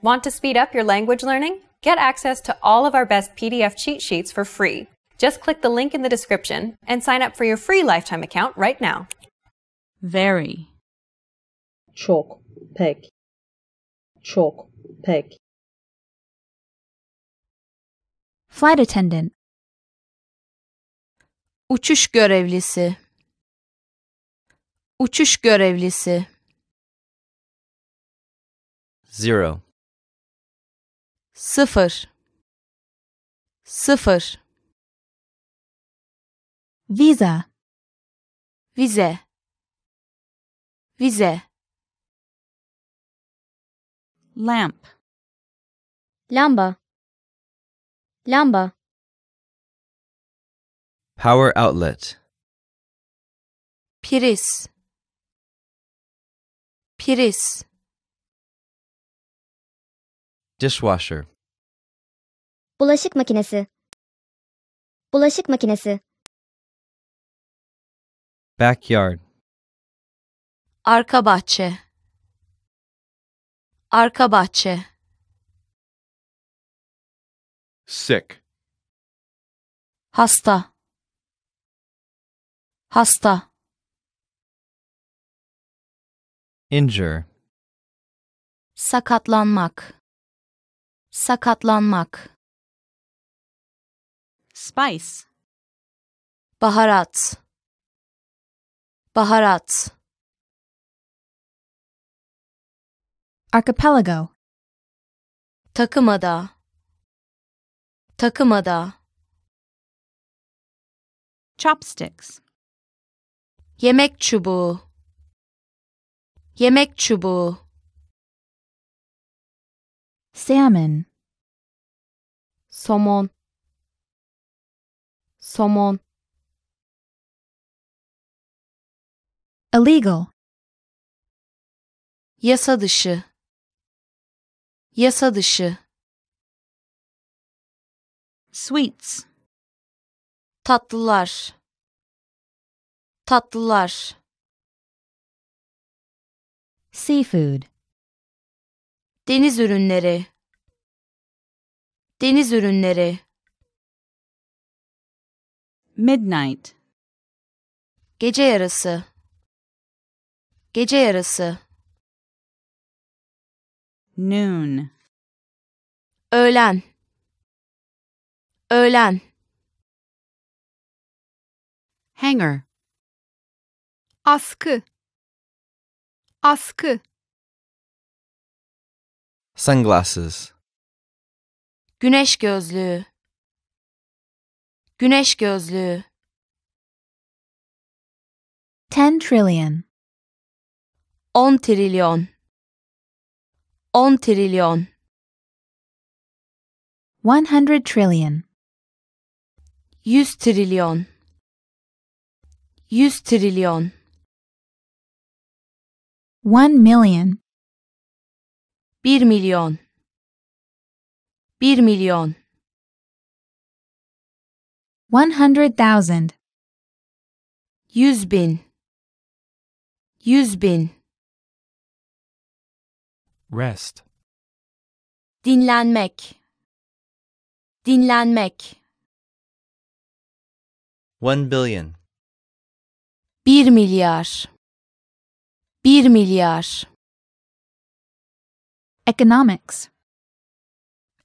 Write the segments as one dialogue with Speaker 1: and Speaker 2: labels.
Speaker 1: Want to speed up your language learning? Get access to all of our best PDF cheat sheets for free. Just click the link in the description and sign up for your free lifetime account right now.
Speaker 2: Very.
Speaker 3: çok, pek, çok, pek,
Speaker 4: Flight attendant.
Speaker 2: Uçuş görevlisi. Uçuş görevlisi.
Speaker 5: Zero.
Speaker 2: Sıfır. Sıfır.
Speaker 4: Visa.
Speaker 2: Vize. Vize. Lamp.
Speaker 6: Lamba. Lamba.
Speaker 5: Power outlet.
Speaker 2: Priz. Priz.
Speaker 5: Dishwasher.
Speaker 6: Bulaşık makinesi. Bulaşık makinesi.
Speaker 5: Backyard.
Speaker 2: Arka bahçe. Arka bahçe.
Speaker 7: sick,
Speaker 2: Hasta. Hasta.
Speaker 5: Injure.
Speaker 2: Sakatlanmak. Sakatlanmak.
Speaker 8: Spice.
Speaker 2: Baharat. Baharat.
Speaker 4: Archipelago.
Speaker 2: Takımada. Takımada.
Speaker 8: Chopsticks.
Speaker 2: Yemek çubuğu. Yemek çubuğu.
Speaker 4: Salmon.
Speaker 2: Somon. Somon.
Speaker 4: Illegal.
Speaker 2: Yasa dışı. Yasa dışı.
Speaker 8: Sweets.
Speaker 2: Tatlılar. Tatlılar.
Speaker 4: Seafood.
Speaker 2: Deniz ürünleri. Deniz ürünleri.
Speaker 8: Midnight.
Speaker 2: Gece yarısı. Gece yarısı.
Speaker 8: Noon.
Speaker 2: Öğlen. Öğlen.
Speaker 8: Hanger.
Speaker 9: askı askı
Speaker 5: Sunglasses.
Speaker 2: Güneş gözlüğü. Güneş gözlüğü.
Speaker 4: Ten trillion.
Speaker 2: 10 trilyon. 10 trilyon.
Speaker 4: One hundred trillion.
Speaker 2: 100 trilyon. 100 trilyon.
Speaker 4: One million.
Speaker 2: 1 milyon. 1 milyon.
Speaker 4: One hundred thousand.
Speaker 2: 100 bin. 100 bin.
Speaker 7: rest,
Speaker 2: Dinlenmek. Dinlenmek.
Speaker 5: One billion.
Speaker 2: 1 milyar. 1 milyar.
Speaker 4: Economics.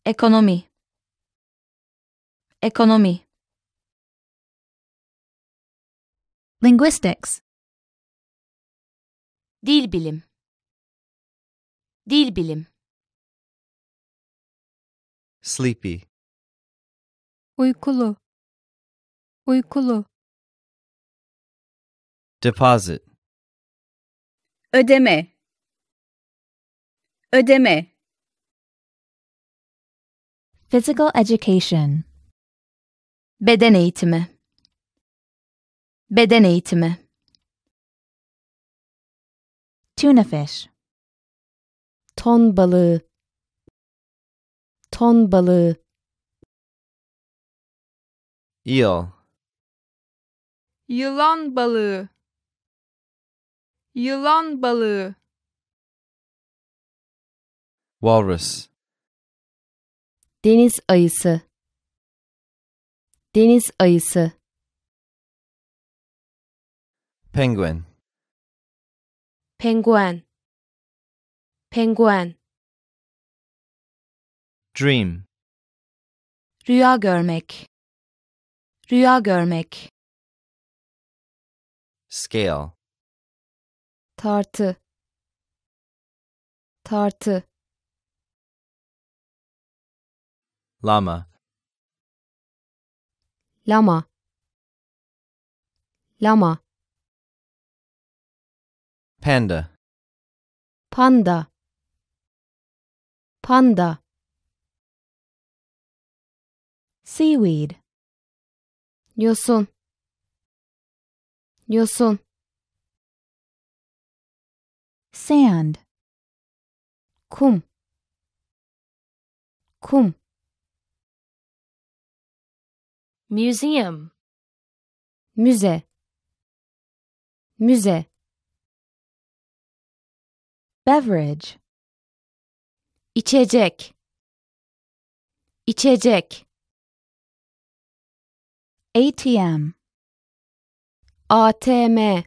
Speaker 2: Ekonomi. Ekonomi.
Speaker 4: Linguistics.
Speaker 2: Dil bilim. Dil bilim.
Speaker 5: Sleepy.
Speaker 9: uykulu uykulu
Speaker 5: Deposit.
Speaker 8: Ödeme. Ödeme.
Speaker 4: Physical education.
Speaker 2: Beden eğitimi. Beden eğitimi.
Speaker 4: Tuna fish.
Speaker 2: Ton balığı. Ton balığı.
Speaker 5: Eel.
Speaker 9: yılan balığı yılan balığı
Speaker 5: Walrus.
Speaker 2: Deniz ayısı. Deniz ayısı.
Speaker 5: Penguin.
Speaker 2: Penguen. Penguen.
Speaker 5: Dream.
Speaker 2: Rüya görmek. Rüya görmek.
Speaker 5: Scale.
Speaker 2: Tartı. Tartı.
Speaker 5: Llama.
Speaker 2: Lama. Lama.
Speaker 5: Panda.
Speaker 2: Panda. Panda.
Speaker 4: Seaweed.
Speaker 2: Yosun. Yosun.
Speaker 4: Sand.
Speaker 2: Kum. Kum. Museum. Müze. Müze.
Speaker 4: Beverage.
Speaker 2: İçecek. İçecek.
Speaker 4: ATM.
Speaker 2: ATM.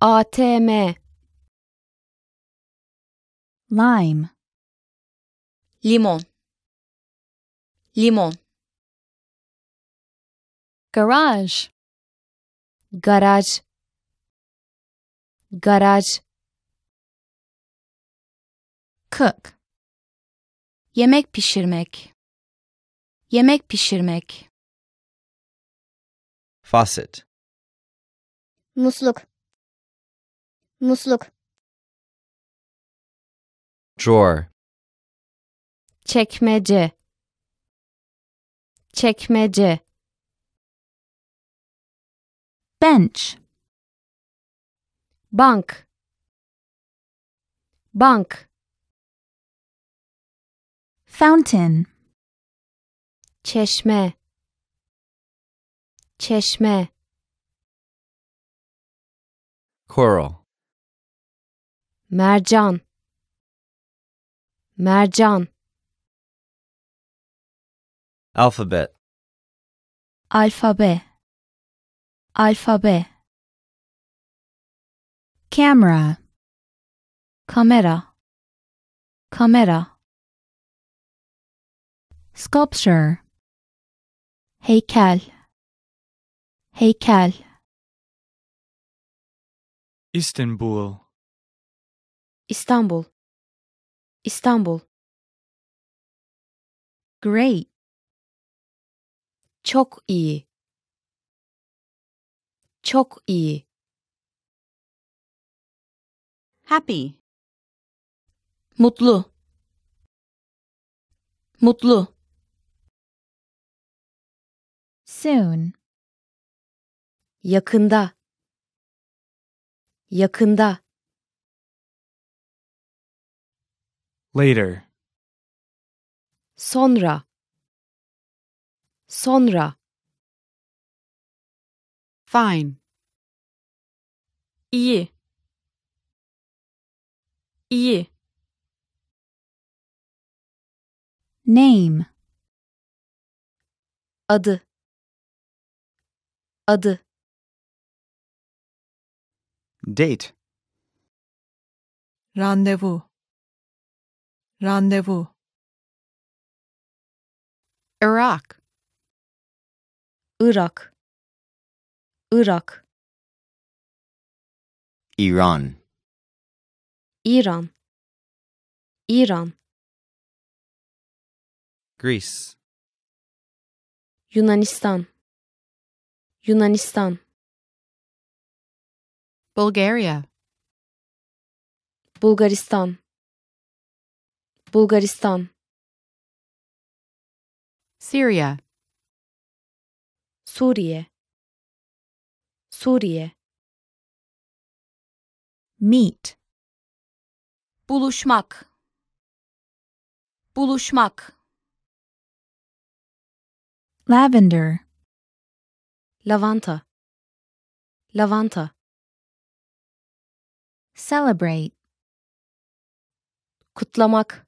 Speaker 2: ATM.
Speaker 4: Lime.
Speaker 2: Limon. Limon. Garaj. Garaj. Garaj.
Speaker 4: Cook.
Speaker 2: Yemek pişirmek. Yemek pişirmek.
Speaker 5: Faucet.
Speaker 6: musluk musluk
Speaker 5: Drawer.
Speaker 2: Çekmece. Çekmece.
Speaker 4: bench
Speaker 2: Bunk. Bunk.
Speaker 4: fountain
Speaker 2: Çeşme. Çeşme.
Speaker 5: coral
Speaker 2: Mercan. Mercan.
Speaker 5: alphabet
Speaker 2: alphabet Alfabe.
Speaker 4: Camera.
Speaker 2: Kamera. Kamera.
Speaker 4: Sculpture.
Speaker 2: Heykel. Heykel.
Speaker 10: Istanbul.
Speaker 2: İstanbul. İstanbul.
Speaker 4: Great.
Speaker 2: Çok iyi. Çok iyi.
Speaker 11: Happy.
Speaker 2: Mutlu. Mutlu.
Speaker 4: Soon.
Speaker 2: Yakında. Yakında.
Speaker 10: Later.
Speaker 2: Sonra. Sonra.
Speaker 11: Fine.
Speaker 2: İyi. İyi.
Speaker 4: Name.
Speaker 2: Adı. Adı.
Speaker 5: Date.
Speaker 12: randevu randevu
Speaker 11: Iraq.
Speaker 2: Irak. Irak.
Speaker 13: Iran.
Speaker 2: İran. İran.
Speaker 5: Greece.
Speaker 2: Yunanistan. Yunanistan.
Speaker 11: Bulgaria.
Speaker 2: Bulgaristan. Bulgaristan.
Speaker 11: Syria.
Speaker 2: Suriye. Suriye.
Speaker 4: Meet.
Speaker 2: Buluşmak. Buluşmak.
Speaker 4: Lavender.
Speaker 2: Lavanta. Lavanta.
Speaker 4: Celebrate.
Speaker 2: kutlamak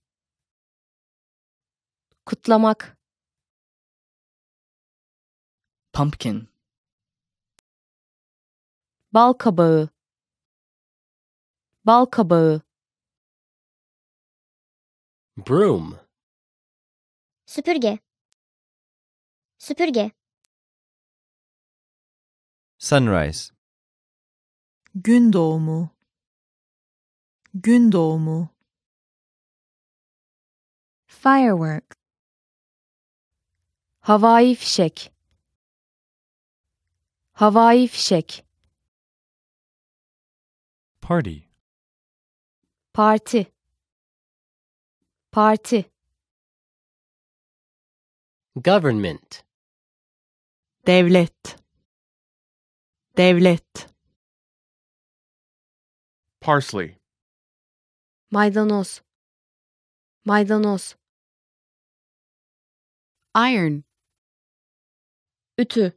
Speaker 2: kutlamak
Speaker 14: pumpkin,
Speaker 2: bal kabağı bal kabağı
Speaker 15: broom,
Speaker 6: Süpürge. Süpürge.
Speaker 5: Sunrise.
Speaker 12: Gün doğumu. Gün doğumu.
Speaker 4: Firework.
Speaker 2: havai fişek havai fişek
Speaker 16: Party.
Speaker 2: parti parti
Speaker 15: government,
Speaker 12: Devlet. Devlet.
Speaker 16: Parsley.
Speaker 2: maydanoz maydanoz
Speaker 11: Iron.
Speaker 2: ütü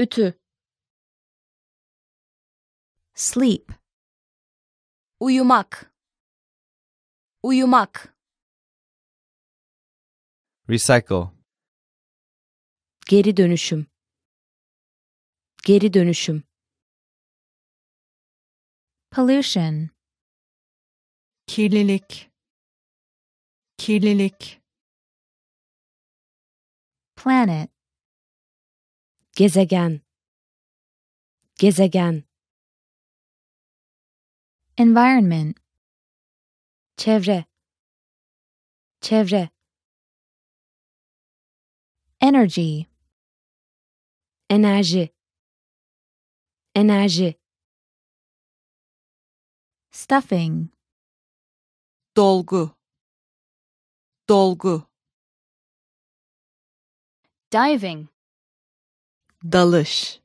Speaker 2: ütü
Speaker 4: Sleep.
Speaker 2: uyumak uyumak
Speaker 5: Recycle.
Speaker 2: geri dönüşüm geri dönüşüm
Speaker 4: Pollution.
Speaker 12: Kirlilik. Kirlilik.
Speaker 4: Planet.
Speaker 2: gezegen gezegen
Speaker 4: Environment.
Speaker 2: çevre çevre
Speaker 4: Energy.
Speaker 2: enerji enerji
Speaker 4: Stuffing.
Speaker 12: Dolgu. Dolgu.
Speaker 4: Diving.
Speaker 12: Dalış.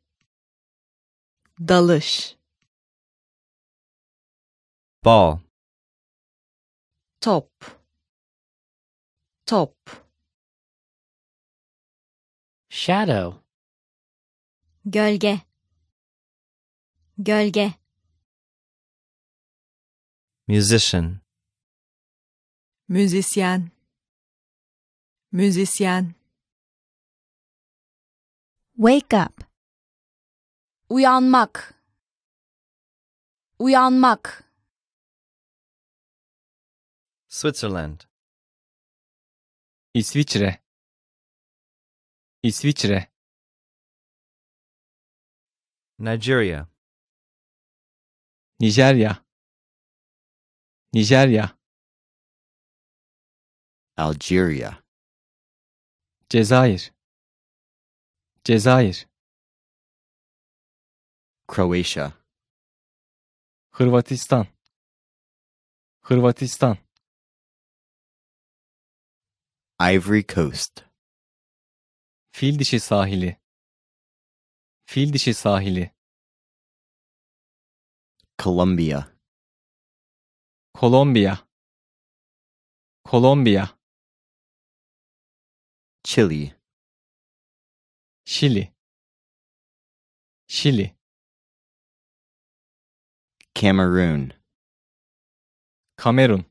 Speaker 12: Dalış.
Speaker 5: Ball.
Speaker 12: Top. Top.
Speaker 15: shadow,
Speaker 4: Gölge. Gölge.
Speaker 5: Musician.
Speaker 12: Müzisyen. Müzisyen.
Speaker 4: Wake up.
Speaker 2: uyanmak uyanmak
Speaker 5: Switzerland.
Speaker 16: İsviçre. İsviçre.
Speaker 5: Nigeria.
Speaker 16: Nijerya. Nijerya.
Speaker 13: Algeria,
Speaker 16: Cezayir. Cezayir.
Speaker 13: Croatia,
Speaker 16: Hırvatistan. Hırvatistan.
Speaker 13: Ivory Coast,
Speaker 16: Fil dişi sahili. Fil dişi sahili.
Speaker 13: Colombia,
Speaker 16: Kolombiya. Kolombiya.
Speaker 13: Chile,
Speaker 16: Şili. Şili.
Speaker 13: Cameroon,
Speaker 16: Kamerun.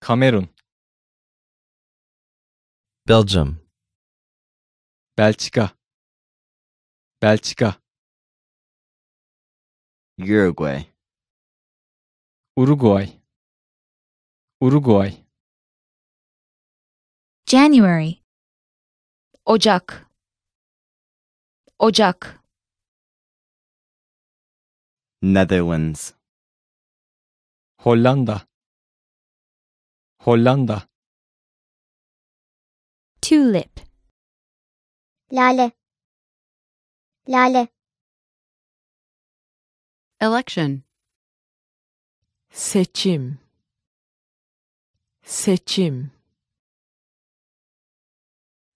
Speaker 16: Kamerun.
Speaker 5: Belgium.
Speaker 16: Belçika. Belçika.
Speaker 13: Uruguay,
Speaker 16: Uruguay. Uruguay.
Speaker 4: January.
Speaker 2: ocak ocak
Speaker 13: Netherlands,
Speaker 16: Hollanda. Hollanda.
Speaker 4: Tulip.
Speaker 6: Lale. Lale.
Speaker 11: Election.
Speaker 12: Seçim. Seçim.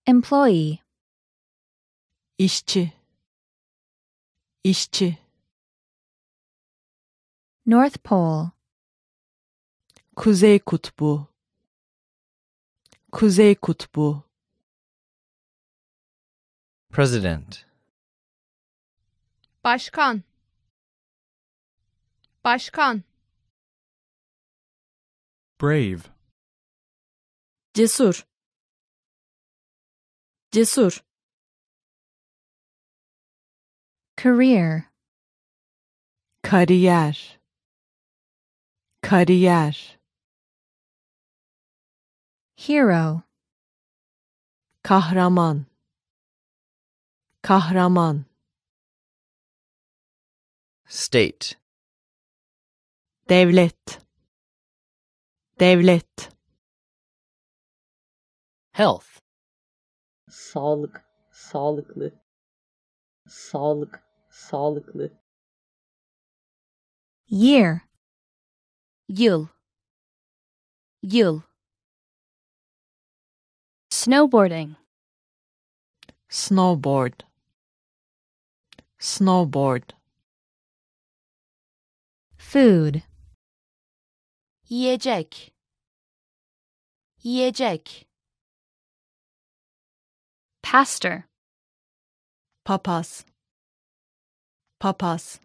Speaker 4: Employee.
Speaker 12: İşçi. İşçi.
Speaker 4: North Pole.
Speaker 12: Kuzey kutbu. Kuzey kutbu.
Speaker 5: President.
Speaker 9: Başkan. Başkan.
Speaker 10: Brave.
Speaker 12: Cesur. Cesur.
Speaker 17: Career.
Speaker 12: Kariyer. Kariyer.
Speaker 17: Hero.
Speaker 12: Kahraman. Kahraman.
Speaker 5: State.
Speaker 12: Devlet. Devlet.
Speaker 15: Health.
Speaker 3: Sağlık, sağlıklı. Sağlık, sağlıklı.
Speaker 17: Year.
Speaker 2: Yıl. Yıl.
Speaker 17: Snowboarding.
Speaker 12: Snowboard. Snowboard.
Speaker 17: Food.
Speaker 2: Yiyecek. Yiyecek.
Speaker 17: Pastor.
Speaker 12: Papaz. Papaz.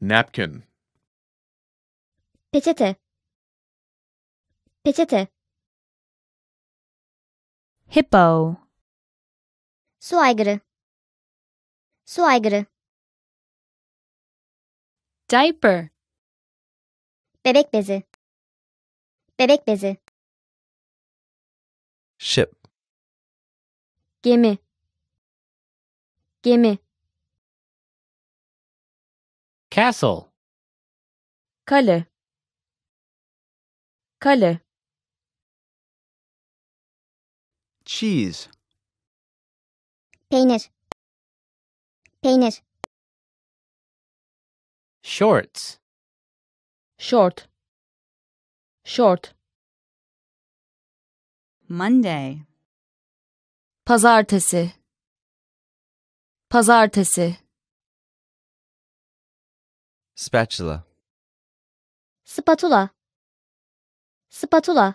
Speaker 10: Napkin.
Speaker 6: Peçete. Peçete.
Speaker 17: Hippo.
Speaker 6: Su aygırı. Su aygırı.
Speaker 17: Diaper.
Speaker 6: Bebek bezi. Bebek bezi.
Speaker 5: Ship.
Speaker 6: Gemi. Gemi.
Speaker 15: Castle.
Speaker 12: Kale. Kale.
Speaker 18: Cheese.
Speaker 6: Peynir. Peynir.
Speaker 15: Shorts.
Speaker 12: Short. Short.
Speaker 8: Monday.
Speaker 2: Pazartesi. Pazartesi.
Speaker 5: Spatula.
Speaker 6: Spatula. Spatula.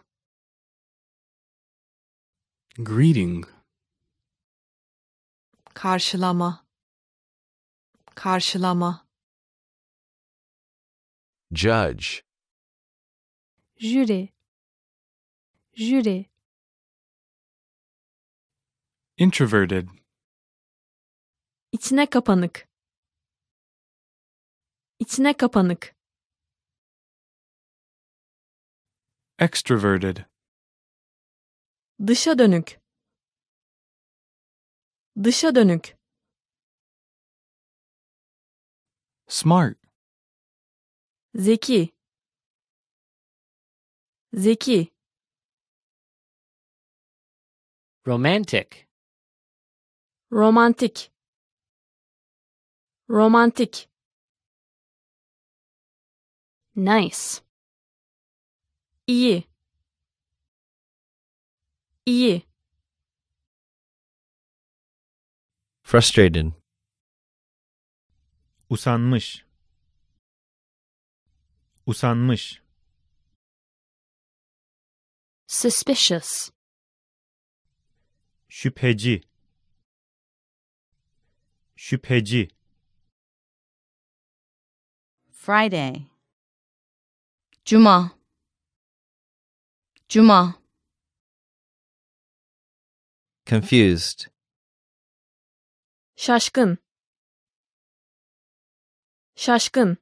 Speaker 10: Greeting.
Speaker 12: Karşılama. Karşılama.
Speaker 10: Judge.
Speaker 9: Jüri. Jüri.
Speaker 10: Introverted.
Speaker 12: İçine kapanık. İçine kapanık.
Speaker 10: Extroverted.
Speaker 12: Dışa dönük. Dışa dönük.
Speaker 10: Smart.
Speaker 12: Zeki. Zeki.
Speaker 15: Romantic.
Speaker 12: Romantic. Romantic.
Speaker 17: Nice.
Speaker 12: İyi. İyi.
Speaker 5: Frustrated.
Speaker 19: Usanmış. Usanmış.
Speaker 17: Suspicious.
Speaker 19: Şüpheci. Şüpheci.
Speaker 8: Friday.
Speaker 2: Cuma. Cuma.
Speaker 5: Confused.
Speaker 12: Şaşkın. Şaşkın.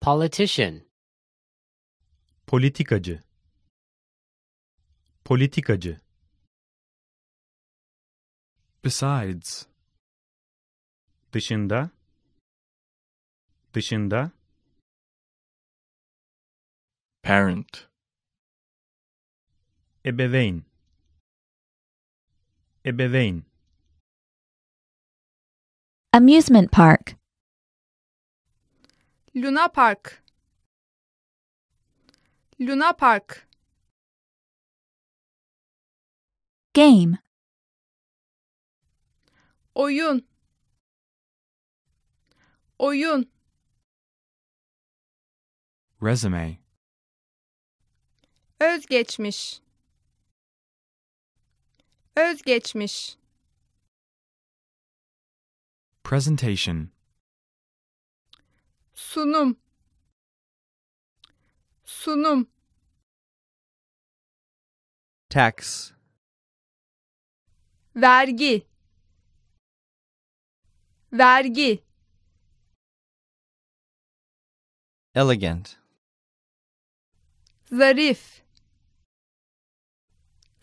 Speaker 15: Politician.
Speaker 19: Politikacı. Politikacı.
Speaker 10: Besides.
Speaker 19: Dışında. Dışında.
Speaker 10: Parent.
Speaker 19: Ebeveyn. Ebeveyn.
Speaker 17: Amusement park.
Speaker 9: Luna Park. Luna Park.
Speaker 17: Game.
Speaker 9: Oyun. Oyun.
Speaker 10: Resume.
Speaker 9: Özgeçmiş. Özgeçmiş.
Speaker 10: Presentation.
Speaker 9: sunum sunum
Speaker 5: Tax.
Speaker 9: vergi vergi
Speaker 5: Elegant.
Speaker 9: zarif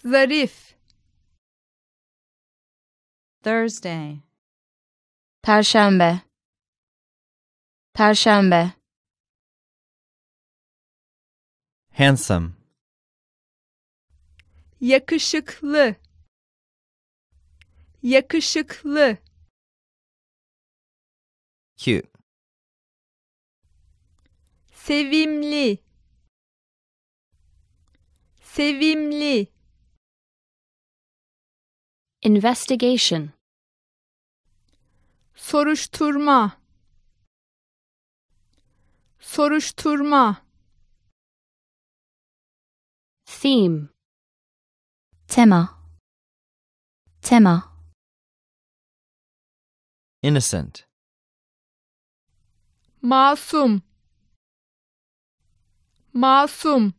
Speaker 9: zarif
Speaker 8: Thursday.
Speaker 2: Perşembe. Perşembe.
Speaker 5: Handsome.
Speaker 9: yakışıklı yakışıklı
Speaker 5: Cute.
Speaker 9: sevimli sevimli
Speaker 4: Investigation.
Speaker 9: Soruşturma soruşturma
Speaker 4: Theme.
Speaker 2: Tema. Tema.
Speaker 5: Innocent.
Speaker 9: masum masum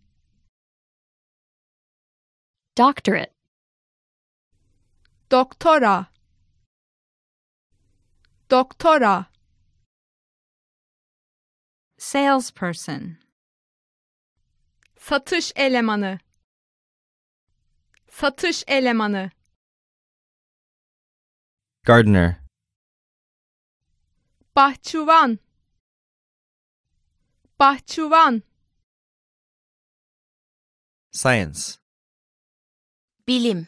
Speaker 4: Doctorate.
Speaker 9: doktora doktora
Speaker 8: Salesperson.
Speaker 9: satış elemanı satış elemanı
Speaker 5: Gardener.
Speaker 9: bahçıvan bahçıvan
Speaker 5: Science.
Speaker 2: Bilim.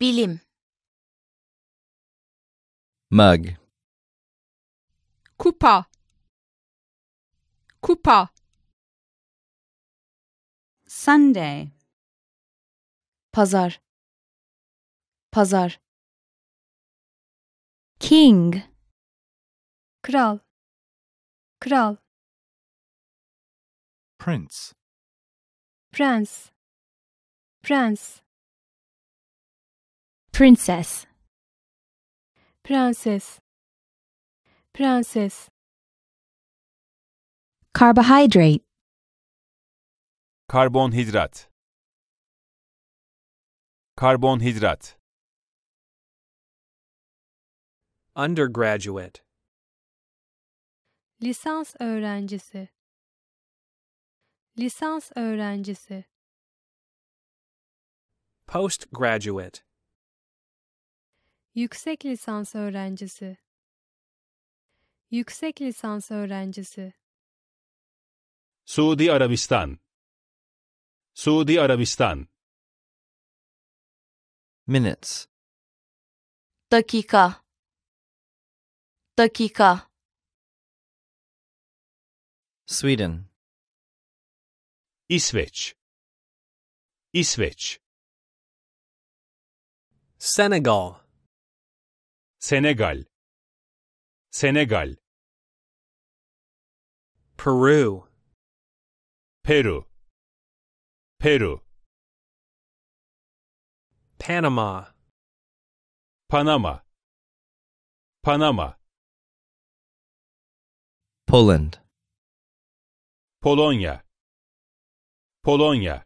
Speaker 2: Bilim.
Speaker 5: Mug.
Speaker 9: kupa kupa
Speaker 8: Sunday.
Speaker 2: Pazar. Pazar.
Speaker 4: King.
Speaker 20: Kral. Kral.
Speaker 10: Prince.
Speaker 20: Prens. Prens.
Speaker 4: Princess.
Speaker 20: Prenses. Prenses.
Speaker 4: Carbohydrate.
Speaker 19: Karbonhidrat. Karbonhidrat.
Speaker 21: Undergraduate.
Speaker 20: Lisans öğrencisi. Lisans öğrencisi.
Speaker 21: Postgraduate.
Speaker 20: Yüksek lisans öğrencisi. Yüksek lisans öğrencisi.
Speaker 19: Suudi Arabistan. Suudi Arabistan.
Speaker 5: Minutes.
Speaker 2: Dakika. Dakika.
Speaker 5: Sweden.
Speaker 19: İsveç. İsveç.
Speaker 21: Senegal.
Speaker 19: Senegal. Senegal.
Speaker 21: Peru.
Speaker 19: Peru. Peru.
Speaker 21: Panama.
Speaker 19: Panama. Panama.
Speaker 5: Poland.
Speaker 19: Polonia Polonia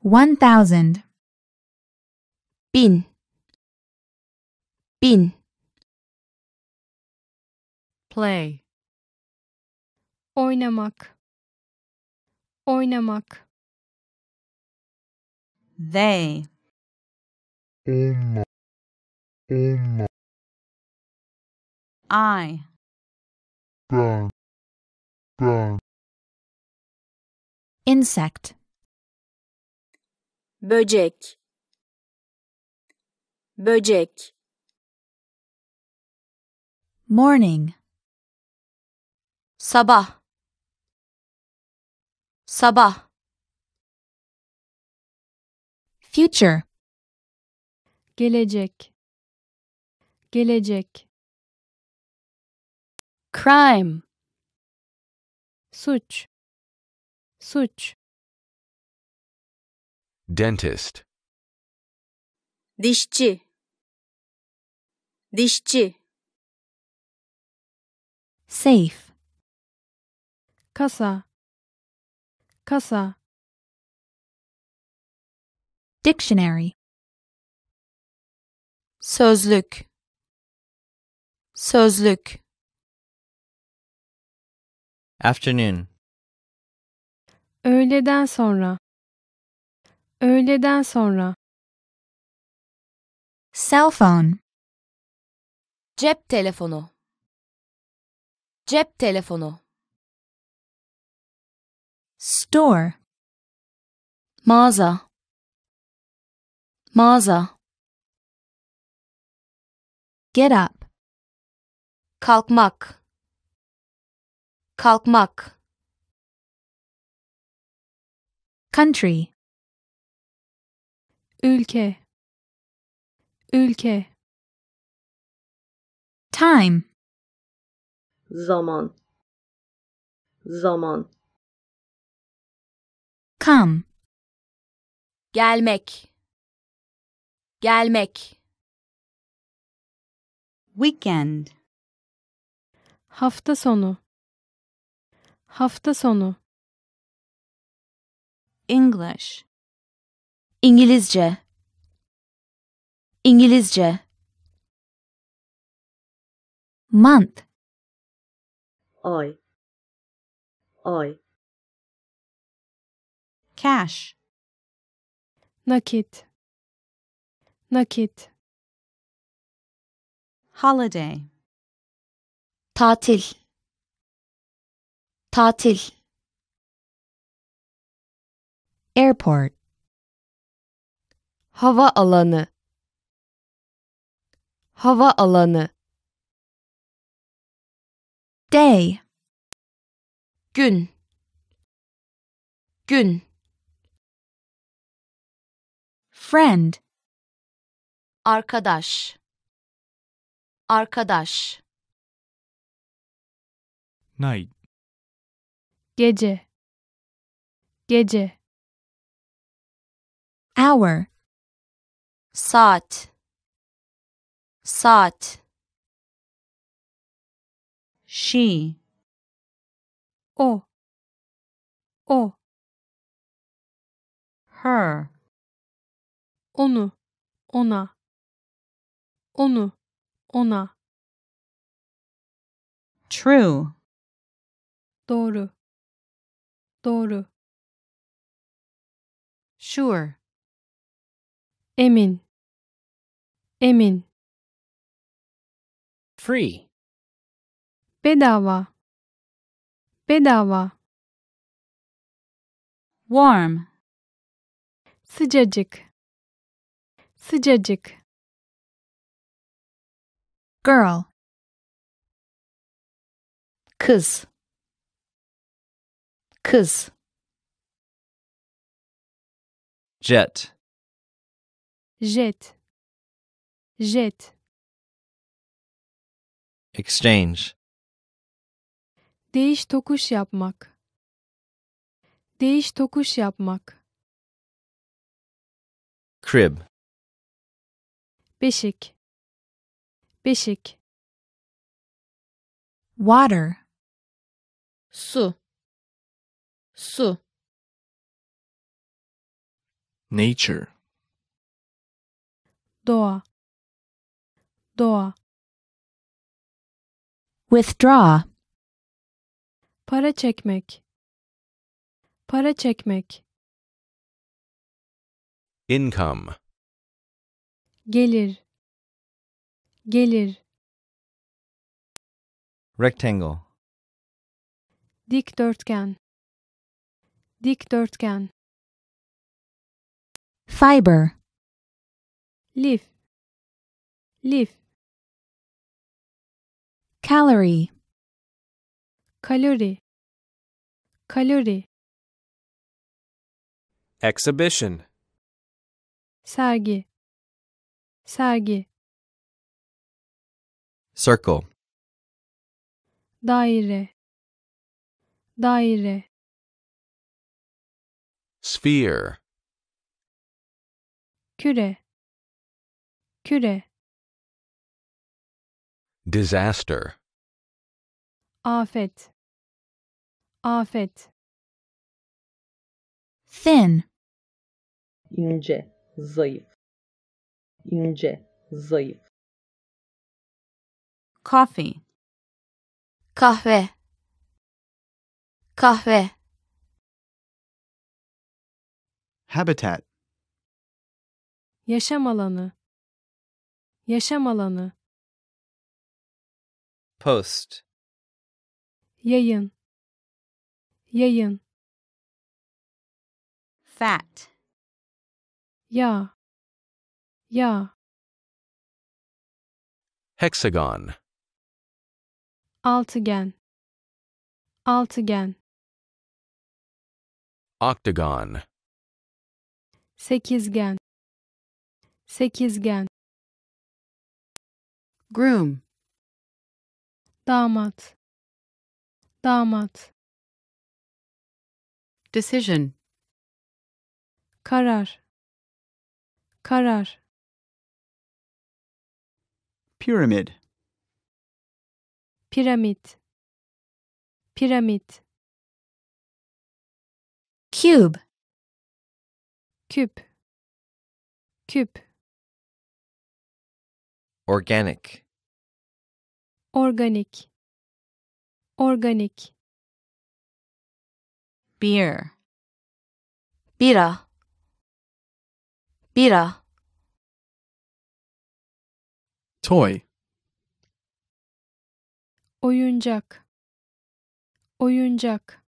Speaker 4: One thousand.
Speaker 2: Bin. Bin.
Speaker 8: Play.
Speaker 20: Oynamak. Oynamak.
Speaker 8: They. I.
Speaker 4: Insect.
Speaker 22: Böcek. Böcek.
Speaker 4: Morning.
Speaker 2: Sabah. Sabah.
Speaker 4: Future.
Speaker 20: Gelecek. Gelecek.
Speaker 4: Crime.
Speaker 20: Suç. Suç.
Speaker 19: Dentist.
Speaker 22: Dişçi. Dişçi.
Speaker 4: Safe.
Speaker 20: kasa kasa
Speaker 4: Dictionary.
Speaker 2: Sözlük. Sözlük.
Speaker 5: Afternoon.
Speaker 20: öğleden sonra öğleden sonra
Speaker 4: Cell phone.
Speaker 2: Cep telefonu. Cep telefonu.
Speaker 4: Store.
Speaker 2: Mağaza. Mağaza.
Speaker 4: Get up.
Speaker 2: Kalkmak. Kalkmak.
Speaker 4: Country.
Speaker 20: ülke ülke
Speaker 4: Time.
Speaker 3: Zaman. Zaman.
Speaker 4: Come.
Speaker 2: Gelmek. Gelmek.
Speaker 8: Weekend.
Speaker 20: hafta sonu hafta sonu
Speaker 8: English.
Speaker 2: İngilizce. İngilizce.
Speaker 4: Month.
Speaker 3: Ay. Ay.
Speaker 8: Cash.
Speaker 20: nakit nakit
Speaker 8: Holiday.
Speaker 2: Tatil. Tatil.
Speaker 4: Airport.
Speaker 20: hava alanı hava alanı
Speaker 4: Day.
Speaker 2: Gün. Gün.
Speaker 4: Friend.
Speaker 2: Arkadaş. Arkadaş.
Speaker 10: Night.
Speaker 20: gece gece
Speaker 4: Hour.
Speaker 2: Saat. Saat.
Speaker 8: She.
Speaker 20: o o
Speaker 8: Her.
Speaker 20: onu ona onu ona
Speaker 8: True.
Speaker 20: doğru doğru
Speaker 11: Sure.
Speaker 20: emin emin
Speaker 15: Free.
Speaker 20: Bedava bedava
Speaker 8: Warm.
Speaker 20: sıcacık sıcacık
Speaker 4: Girl.
Speaker 2: Kız. Kız.
Speaker 5: Jet.
Speaker 20: jet jet
Speaker 5: Exchange.
Speaker 20: Değiş tokuş yapmak değiş tokuş yapmak
Speaker 5: Crib.
Speaker 20: beşik beşik
Speaker 4: Water.
Speaker 2: Su. Su.
Speaker 10: Nature.
Speaker 20: doğa doğa
Speaker 4: Withdraw.
Speaker 20: Para çekmek para çekmek
Speaker 23: Income.
Speaker 20: gelir gelir
Speaker 5: Rectangle.
Speaker 20: dikdörtgen dikdörtgen
Speaker 4: Fiber.
Speaker 20: lif lif
Speaker 4: Calorie.
Speaker 20: Kalori kalori
Speaker 19: Exhibition.
Speaker 20: sergi sergi
Speaker 5: Circle.
Speaker 20: daire daire
Speaker 23: Sphere.
Speaker 20: küre küre
Speaker 23: Disaster.
Speaker 20: Afet afet
Speaker 4: Thin.
Speaker 3: ince, zayıf, ince, zayıf,
Speaker 8: Coffee.
Speaker 2: Kahve. Kahve.
Speaker 18: Habitat.
Speaker 20: yaşam alanı yaşam alanı
Speaker 5: Post.
Speaker 20: Yayın. Yayın.
Speaker 8: Fat.
Speaker 20: yağ yağ
Speaker 23: Hexagon.
Speaker 20: altıgen. Altıgen.
Speaker 23: Octagon.
Speaker 20: sekizgen. Sekizgen.
Speaker 11: Groom.
Speaker 20: damat damat
Speaker 11: Decision.
Speaker 20: karar karar
Speaker 18: Pyramid.
Speaker 20: piramit piramit
Speaker 2: Cube.
Speaker 20: küp küp
Speaker 5: Organic.
Speaker 20: organik organik
Speaker 8: Beer.
Speaker 2: Bira. Bira.
Speaker 18: Toy.
Speaker 20: oyuncak oyuncak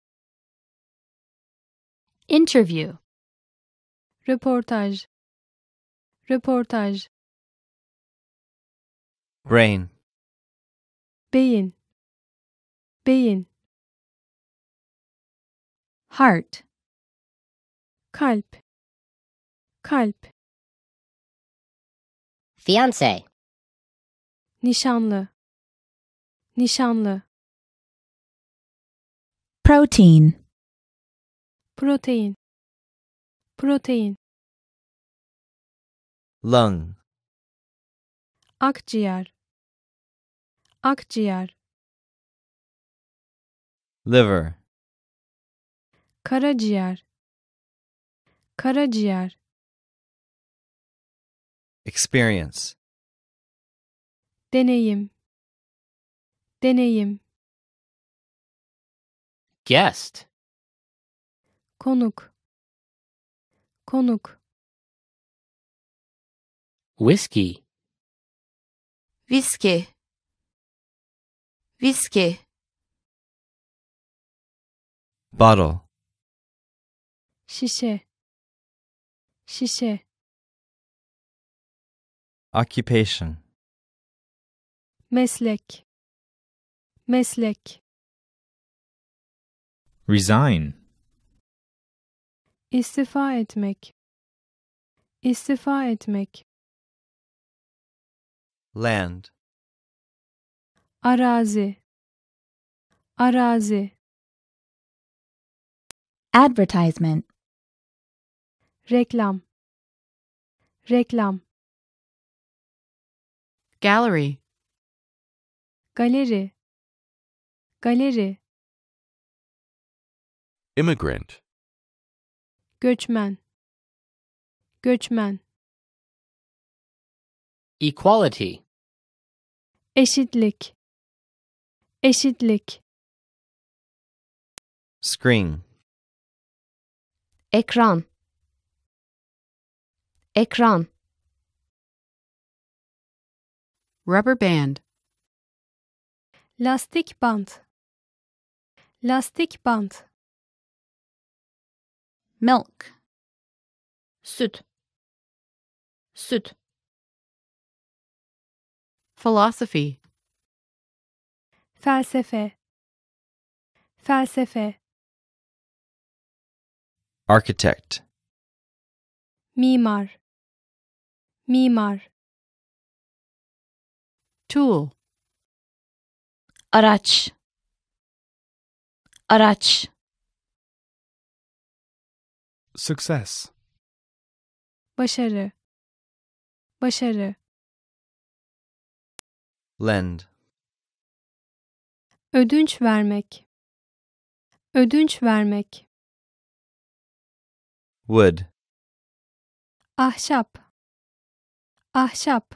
Speaker 8: Interview.
Speaker 20: röportaj röportaj
Speaker 5: Brain.
Speaker 20: beyin beyin.
Speaker 8: Heart.
Speaker 20: kalp. Kalp.
Speaker 24: Fiance.
Speaker 20: nişanlı. Nişanlı.
Speaker 4: Protein.
Speaker 20: protein. Protein.
Speaker 5: Lung.
Speaker 20: akciğer. Akciğer
Speaker 5: Liver.
Speaker 20: karaciğer karaciğer
Speaker 5: Experience.
Speaker 20: deneyim deneyim
Speaker 15: Guest.
Speaker 20: konuk konuk
Speaker 15: Whiskey.
Speaker 2: Viski. Viski.
Speaker 5: Bottle.
Speaker 20: şişe şişe
Speaker 5: Occupation.
Speaker 20: meslek meslek
Speaker 25: Resign.
Speaker 20: istifa etmek istifa etmek
Speaker 5: Land.
Speaker 20: arazi arazi
Speaker 4: Advertisement.
Speaker 20: reklam reklam
Speaker 11: Gallery.
Speaker 20: galeri galeri
Speaker 23: Immigrant.
Speaker 20: göçmen göçmen
Speaker 15: Equality.
Speaker 20: eşitlik eşitlik
Speaker 5: Screen.
Speaker 26: Ekran. Ekran.
Speaker 11: Rubber band.
Speaker 20: lastik bant lastik bant
Speaker 8: Milk. Süt. Süt.
Speaker 11: Philosophy.
Speaker 20: felsefe felsefe
Speaker 5: Architect.
Speaker 20: mimar mimar
Speaker 11: Tool.
Speaker 2: Araç. Araç.
Speaker 18: Success.
Speaker 20: başarı başarı
Speaker 5: Lend.
Speaker 4: Ödünç vermek. Ödünç vermek.
Speaker 5: Wood.
Speaker 4: Ahşap. Ahşap.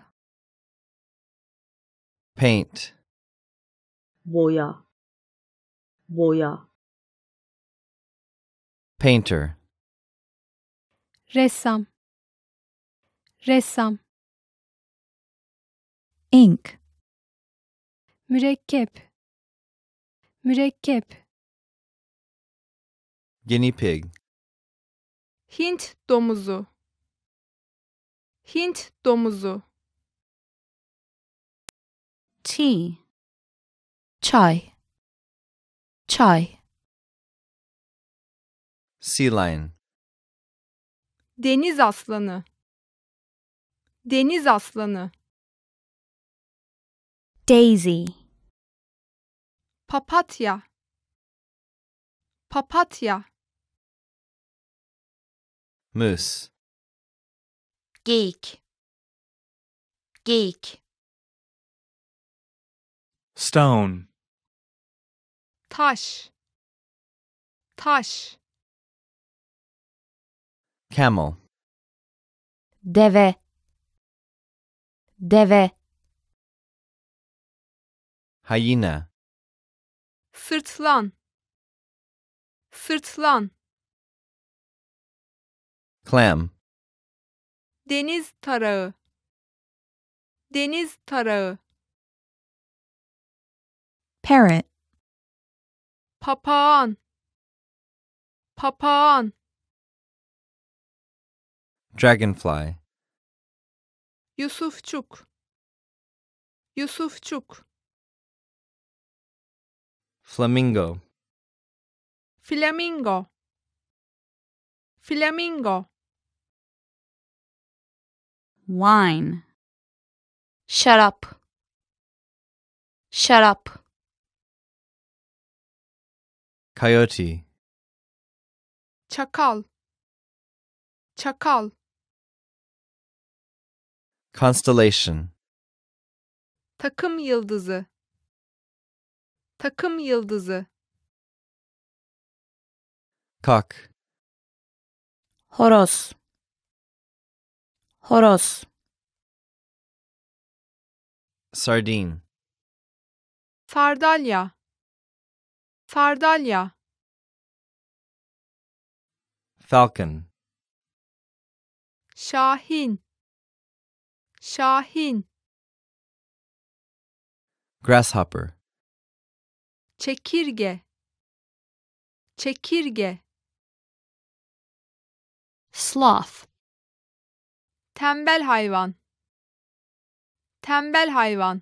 Speaker 5: Paint.
Speaker 3: boya boya
Speaker 5: Painter.
Speaker 4: Ressam. Ressam.
Speaker 8: ink,
Speaker 4: Mürekkep. Mürekkep.
Speaker 5: Guinea pig.
Speaker 9: Hint domuzu. Hint domuzu.
Speaker 2: Tea. Çay. Çay.
Speaker 5: Sea lion.
Speaker 9: Deniz aslanı. Deniz aslanı.
Speaker 2: Daisy.
Speaker 9: Papatya. Papatya.
Speaker 5: Moose.
Speaker 2: Geek. Geek.
Speaker 18: Stone.
Speaker 9: Taş. Taş.
Speaker 5: Camel.
Speaker 2: Deve. Deve.
Speaker 5: Hyena.
Speaker 9: Sırtlan. Sırtlan.
Speaker 5: Clam.
Speaker 9: Deniz tarağı. Deniz tarağı.
Speaker 8: parrot,
Speaker 9: Papağan. Papağan.
Speaker 5: Dragonfly.
Speaker 9: Yusufçuk. Yusufçuk.
Speaker 5: Flamingo.
Speaker 9: Flamingo. Flamingo.
Speaker 11: Wine.
Speaker 2: Şarap. Şarap.
Speaker 5: Coyote.
Speaker 9: Çakal. Çakal.
Speaker 5: Constellation.
Speaker 9: Takım yıldızı. Takım yıldızı.
Speaker 5: Cock.
Speaker 2: Horoz. Horoz.
Speaker 5: Sardine.
Speaker 9: Sardalya. Sardalya.
Speaker 5: Falcon.
Speaker 9: Şahin. Şahin.
Speaker 5: Grasshopper.
Speaker 9: Çekirge. Çekirge.
Speaker 2: Sloth.
Speaker 9: Tembel hayvan. Tembel hayvan.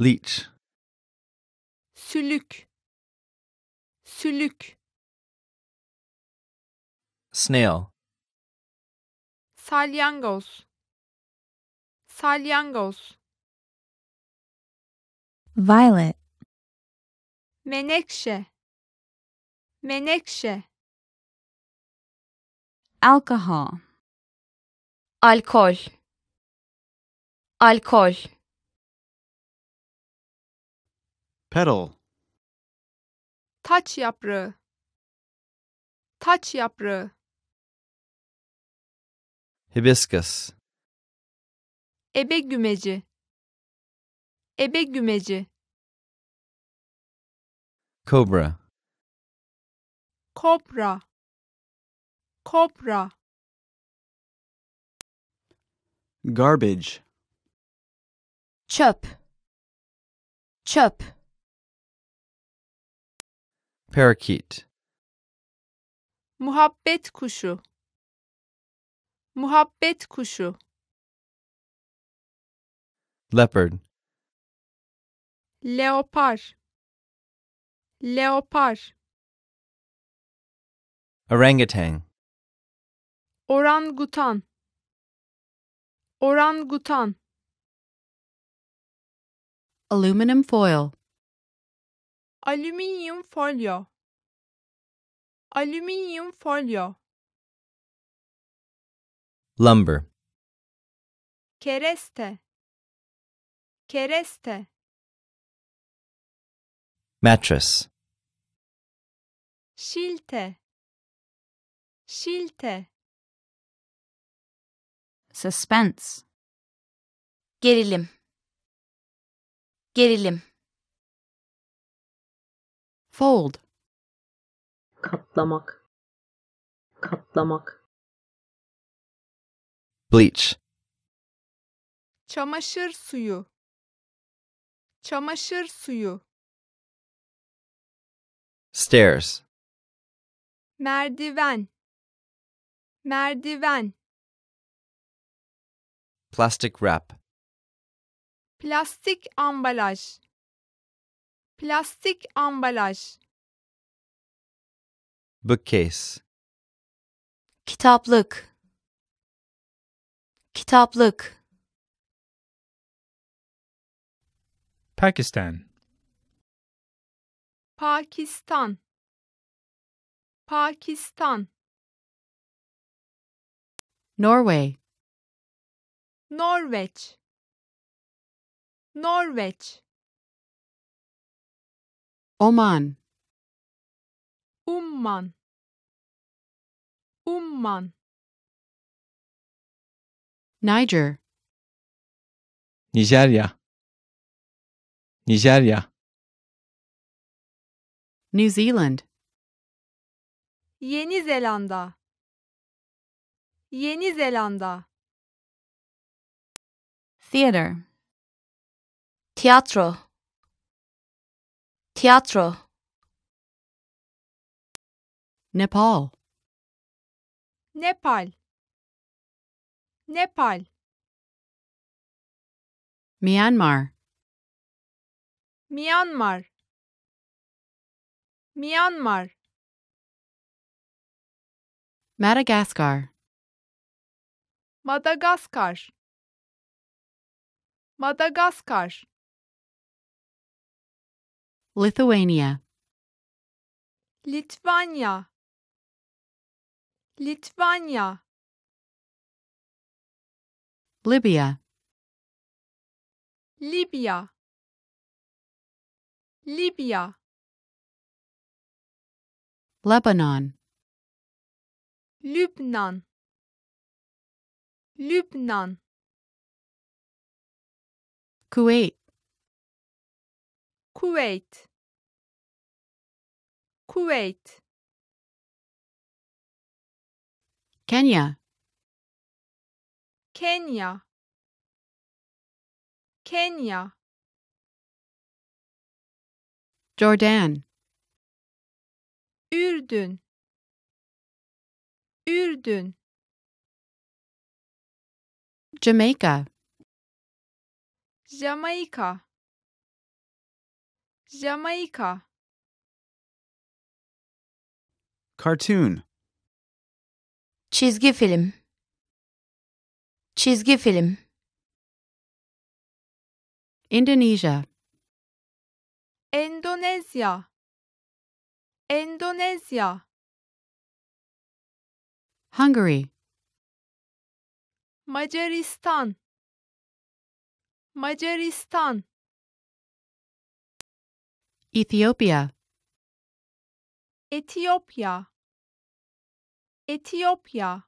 Speaker 5: Leech.
Speaker 9: Sülük. Sülük.
Speaker 5: Snail.
Speaker 9: Salyangoz. Salyangoz.
Speaker 8: violet,
Speaker 9: Menekşe. Menekşe.
Speaker 11: Alcohol.
Speaker 2: Alkol. Alkol.
Speaker 18: Petal.
Speaker 9: Taç yaprağı. Taç yaprağı.
Speaker 5: Hibiscus.
Speaker 9: Ebe gümeci. Ebe gümeci.
Speaker 5: Cobra.
Speaker 9: Kobra. Kobra.
Speaker 18: Garbage.
Speaker 2: Çöp. Çöp.
Speaker 5: Parakeet.
Speaker 9: Muhabbet kuşu. Muhabbet kuşu.
Speaker 5: Leopard.
Speaker 9: Leopar. Leopar.
Speaker 5: Orangutan.
Speaker 9: Orangutan. Orangutan.
Speaker 27: Aluminum foil.
Speaker 9: Alüminyum folyo. Alüminyum folyo.
Speaker 5: Lumber.
Speaker 9: Kereste. Kereste.
Speaker 5: Mattress.
Speaker 9: şilte, şilte,
Speaker 11: Suspense.
Speaker 2: Gerilim. Gerilim.
Speaker 11: Fold.
Speaker 3: katlamak, katlamak,
Speaker 5: Bleach.
Speaker 9: çamaşır suyu, çamaşır suyu,
Speaker 5: Stairs.
Speaker 9: merdiven, merdiven,
Speaker 5: Plastic wrap.
Speaker 9: plastik ambalaj, plastik ambalaj,
Speaker 5: Bookcase.
Speaker 2: Kitaplık. Kitaplık.
Speaker 10: Pakistan.
Speaker 9: Pakistan, Pakistan,
Speaker 11: Norway.
Speaker 9: Norveç, Norveç,
Speaker 11: Oman.
Speaker 9: Umman, Umman,
Speaker 11: Niger.
Speaker 16: Nijerya. Nijerya.
Speaker 11: New Zealand.
Speaker 9: Yeni Zelanda, Yeni Zelanda,
Speaker 2: Theater. Tiyatro. Tiyatro.
Speaker 11: Nepal.
Speaker 9: Nepal, Nepal,
Speaker 11: Myanmar.
Speaker 9: Myanmar, Myanmar,
Speaker 11: Madagascar.
Speaker 9: Madagaskar, Madagaskar,
Speaker 11: Lithuania.
Speaker 9: Litvanya, Litvanya,
Speaker 11: Libya.
Speaker 9: Libya, Libya,
Speaker 11: Lebanon.
Speaker 9: Lübnan, Lübnan,
Speaker 11: Kuwait.
Speaker 9: Kuwait Kuwait
Speaker 11: Kenya.
Speaker 9: Kenya, Kenya,
Speaker 11: Jordan.
Speaker 9: Ürdün, Ürdün,
Speaker 11: Jamaica.
Speaker 9: Jamaika, Jamaika,
Speaker 18: Cartoon.
Speaker 2: Çizgi film. Çizgi film.
Speaker 11: Indonesia.
Speaker 9: Endonezya, Endonezya,
Speaker 11: Hungary.
Speaker 9: Macaristan, Macaristan.
Speaker 11: Ethiopia.
Speaker 9: Ethiopia. Ethiopia.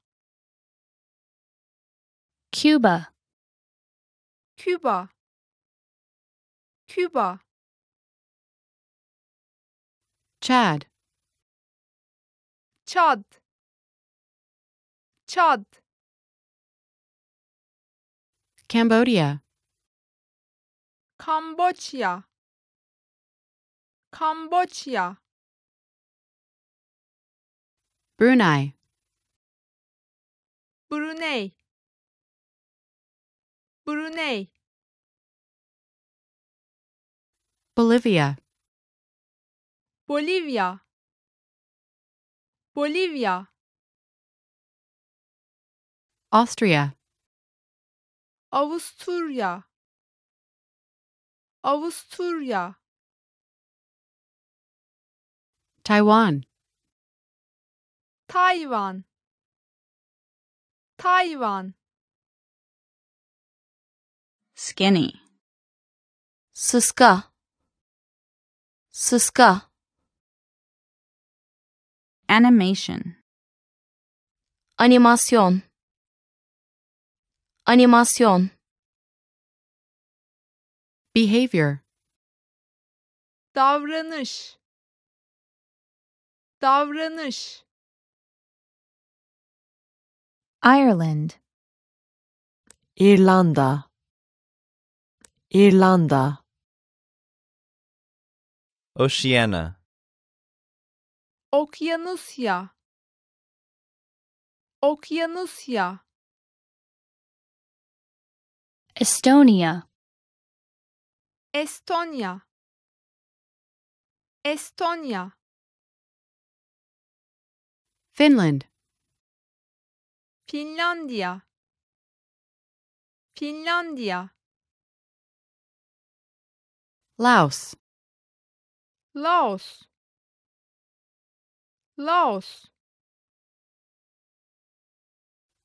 Speaker 2: Cuba.
Speaker 9: Cuba. Cuba.
Speaker 11: Chad.
Speaker 9: Chad. Chad.
Speaker 11: Cambodia.
Speaker 9: Kamboçya, Kamboçya,
Speaker 11: Brunei.
Speaker 9: Brunei, Brunei,
Speaker 11: Bolivia.
Speaker 9: Bolivia. Bolivia.
Speaker 11: Austria.
Speaker 9: Avusturya, Avusturya,
Speaker 11: Taiwan.
Speaker 9: Taiwan Taiwan
Speaker 11: Skinny.
Speaker 2: Sıska. Sıska. Animation. Animasyon. Animasyon.
Speaker 11: Behavior.
Speaker 9: davranış. Davranış.
Speaker 8: Ireland,
Speaker 3: İrlanda. İrlanda.
Speaker 5: Oceania.
Speaker 9: okyanusya. Okyanusya.
Speaker 2: Estonia.
Speaker 9: Estonya Estonya
Speaker 11: Finland.
Speaker 9: Finlandiya Finlandiya
Speaker 11: Laos.
Speaker 9: Laos. Laos.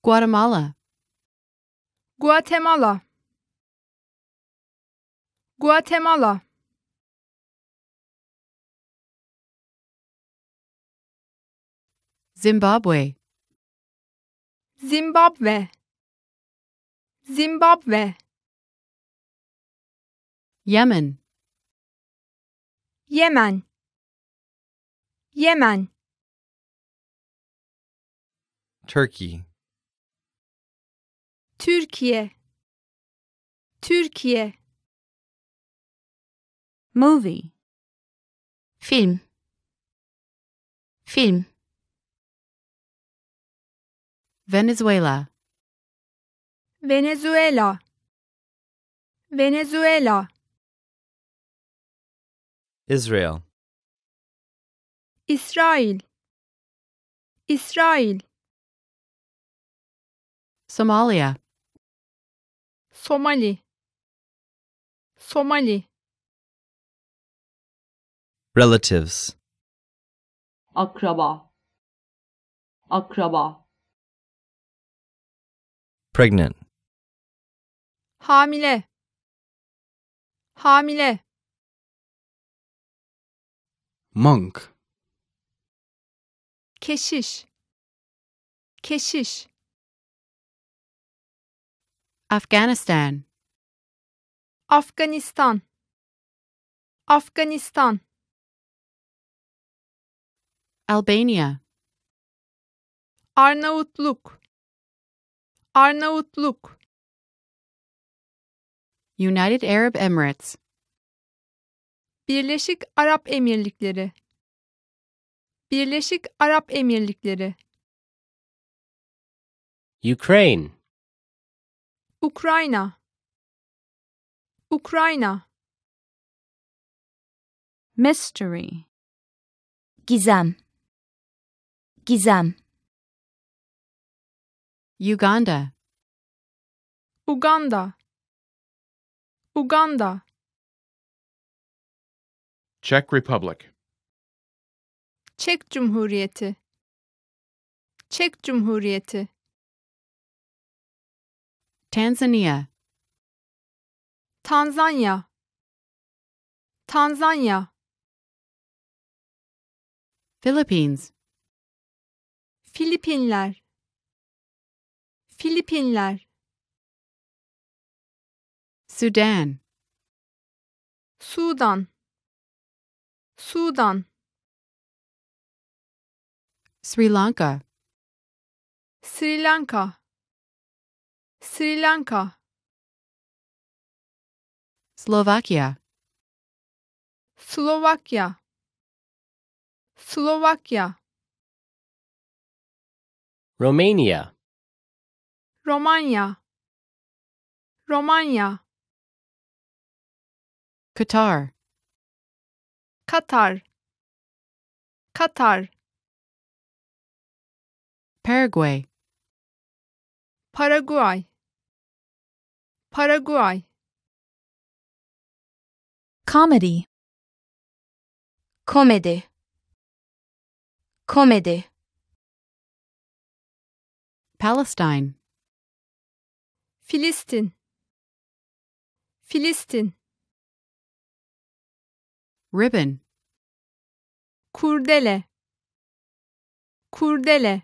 Speaker 11: Guatemala.
Speaker 9: Guatemala Guatemala.
Speaker 11: Zimbabwe.
Speaker 9: Zimbabwe. Zimbabwe.
Speaker 11: Yemen.
Speaker 9: Yemen. Yemen.
Speaker 5: Turkey.
Speaker 9: Türkiye. Türkiye
Speaker 2: Movie. Film. Film.
Speaker 11: Venezuela.
Speaker 9: Venezuela Venezuela
Speaker 5: Israel.
Speaker 9: Israel. Israel.
Speaker 11: Somalia.
Speaker 9: Somali Somali
Speaker 5: Relatives.
Speaker 3: akraba akraba
Speaker 5: Pregnant.
Speaker 9: Hamile Hamile
Speaker 16: Monk.
Speaker 9: Keşiş Keşiş
Speaker 11: Afghanistan.
Speaker 9: Afganistan Afganistan
Speaker 11: Albania.
Speaker 9: Arnavutluk Arnavutluk
Speaker 11: United Arab Emirates.
Speaker 9: Birleşik Arap Emirlikleri Birleşik Arap Emirlikleri
Speaker 15: Ukraine.
Speaker 9: Ukrayna Ukrayna
Speaker 2: Mystery. Gizem. Gizem.
Speaker 11: Uganda.
Speaker 9: Uganda Uganda
Speaker 7: Czech Republic.
Speaker 9: Çek Cumhuriyeti Çek Cumhuriyeti
Speaker 11: Tanzania.
Speaker 9: Tanzanya Tanzanya
Speaker 11: Philippines.
Speaker 9: Filipinler. Filipinler.
Speaker 11: Sudan.
Speaker 9: Sudan. Sudan.
Speaker 11: Sri Lanka.
Speaker 9: Sri Lanka. Sri Lanka.
Speaker 11: Slovakia.
Speaker 9: Slovakya Slovakya
Speaker 15: Romania.
Speaker 9: Romanya Romanya
Speaker 11: Qatar.
Speaker 9: Qatar Katar
Speaker 11: Paraguay.
Speaker 9: Paraguay Paraguay
Speaker 8: comedy,
Speaker 2: Komedi. Komedi.
Speaker 11: Palestine.
Speaker 9: Filistin Filistin
Speaker 11: Ribbon.
Speaker 9: Kurdele. Kurdele.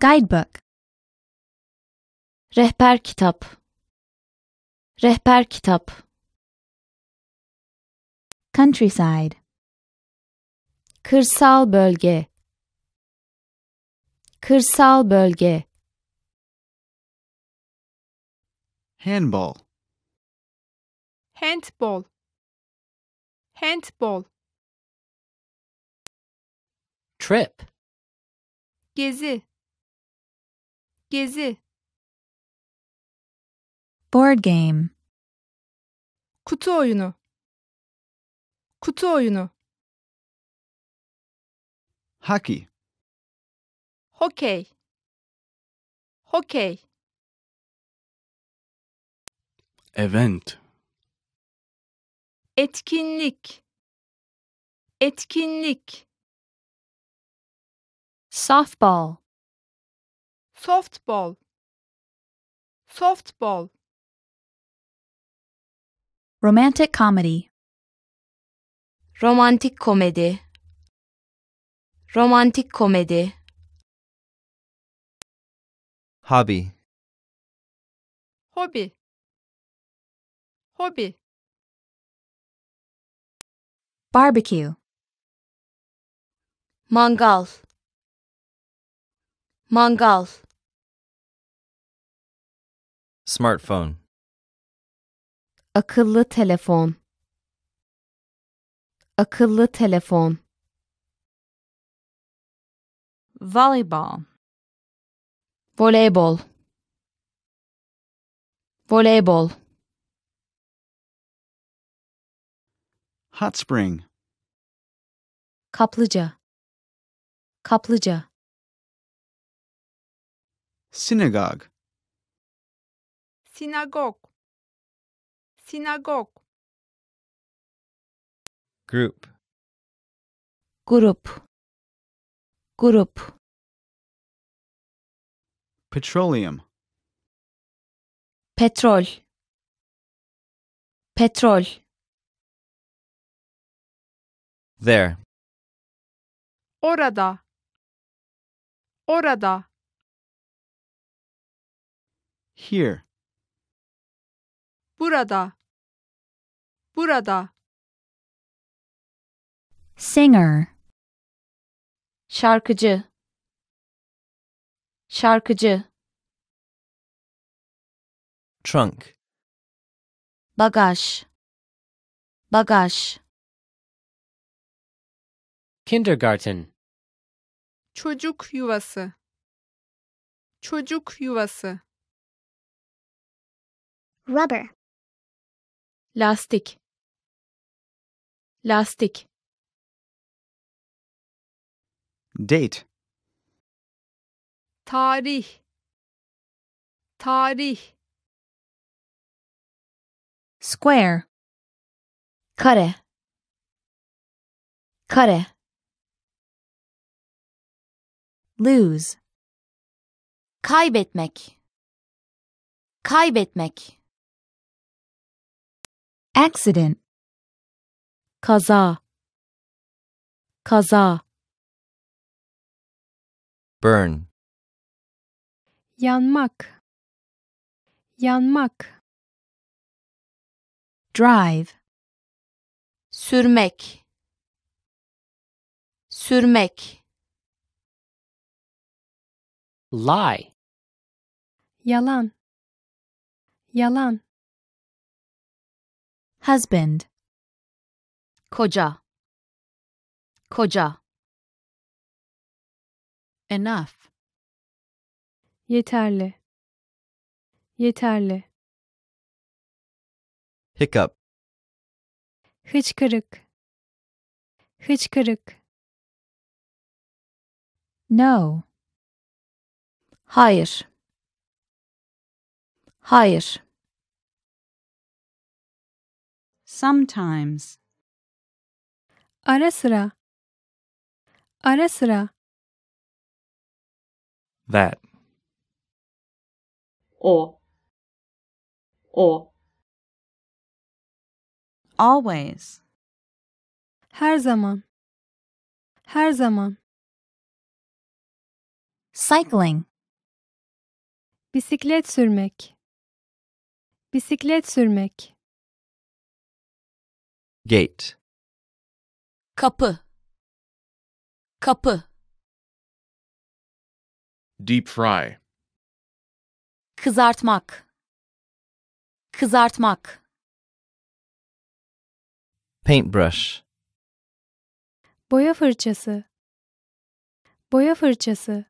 Speaker 4: Guidebook.
Speaker 2: Rehber kitap. Rehber kitap.
Speaker 4: Countryside.
Speaker 2: Kırsal bölge. Kırsal bölge.
Speaker 18: Handball.
Speaker 9: Handball. Handball.
Speaker 15: Trip.
Speaker 9: Gezi. Gezi.
Speaker 4: Board game.
Speaker 9: Kutu oyunu. Kutu oyunu.
Speaker 18: Hockey.
Speaker 9: Hokey. Hokey.
Speaker 28: Event.
Speaker 9: Etkinlik. Etkinlik.
Speaker 2: Softball.
Speaker 9: Softball. Softball.
Speaker 4: Romantic comedy.
Speaker 2: Romantik komedi. Romantik komedi.
Speaker 5: Hobby.
Speaker 9: Hobi. Hobi.
Speaker 4: Barbecue.
Speaker 2: Mangal. Mangal.
Speaker 5: Smartphone.
Speaker 2: Akıllı telefon. Akıllı telefon.
Speaker 4: Volleyball.
Speaker 2: Voleybol. Voleybol.
Speaker 18: Hot spring.
Speaker 2: Kaplıca. Kaplıca.
Speaker 18: Synagogue.
Speaker 9: Sinagog. Sinagog.
Speaker 5: Group.
Speaker 2: Grup. Grup.
Speaker 18: Petroleum.
Speaker 2: Petrol. Petrol.
Speaker 5: There.
Speaker 9: Orada. Orada.
Speaker 18: Here.
Speaker 9: Burada. Burada.
Speaker 4: Singer.
Speaker 2: Şarkıcı. Şarkıcı.
Speaker 5: Trunk.
Speaker 2: Bagaj. Bagaj.
Speaker 15: Kindergarten.
Speaker 9: Çocuk yuvası. Çocuk yuvası.
Speaker 29: Rubber.
Speaker 2: Lastik. Lastik.
Speaker 18: Date.
Speaker 9: Tarih. Tarih.
Speaker 4: Square.
Speaker 2: Kare. Kare.
Speaker 4: Lose.
Speaker 2: Kaybetmek. Kaybetmek.
Speaker 4: Accident.
Speaker 2: Kaza. Kaza.
Speaker 5: Burn.
Speaker 20: Yanmak yanmak
Speaker 4: Drive.
Speaker 2: Sürmek. Sürmek.
Speaker 15: Lie.
Speaker 20: yalan yalan
Speaker 4: Husband.
Speaker 2: Koca. Koca.
Speaker 11: Enough.
Speaker 20: Yeterli yeterli
Speaker 5: Hiccup.
Speaker 20: hıçkırık hıçkırık
Speaker 4: No.
Speaker 2: Hayır. Hayır.
Speaker 4: Sometimes.
Speaker 20: ara sıra ara sıra
Speaker 10: That.
Speaker 3: O. O.
Speaker 4: Always.
Speaker 20: Her zaman. Her zaman.
Speaker 4: Cycling.
Speaker 20: Bisiklet sürmek. Bisiklet sürmek.
Speaker 5: Gate.
Speaker 2: Kapı. Kapı.
Speaker 7: Deep fry.
Speaker 2: Kızartmak. Kızartmak.
Speaker 5: Paintbrush.
Speaker 20: Boya fırçası. Boya fırçası.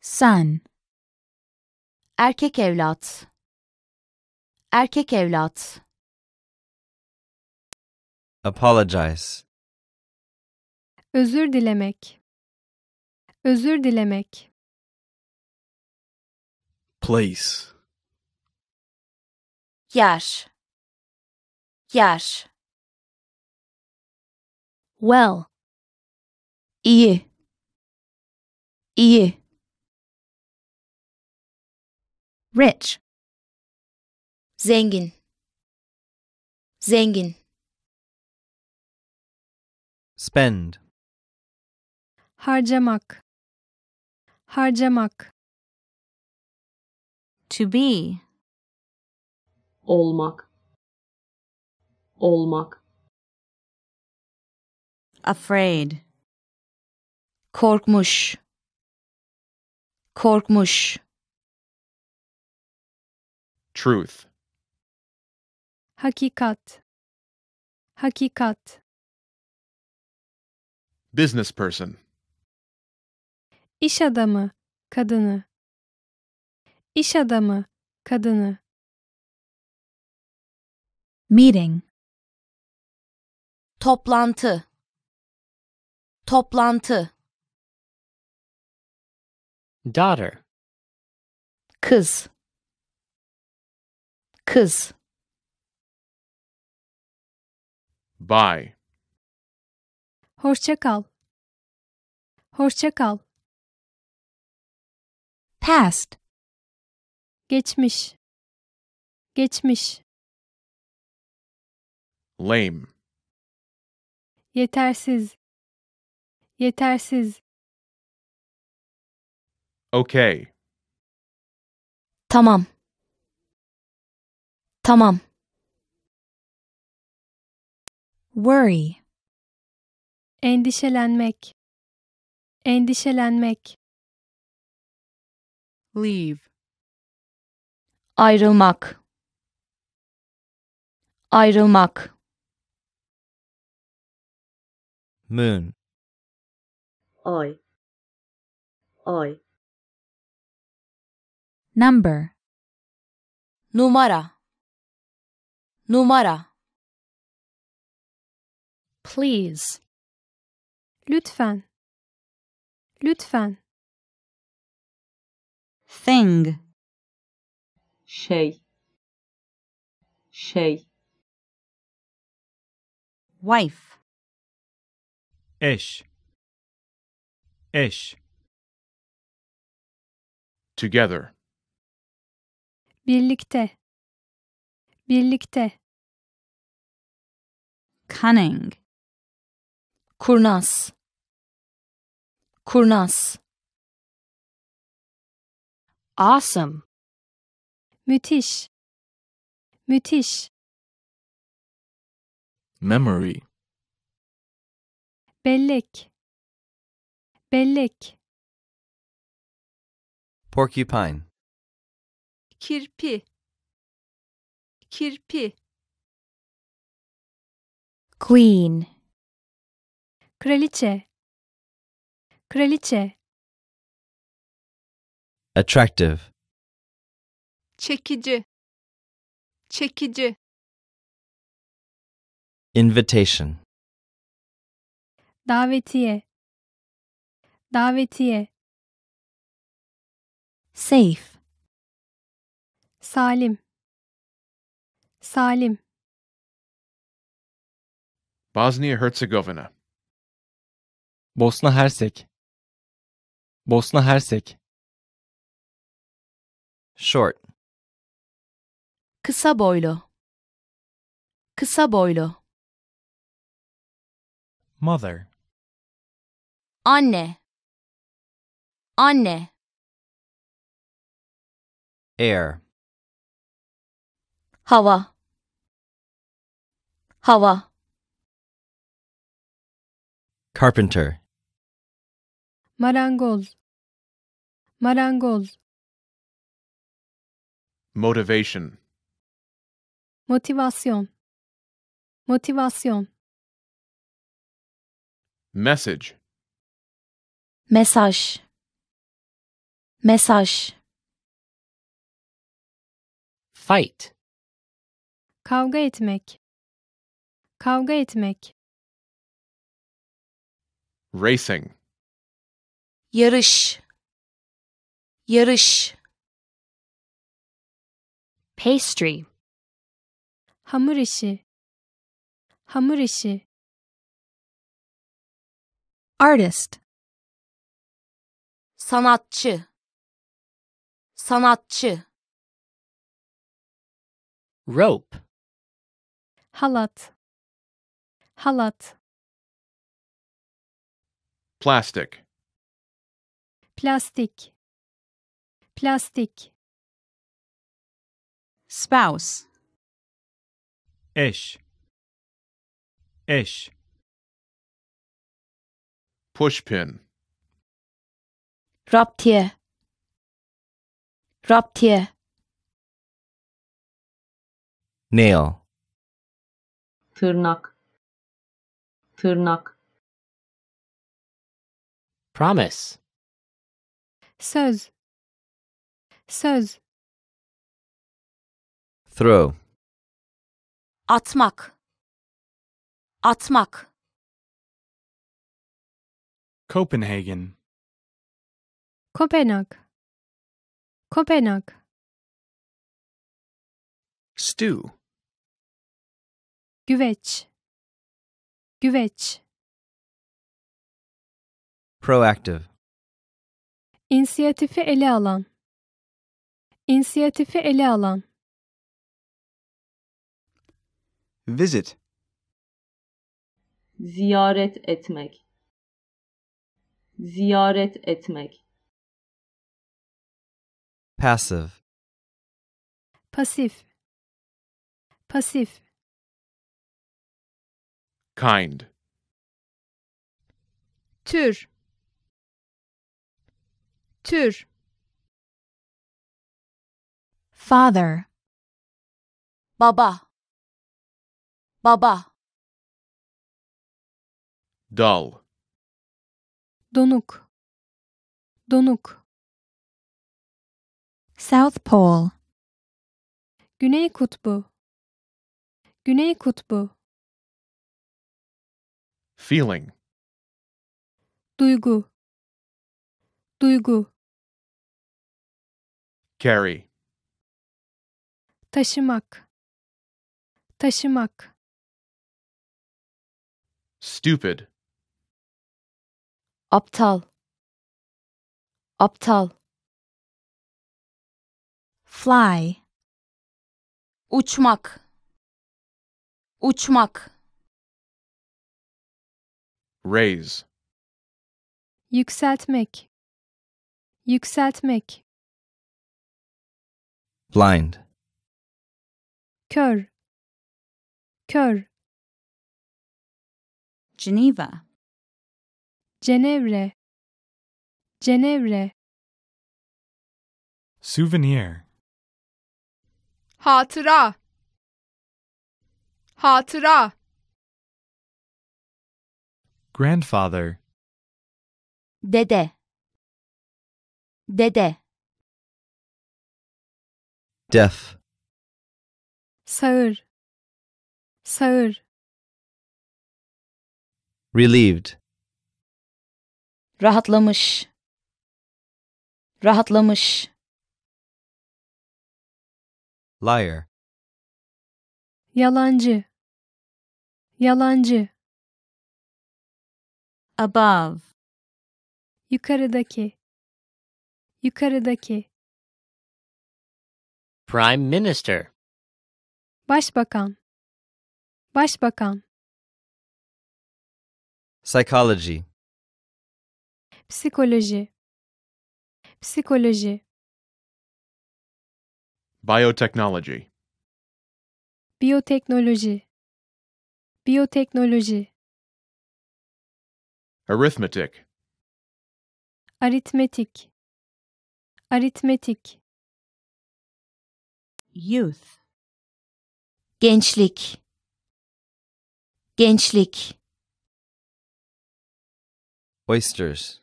Speaker 4: Son.
Speaker 2: Erkek evlat. Erkek evlat.
Speaker 5: Apologize.
Speaker 20: Özür dilemek. Özür dilemek.
Speaker 18: Place.
Speaker 2: Yer. Yer.
Speaker 4: Well.
Speaker 2: İyi. İyi.
Speaker 4: Rich.
Speaker 2: Zengin. Zengin.
Speaker 5: Spend.
Speaker 20: Harcamak. Harcamak.
Speaker 2: To be.
Speaker 3: Olmak. Olmak.
Speaker 2: Afraid. Korkmuş. Korkmuş.
Speaker 7: Truth.
Speaker 20: Hakikat. Hakikat.
Speaker 7: Business person.
Speaker 20: İş adamı, kadını. İş adamı, kadını.
Speaker 4: Meeting.
Speaker 2: Toplantı. Toplantı.
Speaker 15: Daughter.
Speaker 2: Kız. Kız.
Speaker 7: Buy.
Speaker 20: Hoşça kal. Hoşça kal.
Speaker 4: Past.
Speaker 20: Geçmiş. Geçmiş.
Speaker 7: Lame.
Speaker 20: Yetersiz. Yetersiz.
Speaker 7: Okay.
Speaker 2: Tamam. Tamam.
Speaker 4: Worry.
Speaker 20: Endişelenmek. Endişelenmek.
Speaker 11: Leave.
Speaker 2: Ayrılmak. Ayrılmak.
Speaker 5: Moon.
Speaker 3: Ay. Ay.
Speaker 4: Number.
Speaker 2: Numara. Numara.
Speaker 20: Please. Lütfen. Lütfen.
Speaker 4: Thing.
Speaker 3: Şey. Şey.
Speaker 4: Wife.
Speaker 10: Eş. Eş.
Speaker 7: Together.
Speaker 20: Birlikte. Birlikte.
Speaker 4: Cunning.
Speaker 2: Kurnaz. Kurnaz.
Speaker 20: Awesome. Müthiş. Müthiş.
Speaker 18: Memory.
Speaker 20: Bellek. Bellek.
Speaker 5: Porcupine.
Speaker 9: kirpi kirpi
Speaker 2: Queen.
Speaker 20: Kraliçe. Kraliçe.
Speaker 5: Attractive.
Speaker 9: Çekici çekici
Speaker 5: Invitation.
Speaker 20: Davetiye. Davetiye.
Speaker 4: Safe.
Speaker 20: Salim. Salim.
Speaker 7: Bosnia-Herzegovina.
Speaker 5: Bosna Hersek. Bosna Hersek. Short.
Speaker 2: Kısa boylu. Kısa boylu.
Speaker 10: Mother.
Speaker 2: Anne. Anne.
Speaker 5: Air.
Speaker 2: Hava. Hava.
Speaker 5: Carpenter.
Speaker 20: Marangoz. Marangoz.
Speaker 7: Motivation.
Speaker 20: Motivasyon. Motivasyon.
Speaker 7: Message.
Speaker 2: Mesaj. Mesaj.
Speaker 15: Fight.
Speaker 20: Kavga etmek. Kavga etmek.
Speaker 7: Racing.
Speaker 2: Yarış. Yarış.
Speaker 20: Pastry. Hamur işi. Hamur işi.
Speaker 4: Artist.
Speaker 2: Sanatçı. Sanatçı.
Speaker 15: Rope.
Speaker 20: Halat. Halat.
Speaker 7: Plastic.
Speaker 20: Plastik. Plastik.
Speaker 4: Spouse.
Speaker 10: Eş. Eş.
Speaker 7: Pushpin.
Speaker 2: Raptiye. Raptiye.
Speaker 5: Nail.
Speaker 3: tırnak tırnak
Speaker 15: Promise.
Speaker 20: Söz. Söz.
Speaker 5: Throw.
Speaker 2: Atmak. Atmak.
Speaker 10: Copenhagen.
Speaker 20: Kopenhag. Kopenhag.
Speaker 10: Stew.
Speaker 20: Güveç. Güveç.
Speaker 5: Proactive.
Speaker 20: İnisiyatifi ele alan. İnisiyatifi ele alan.
Speaker 18: Visit.
Speaker 3: ziyaret etmek ziyaret etmek
Speaker 5: Passive.
Speaker 20: Pasif. Pasif.
Speaker 7: Kind.
Speaker 9: Tür. Tür.
Speaker 4: Father.
Speaker 2: Baba. Baba.
Speaker 7: Dull.
Speaker 20: Donuk. Donuk.
Speaker 4: South Pole.
Speaker 20: Güney kutbu. Güney kutbu.
Speaker 7: Feeling.
Speaker 20: Duygu. Duygu.
Speaker 7: Carry.
Speaker 20: Taşımak. Taşımak.
Speaker 7: Stupid.
Speaker 2: Aptal. Aptal.
Speaker 4: Fly.
Speaker 2: Uçmak. Uçmak.
Speaker 7: Raise.
Speaker 20: Yükseltmek. Yükseltmek.
Speaker 5: Blind.
Speaker 20: Kör. Kör.
Speaker 4: Geneva.
Speaker 20: Cenevre. Cenevre.
Speaker 10: Souvenir.
Speaker 9: Hatıra. Hatıra.
Speaker 10: Grandfather.
Speaker 2: Dede. Dede.
Speaker 5: Deaf.
Speaker 20: Sağır. Sağır.
Speaker 5: Relieved.
Speaker 2: Rahatlamış. Rahatlamış.
Speaker 5: Liar.
Speaker 20: Yalancı. Yalancı.
Speaker 4: Above.
Speaker 20: Yukarıdaki. Yukarıdaki.
Speaker 15: Prime Minister.
Speaker 20: Başbakan. Başbakan.
Speaker 5: Psychology.
Speaker 20: psikoloji, psikoloji,
Speaker 7: Biotechnology.
Speaker 20: biyoteknoloji, biyoteknoloji,
Speaker 7: Arithmetic.
Speaker 20: aritmetik, aritmetik,
Speaker 2: Youth. Gençlik. Gençlik.
Speaker 5: Oysters.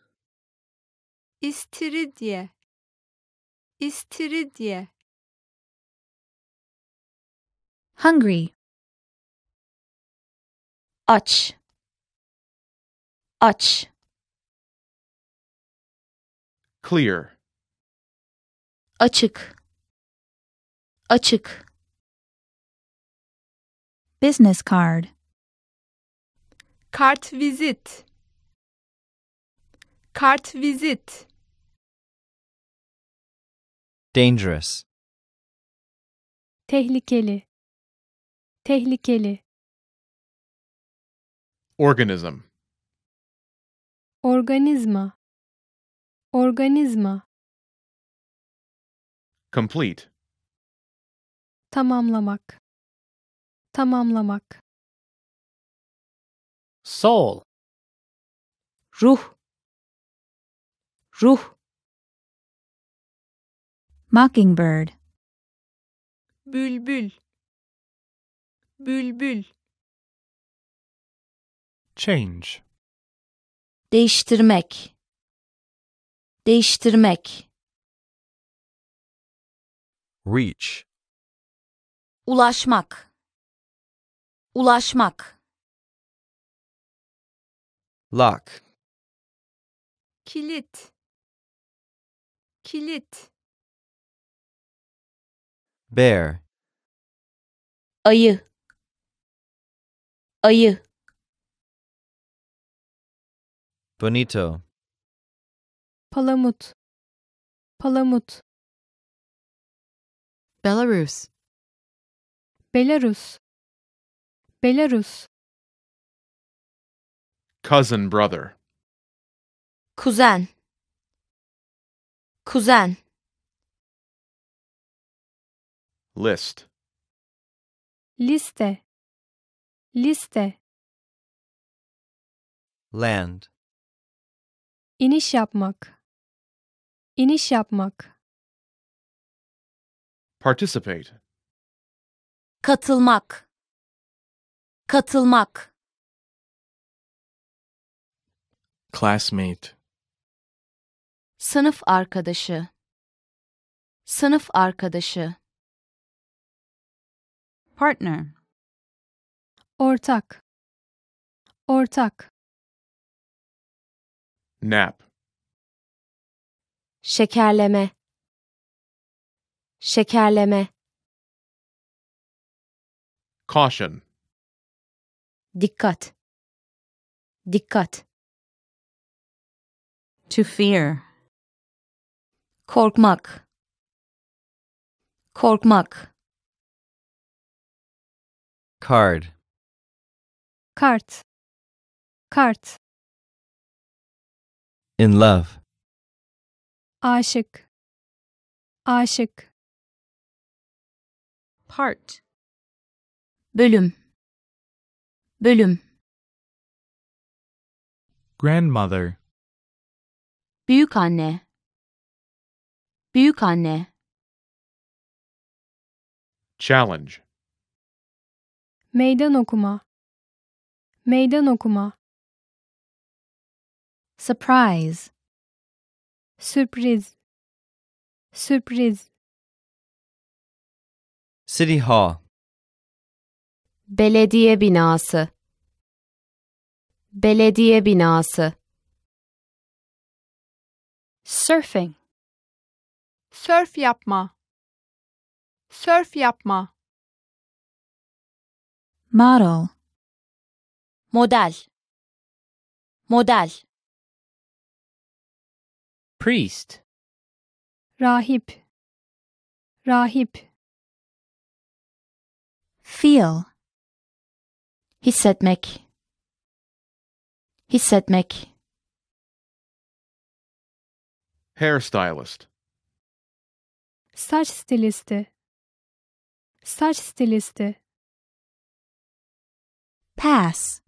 Speaker 9: İstiridye. İstiridye.
Speaker 2: Hungry. Aç. Aç.
Speaker 7: Clear.
Speaker 2: Açık. Açık.
Speaker 4: Business card.
Speaker 9: Kart vizit. Kart vizit.
Speaker 5: Dangerous.
Speaker 20: tehlikeli, tehlikeli,
Speaker 7: Organism.
Speaker 20: organizma, organizma,
Speaker 7: Complete.
Speaker 20: tamamlamak, tamamlamak,
Speaker 15: Soul.
Speaker 2: Ruh. Ruh.
Speaker 4: Mockingbird.
Speaker 9: Bülbül. Bülbül.
Speaker 10: Change.
Speaker 2: Değiştirmek. Değiştirmek.
Speaker 30: Reach.
Speaker 2: Ulaşmak. Ulaşmak.
Speaker 5: Lock.
Speaker 9: Kilit. Kilit.
Speaker 5: Bear.
Speaker 2: Ayı. Ayı.
Speaker 5: Bonito.
Speaker 20: palamut, palamut,
Speaker 11: Belarus.
Speaker 20: Belarus, Belarus,
Speaker 7: Cousin brother.
Speaker 2: Kuzen. Kuzen.
Speaker 7: List.
Speaker 20: liste, liste,
Speaker 5: Land.
Speaker 20: iniş yapmak, iniş yapmak,
Speaker 7: Participate.
Speaker 2: Katılmak. Katılmak.
Speaker 10: Classmate.
Speaker 2: Sınıf arkadaşı. Sınıf arkadaşı.
Speaker 4: Partner.
Speaker 20: ortak, ortak,
Speaker 7: Nap.
Speaker 2: Şekerleme. Şekerleme.
Speaker 7: Caution.
Speaker 2: Dikkat. Dikkat.
Speaker 4: To fear.
Speaker 2: Korkmak. Korkmak.
Speaker 5: Card.
Speaker 20: kart, kart,
Speaker 5: In love.
Speaker 20: aşık, aşık,
Speaker 2: Part. Bölüm. Bölüm.
Speaker 10: Grandmother.
Speaker 2: Büyük anne. Büyük anne.
Speaker 7: Challenge.
Speaker 20: meydan okuma, meydan okuma,
Speaker 4: Surprise.
Speaker 20: sürpriz, sürpriz,
Speaker 5: City Hall.
Speaker 2: Belediye binası. Belediye binası.
Speaker 9: Surfing. Sörf yapma. Sörf yapma.
Speaker 4: Model.
Speaker 2: Model. Model.
Speaker 15: Priest.
Speaker 20: rahip, rahip,
Speaker 4: Feel.
Speaker 2: Hissetmek. Hissetmek.
Speaker 7: Hairstylist.
Speaker 20: Saç stilisti. Saç stilisti.
Speaker 2: Pass.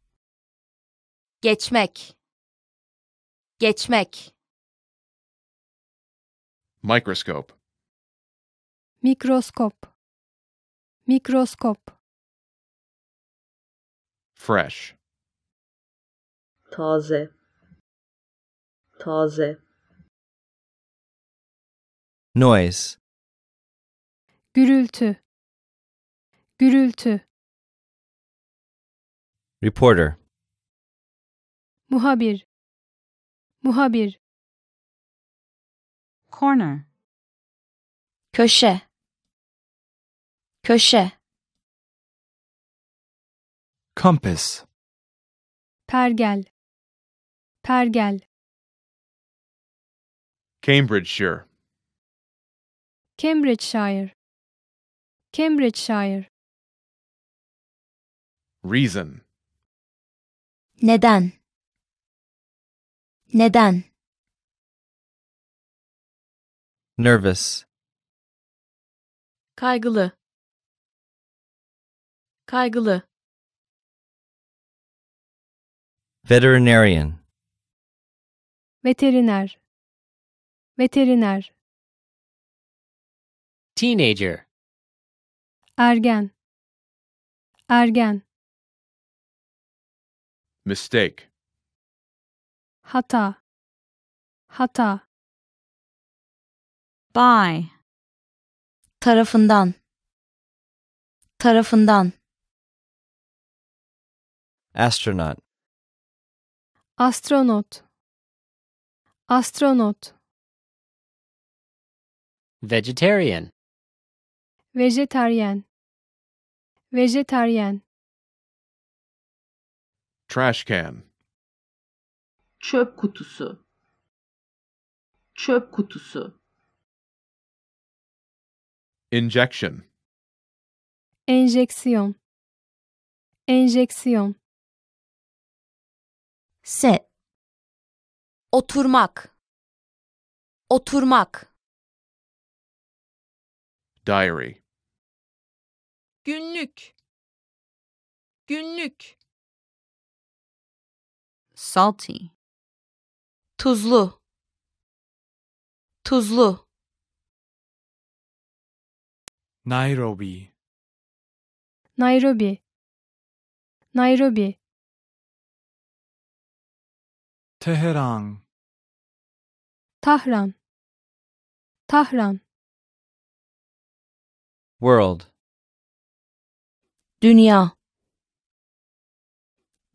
Speaker 2: Geçmek. Geçmek.
Speaker 7: Microscope.
Speaker 20: Mikroskop. Mikroskop.
Speaker 7: Fresh.
Speaker 3: taze taze
Speaker 5: Noise.
Speaker 20: Gürültü. Gürültü.
Speaker 5: Reporter.
Speaker 20: Muhabir. Muhabir.
Speaker 8: Corner.
Speaker 2: Köşe. Köşe.
Speaker 10: Compass.
Speaker 20: Pergel. Pergel.
Speaker 7: Cambridgeshire.
Speaker 20: Cambridgeshire. Cambridgeshire.
Speaker 7: Reason.
Speaker 2: Neden? Neden?
Speaker 5: Nervous.
Speaker 2: Kaygılı. Kaygılı.
Speaker 5: Veterinarian.
Speaker 20: Veteriner. Veteriner.
Speaker 15: Teenager.
Speaker 20: Ergen. Ergen.
Speaker 7: Mistake.
Speaker 20: Hata. Hata.
Speaker 8: By.
Speaker 2: Tarafından. Tarafından.
Speaker 5: Astronaut.
Speaker 20: Astronot. Astronot.
Speaker 15: Vegetarian.
Speaker 20: Vejetaryen. Vejetaryen.
Speaker 7: Trash can.
Speaker 3: çöp kutusu çöp kutusu
Speaker 7: Injection.
Speaker 20: Enjeksiyon. Enjeksiyon.
Speaker 2: Sit. Oturmak. Oturmak.
Speaker 7: Diary.
Speaker 9: Günlük. Günlük.
Speaker 8: Salty.
Speaker 2: Tuzlu. Tuzlu.
Speaker 10: Nairobi.
Speaker 20: Nairobi. Nairobi.
Speaker 10: Teheran.
Speaker 20: Tahran. Tahran.
Speaker 5: World.
Speaker 2: Dünya.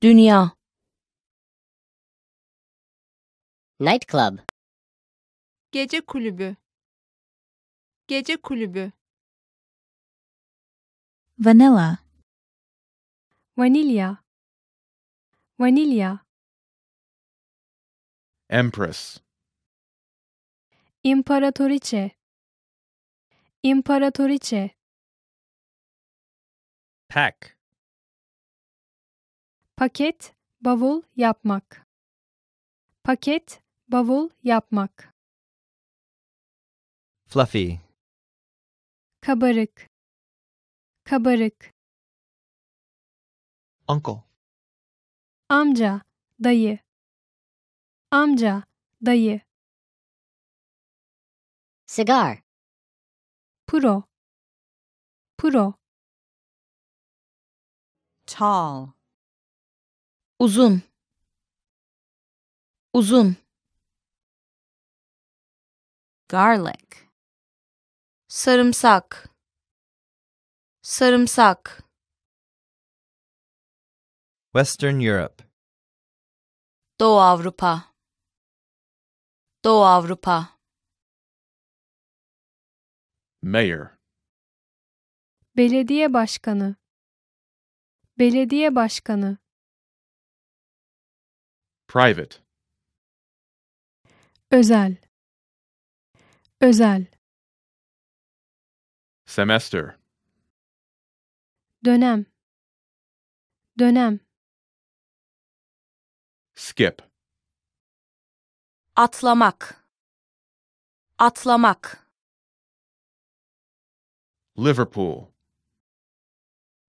Speaker 2: Dünya.
Speaker 24: Nightclub.
Speaker 9: Gece kulübü. Gece kulübü.
Speaker 8: Vanilla.
Speaker 20: Vanilya. Vanilya.
Speaker 7: Empress.
Speaker 20: İmparatoriçe. İmparatoriçe.
Speaker 31: Pack.
Speaker 20: Paket, bavul yapmak. Paket, bavul yapmak.
Speaker 5: Fluffy.
Speaker 20: Kabarık. Kabarık.
Speaker 10: Uncle.
Speaker 20: Amca, dayı. Amca, dayı.
Speaker 24: Cigar.
Speaker 20: Pro. Pro.
Speaker 8: Tall.
Speaker 2: Uzun. Uzun.
Speaker 8: Garlic.
Speaker 2: Sarımsak. Sarımsak.
Speaker 5: Western Europe.
Speaker 2: Doğu Avrupa. Doğu Avrupa.
Speaker 7: Mayor.
Speaker 20: Belediye başkanı. Belediye başkanı.
Speaker 7: Private.
Speaker 20: Özel. Özel.
Speaker 7: Semester.
Speaker 20: Dönem. Dönem.
Speaker 7: Skip.
Speaker 2: Atlamak. Atlamak.
Speaker 7: Liverpool.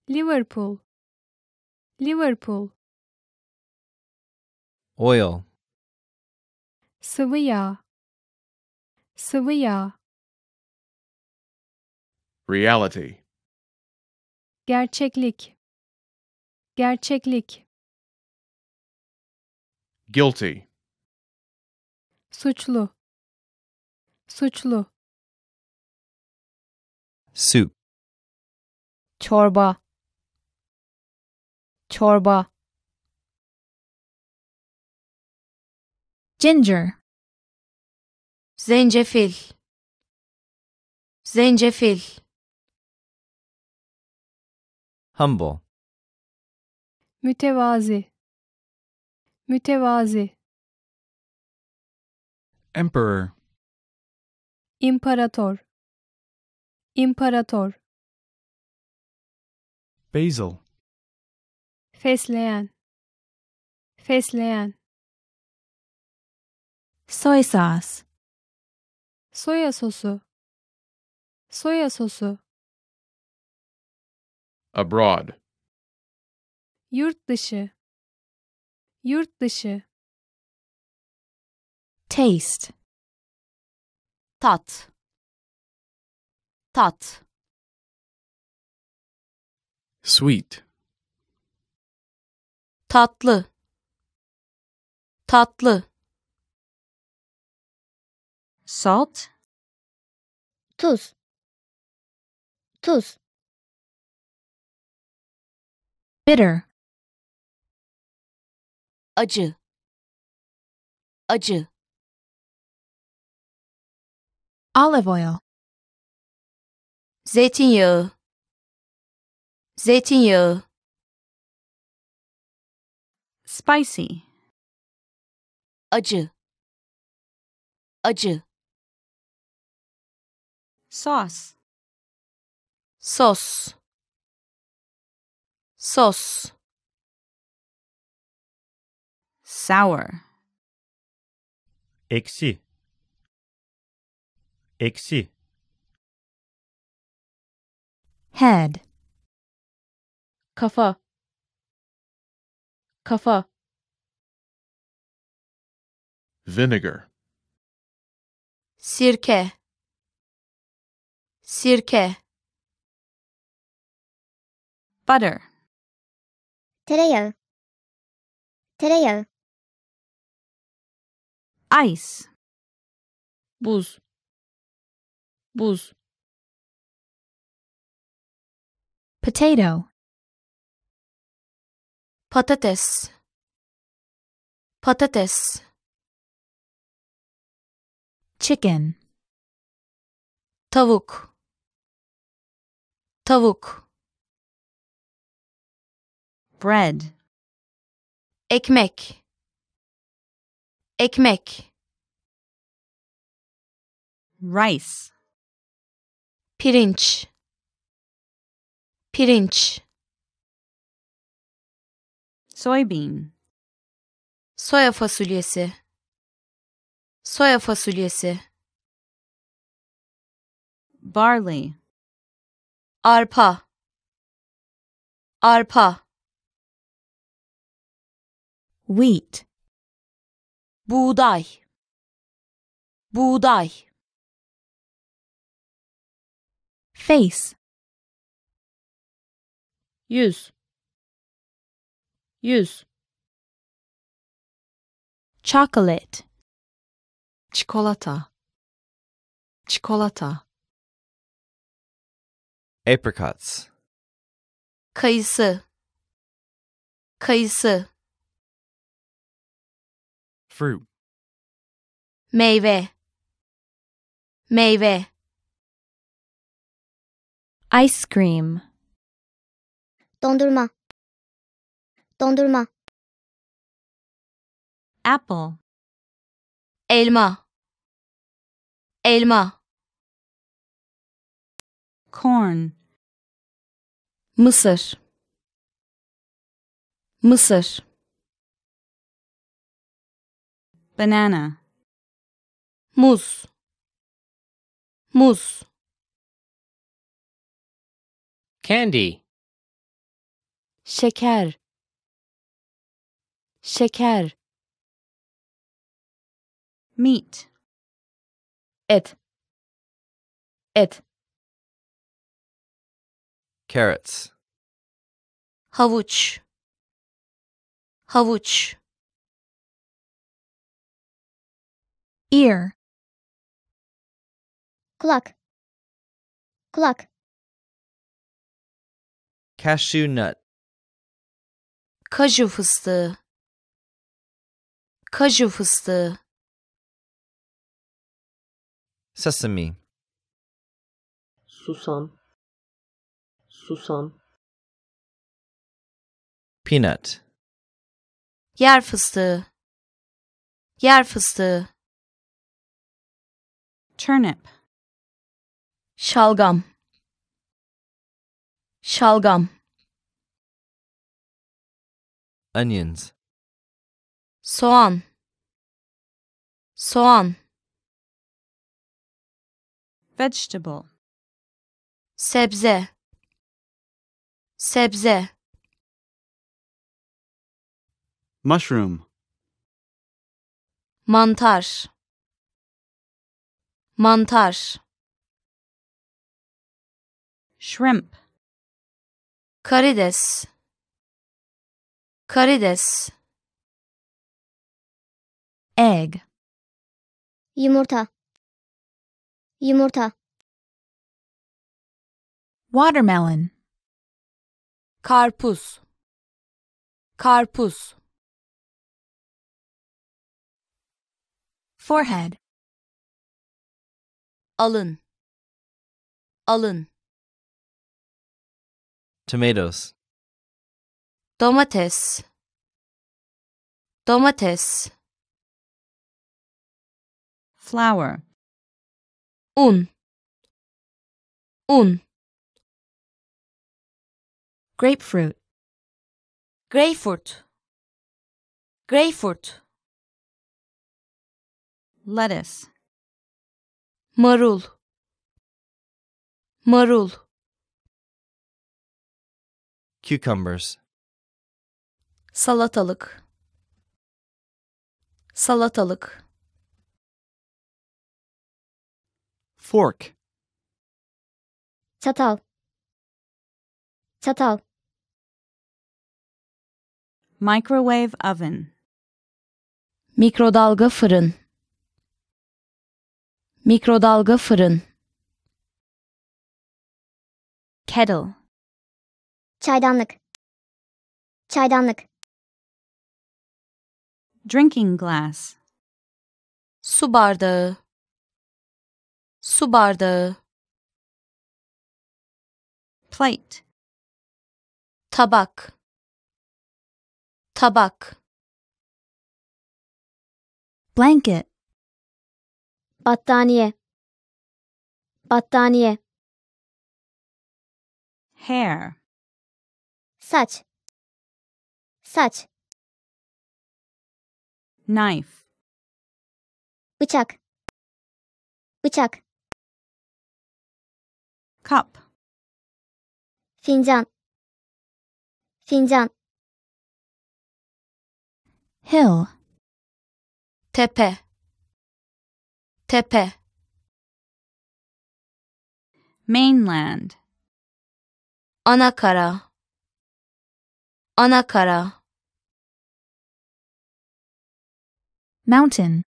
Speaker 20: Liverpool. Liverpool.
Speaker 5: Oil.
Speaker 20: Sıvı yağ. Sıvı yağ.
Speaker 7: Reality.
Speaker 20: Gerçeklik. Gerçeklik.
Speaker 7: Guilty.
Speaker 20: Suçlu. Suçlu.
Speaker 5: Soup.
Speaker 2: Çorba. Çorba.
Speaker 8: Ginger.
Speaker 2: Zencefil. Zencefil.
Speaker 5: Humble.
Speaker 20: Mütevazi. Mütevazi.
Speaker 10: Emperor.
Speaker 20: İmparator. İmparator.
Speaker 10: Basil.
Speaker 20: Fesleyen. Fesleyen.
Speaker 8: Soy sauce.
Speaker 20: Soya sosu. Soya sosu.
Speaker 7: Abroad.
Speaker 20: Yurt dışı. Yurt dışı.
Speaker 8: Taste.
Speaker 2: Tat. Tat.
Speaker 32: Sweet.
Speaker 2: Tatlı. Tatlı.
Speaker 8: Salt.
Speaker 6: Tuz. Tuz.
Speaker 8: Bitter.
Speaker 2: Acı. Acı.
Speaker 8: Olive oil.
Speaker 2: Zeytinyağı. Zeytinyağı.
Speaker 8: Spicy.
Speaker 2: Acı. Acı.
Speaker 8: Sauce.
Speaker 2: Sos. Sos.
Speaker 8: Sour.
Speaker 33: Eksi. Eksi.
Speaker 8: Head.
Speaker 2: Kafa. Kafa.
Speaker 7: Vinegar.
Speaker 2: Sirke. Sirke.
Speaker 8: Butter.
Speaker 6: Tereyağı. Tereyağı.
Speaker 8: Ice.
Speaker 2: Buz. Buz.
Speaker 8: Potato.
Speaker 2: Patates. Patates.
Speaker 8: Chicken.
Speaker 2: Tavuk. Tavuk.
Speaker 8: Bread.
Speaker 2: Ekmek. Ekmek.
Speaker 8: Rice.
Speaker 2: Pirinç. Pirinç.
Speaker 8: Soybean.
Speaker 2: Soya fasulyesi. Soya fasulyesi.
Speaker 8: Barley.
Speaker 2: Arpa. Arpa.
Speaker 8: Wheat.
Speaker 2: Buğday. Buğday.
Speaker 8: Face.
Speaker 2: Yüz. Yüz.
Speaker 8: Chocolate.
Speaker 12: Çikolata. Çikolata.
Speaker 5: Apricots.
Speaker 2: Kayısı. Kayısı.
Speaker 10: Fruit.
Speaker 2: Meyve. Meyve.
Speaker 8: Ice cream.
Speaker 6: Dondurma. Dondurma.
Speaker 8: Apple.
Speaker 2: Elma. Elma.
Speaker 8: Corn.
Speaker 2: Mısır. Mısır.
Speaker 8: Banana.
Speaker 2: muz muz
Speaker 15: Candy.
Speaker 4: şeker şeker
Speaker 8: Meat.
Speaker 2: et et
Speaker 5: Carrots.
Speaker 2: havuç havuç
Speaker 8: Ear.
Speaker 6: kulak kulak
Speaker 5: Cashew nut.
Speaker 2: kaju fıstığı kaju fıstığı
Speaker 5: Sesame.
Speaker 3: susam, susam,
Speaker 5: Peanut.
Speaker 2: yer fıstığı yer fıstığı
Speaker 8: Turnip.
Speaker 2: şalgam şalgam
Speaker 5: Onions.
Speaker 2: Soğan. Soğan.
Speaker 8: Vegetable.
Speaker 2: sebze. Sebze.
Speaker 18: Mushroom.
Speaker 2: mantar. Mantar.
Speaker 8: Shrimp.
Speaker 2: karides. Karides
Speaker 8: Egg.
Speaker 6: yumurta yumurta
Speaker 8: Watermelon.
Speaker 2: karpuz karpuz
Speaker 8: Forehead.
Speaker 2: alın alın
Speaker 5: Tomatoes.
Speaker 2: domates domates
Speaker 8: Flour.
Speaker 2: un un
Speaker 8: Grapefruit.
Speaker 2: greyfurt greyfurt
Speaker 8: Lettuce.
Speaker 2: marul marul
Speaker 5: Cucumbers.
Speaker 2: salatalık salatalık
Speaker 18: Fork.
Speaker 6: çatal çatal
Speaker 8: Microwave oven.
Speaker 2: mikrodalga fırın mikrodalga fırın
Speaker 8: Kettle.
Speaker 6: çaydanlık çaydanlık
Speaker 8: Drinking glass.
Speaker 2: su bardağı su bardağı.
Speaker 8: Plate.
Speaker 2: tabak. Tabak.
Speaker 8: Blanket.
Speaker 6: battaniye. Battaniye.
Speaker 8: Hair.
Speaker 6: saç. Saç.
Speaker 8: Knife.
Speaker 6: bıçak. Bıçak
Speaker 8: Cup.
Speaker 6: fincan fincan
Speaker 8: Hill.
Speaker 2: tepe tepe
Speaker 8: Mainland.
Speaker 2: anakara anakara
Speaker 8: Mountain.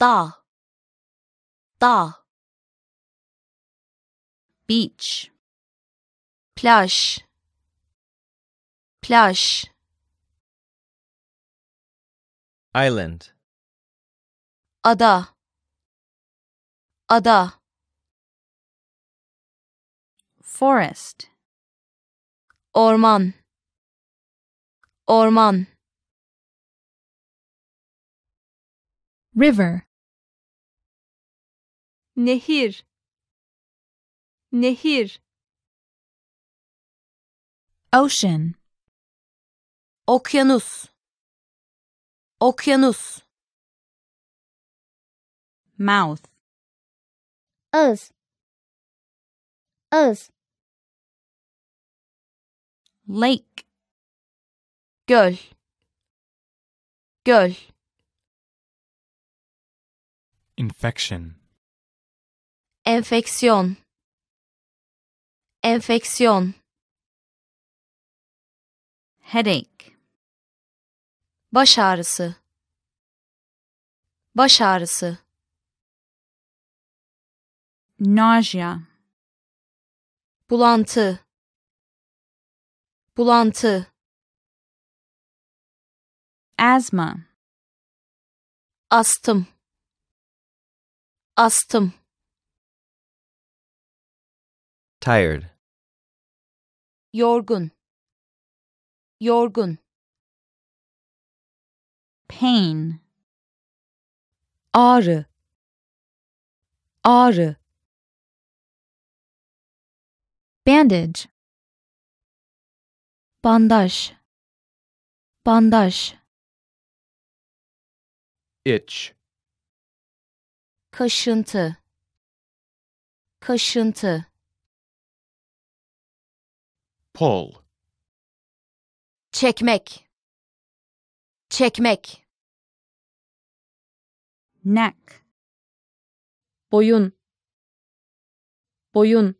Speaker 2: dağ dağ
Speaker 8: Beach.
Speaker 2: plaj plaj
Speaker 5: Island.
Speaker 2: ada ada
Speaker 8: Forest.
Speaker 2: orman orman
Speaker 8: River.
Speaker 4: nehir nehir
Speaker 8: Ocean.
Speaker 2: okyanus Okyanus.
Speaker 8: Mouth.
Speaker 6: Ağız. Ağız.
Speaker 8: Lake.
Speaker 2: Göl. Göl.
Speaker 10: Infection.
Speaker 2: Enfeksiyon. Enfeksiyon.
Speaker 8: Headache.
Speaker 2: Baş ağrısı. Baş ağrısı.
Speaker 8: Nausea.
Speaker 2: Bulantı. Bulantı.
Speaker 8: Asthma.
Speaker 2: Astım. Astım.
Speaker 5: Tired.
Speaker 2: Yorgun. Yorgun.
Speaker 8: Pain.
Speaker 2: Ağrı. Ağrı.
Speaker 4: Bandage.
Speaker 2: Bandaj. Bandaj.
Speaker 7: Itch.
Speaker 2: Kaşıntı. Kaşıntı.
Speaker 7: Pull.
Speaker 2: Çekmek. Çekmek.
Speaker 8: Neck.
Speaker 2: Boyun. Boyun.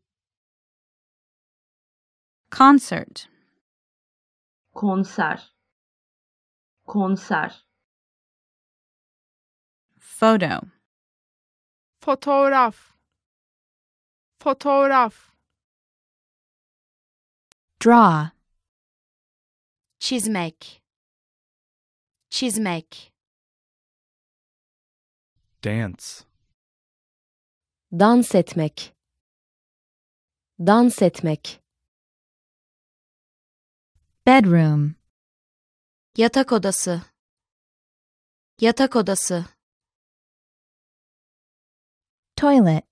Speaker 8: Concert.
Speaker 3: konser konser
Speaker 8: Photo.
Speaker 9: fotoğraf fotoğraf
Speaker 4: Draw.
Speaker 2: Çizmek. Çizmek.
Speaker 10: Dance.
Speaker 2: Dans etmek. Dans etmek.
Speaker 4: Bedroom.
Speaker 2: Yatak odası. Yatak odası.
Speaker 4: Toilet.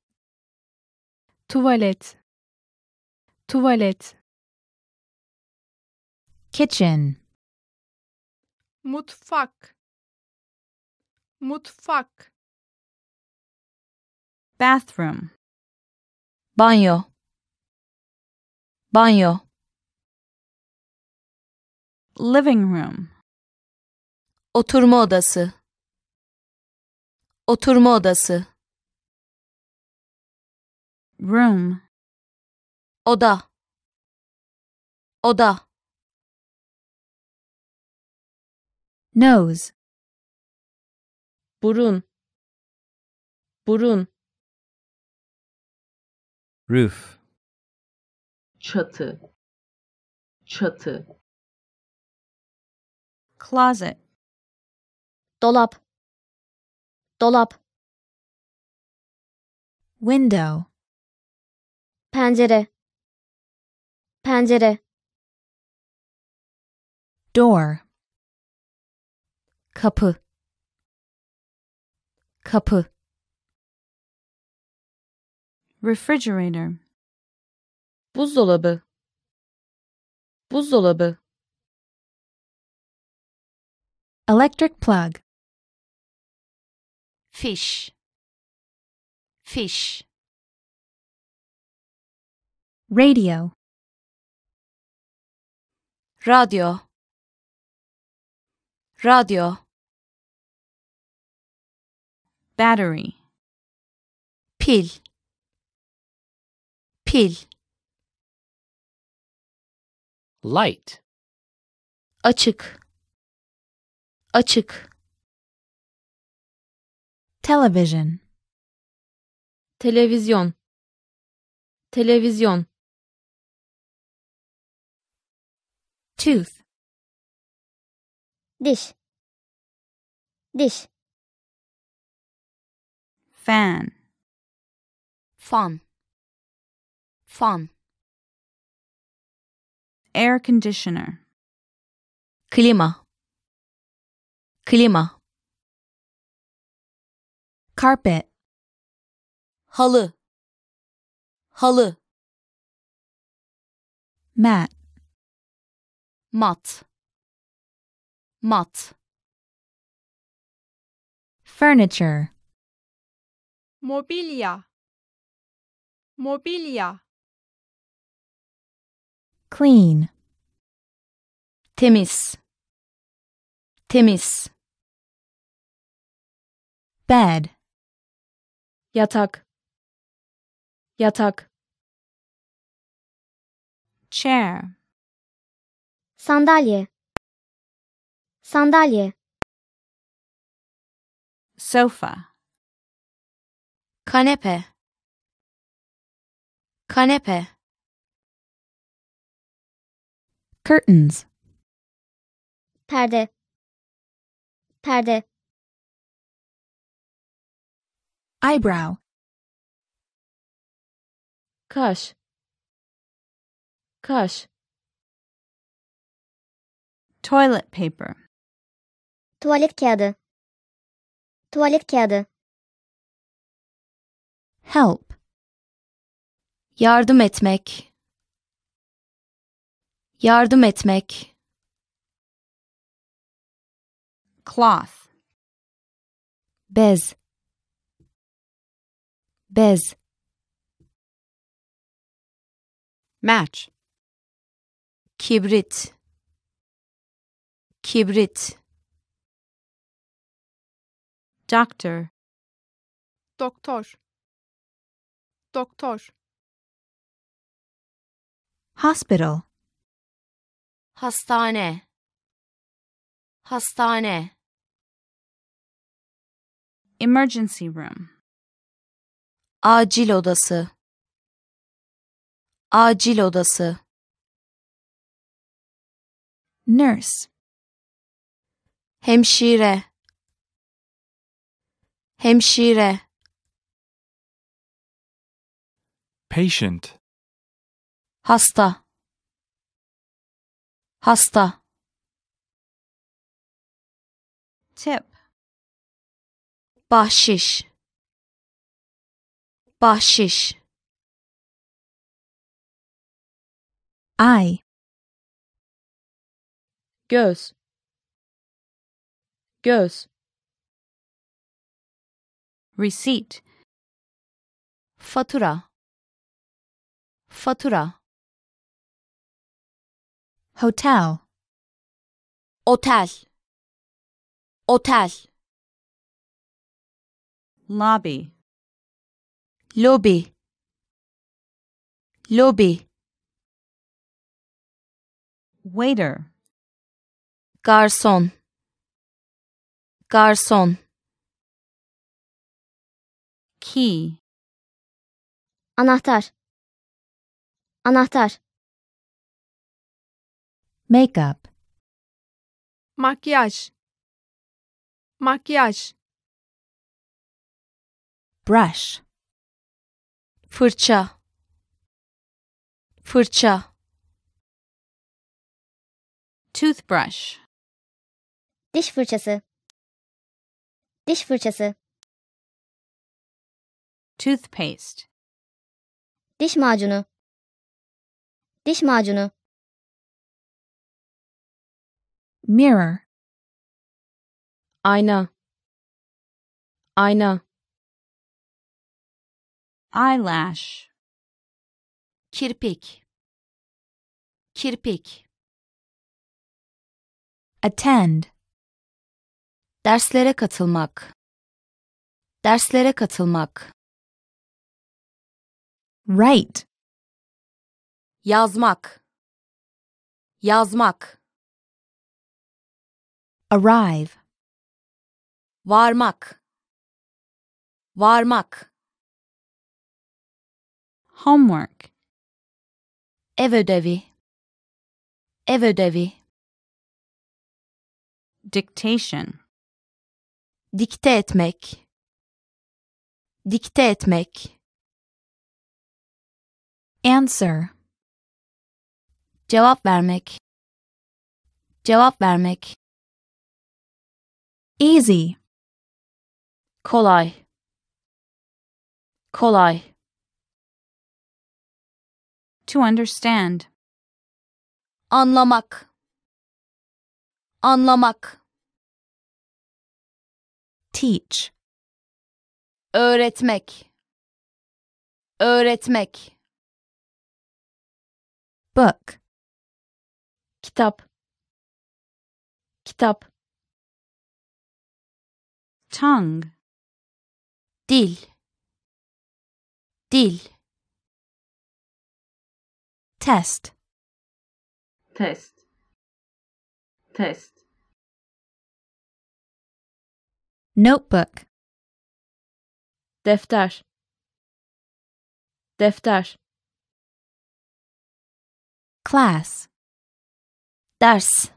Speaker 4: Tuvalet. Tuvalet. Kitchen.
Speaker 9: mutfak mutfak
Speaker 8: Bathroom.
Speaker 2: Banyo. Banyo.
Speaker 8: Living room.
Speaker 2: Oturma odası. Oturma odası.
Speaker 8: Room.
Speaker 2: Oda. Oda.
Speaker 4: Nose.
Speaker 2: Burun. Burun.
Speaker 5: Roof.
Speaker 3: çatı çatı
Speaker 8: Closet.
Speaker 6: Dolap. Dolap.
Speaker 4: Window.
Speaker 6: Pencere. Pencere.
Speaker 4: Door.
Speaker 2: Kapı. Kapı.
Speaker 8: Refrigerator.
Speaker 2: Buzdolabı. Buzdolabı.
Speaker 4: Electric plug.
Speaker 2: Fiş. Fiş.
Speaker 4: Radio.
Speaker 2: Radyo. Radyo.
Speaker 8: Battery.
Speaker 2: Pil. Pil.
Speaker 15: Light.
Speaker 2: Açık. Açık.
Speaker 4: Television.
Speaker 2: Televizyon. Televizyon.
Speaker 4: Tooth.
Speaker 6: Diş. Diş.
Speaker 8: Fan.
Speaker 2: Fan. Fan.
Speaker 8: Air conditioner.
Speaker 2: Klima. Klima.
Speaker 4: Carpet.
Speaker 2: Halı. Halı.
Speaker 4: Mat.
Speaker 2: Mat. Mat.
Speaker 4: Furniture.
Speaker 9: mobilia Mobilya.
Speaker 4: Clean.
Speaker 2: Temiz. Temiz.
Speaker 4: Bed.
Speaker 2: Yatak. Yatak.
Speaker 8: Chair.
Speaker 6: Sandalye. Sandalye.
Speaker 8: Sofa.
Speaker 2: Kanepe. Kanepe.
Speaker 4: Curtains.
Speaker 6: Perde. Perde.
Speaker 4: Eyebrow.
Speaker 2: Kaş. Kaş.
Speaker 8: Toilet paper.
Speaker 6: Tuvalet kağıdı. Tuvalet kağıdı.
Speaker 4: Help.
Speaker 2: Yardım etmek. Yardım etmek.
Speaker 8: Cloth.
Speaker 2: Bez. Bez.
Speaker 11: Match.
Speaker 2: Kibrit. Kibrit.
Speaker 8: Doctor.
Speaker 9: Doktor. Doktor.
Speaker 4: Hospital.
Speaker 2: Hastane. Hastane.
Speaker 8: Emergency room.
Speaker 2: Acil odası. Acil odası.
Speaker 4: Nurse.
Speaker 2: Hemşire. Hemşire.
Speaker 10: Patient.
Speaker 2: Hasta. Hasta.
Speaker 8: Tip.
Speaker 2: Bahşiş. Bahşiş.
Speaker 4: Eye.
Speaker 2: Göz. Göz.
Speaker 8: receipt.
Speaker 2: Fatura. Fatura.
Speaker 4: Hotel.
Speaker 2: Hotel. Hotel.
Speaker 8: Lobby.
Speaker 2: Lobby. Lobby.
Speaker 8: Waiter.
Speaker 2: Garçon. Garçon.
Speaker 8: Key.
Speaker 6: Anahtar. Anahtar.
Speaker 4: Makeup.
Speaker 9: Makyaj. Makyaj.
Speaker 4: Brush.
Speaker 2: Fırça. Fırça.
Speaker 8: Toothbrush.
Speaker 6: Diş fırçası. Diş fırçası.
Speaker 8: Toothpaste.
Speaker 6: Diş macunu. Diş macunu.
Speaker 4: Mirror.
Speaker 2: Ayna. Ayna.
Speaker 8: Eyelash.
Speaker 2: Kirpik. Kirpik.
Speaker 4: Attend.
Speaker 2: Derslere katılmak. Derslere katılmak.
Speaker 4: Write.
Speaker 2: Yazmak. Yazmak.
Speaker 4: Arrive.
Speaker 2: Varmak. Varmak.
Speaker 8: Homework.
Speaker 2: Ev ödevi. Ev ödevi.
Speaker 8: Dictation.
Speaker 2: Dikte etmek. Dikte etmek.
Speaker 4: Answer.
Speaker 2: Cevap vermek. Cevap vermek.
Speaker 4: Easy.
Speaker 2: Kolay. Kolay.
Speaker 8: To understand.
Speaker 2: Anlamak. Anlamak.
Speaker 4: Teach.
Speaker 2: Öğretmek. Öğretmek.
Speaker 4: Book.
Speaker 2: Kitap. Kitap.
Speaker 8: Tongue.
Speaker 2: Dil. Dil.
Speaker 4: Test.
Speaker 3: Test. Test.
Speaker 4: Notebook.
Speaker 2: Defter. Defter.
Speaker 4: Class.
Speaker 2: Ders.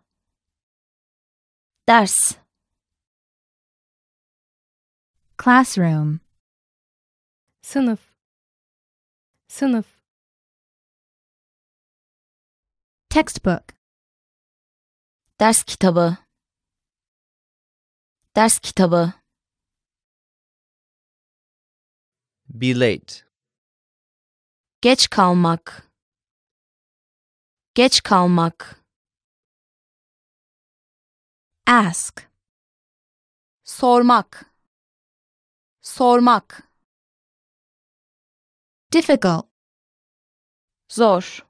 Speaker 2: Ders.
Speaker 4: Classroom.
Speaker 20: Sınıf. Sınıf.
Speaker 4: Textbook.
Speaker 2: Ders kitabı. Ders kitabı.
Speaker 5: Be late.
Speaker 2: Geç kalmak. Geç kalmak.
Speaker 4: Ask.
Speaker 2: Sormak. Sormak.
Speaker 4: Difficult.
Speaker 2: Zor.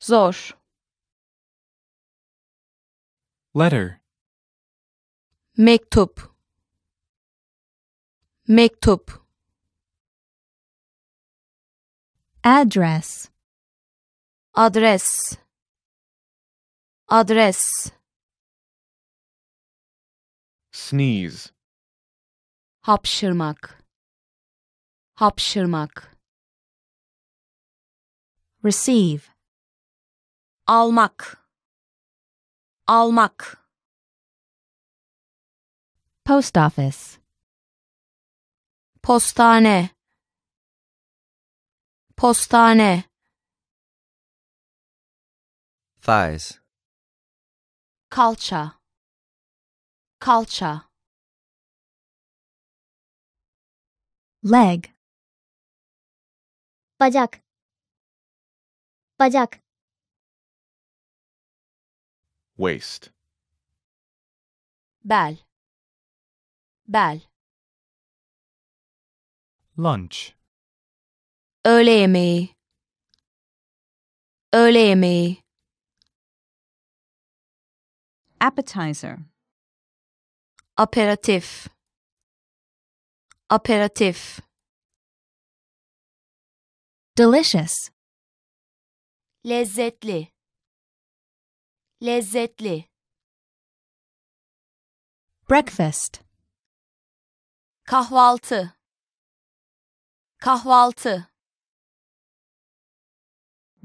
Speaker 2: Zor.
Speaker 10: Letter.
Speaker 2: Mektup. Mektup.
Speaker 4: Address.
Speaker 2: Adres. Adres.
Speaker 7: Sneeze.
Speaker 2: Hapşırmak. Hapşırmak.
Speaker 4: Receive.
Speaker 2: Almak. Almak.
Speaker 4: Post office.
Speaker 2: Postane. Postane.
Speaker 5: Thighs.
Speaker 2: Culture. Culture.
Speaker 4: Leg.
Speaker 6: Bacak. Bacak.
Speaker 7: Waist.
Speaker 2: Bel. Bel.
Speaker 10: Lunch.
Speaker 2: Öğle yemeği. Öğle yemeği.
Speaker 8: Appetizer.
Speaker 2: Aperatif. Aperatif.
Speaker 4: Delicious.
Speaker 2: Lezzetli. Lezzetli.
Speaker 4: Breakfast.
Speaker 2: Kahvaltı. Kahvaltı.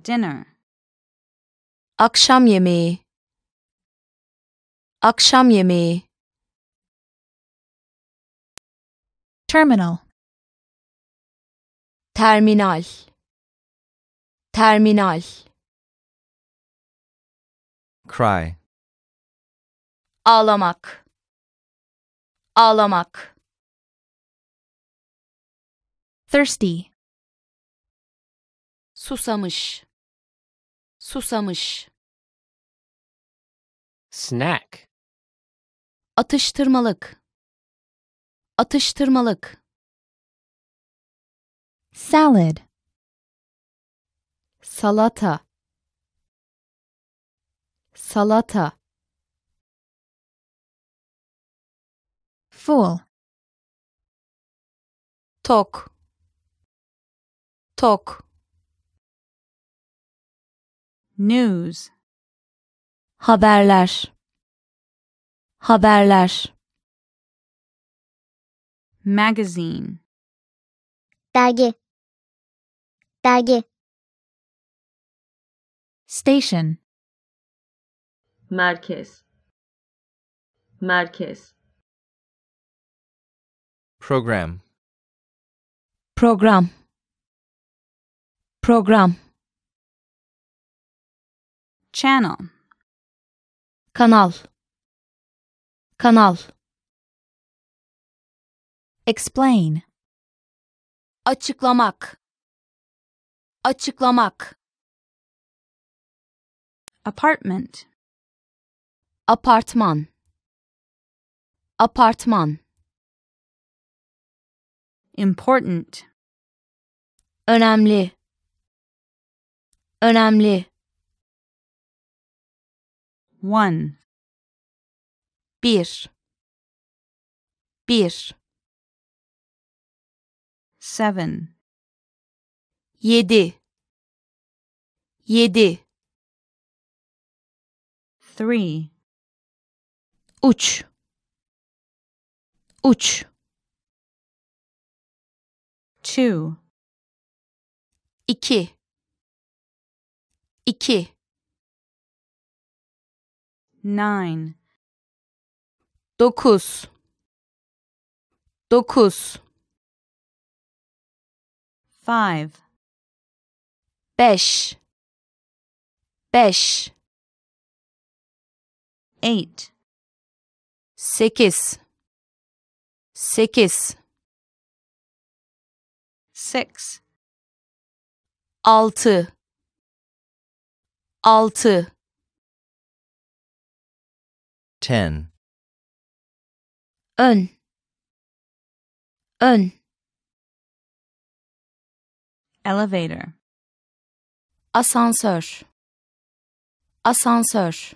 Speaker 8: Dinner.
Speaker 2: Akşam yemeği. Akşam yemeği.
Speaker 4: Terminal.
Speaker 2: Terminal. Terminal.
Speaker 5: Cry.
Speaker 2: Ağlamak. Ağlamak.
Speaker 4: Thirsty.
Speaker 2: Susamış. Susamış.
Speaker 15: Snack.
Speaker 2: Atıştırmalık. Atıştırmalık.
Speaker 4: Salad.
Speaker 2: Salata. Salata.
Speaker 4: Full.
Speaker 2: Tok. Tok.
Speaker 8: News.
Speaker 2: Haberler. Haberler.
Speaker 8: Magazine.
Speaker 6: Dergi. Dergi.
Speaker 4: Station.
Speaker 3: Merkez. Merkez.
Speaker 5: Program.
Speaker 2: Program. Program.
Speaker 8: Channel.
Speaker 2: Kanal. Kanal.
Speaker 4: Explain.
Speaker 2: Açıklamak. Açıklamak.
Speaker 8: Apartment.
Speaker 2: Apartman. Apartman.
Speaker 8: Important.
Speaker 2: Önemli. Önemli.
Speaker 8: One.
Speaker 2: Bir. Bir.
Speaker 8: Seven.
Speaker 2: Yedi. Yedi.
Speaker 8: Three.
Speaker 2: Uç. Uç.
Speaker 8: Two.
Speaker 2: İki. İki.
Speaker 8: Nine.
Speaker 2: Dokuz. Dokuz.
Speaker 8: Five.
Speaker 2: Beş. Beş.
Speaker 8: Eight.
Speaker 2: Sekiz. Sekiz.
Speaker 8: Six.
Speaker 2: Altı. Altı.
Speaker 5: Ten.
Speaker 2: Ön. Ön.
Speaker 8: Elevator.
Speaker 2: Asansör. Asansör.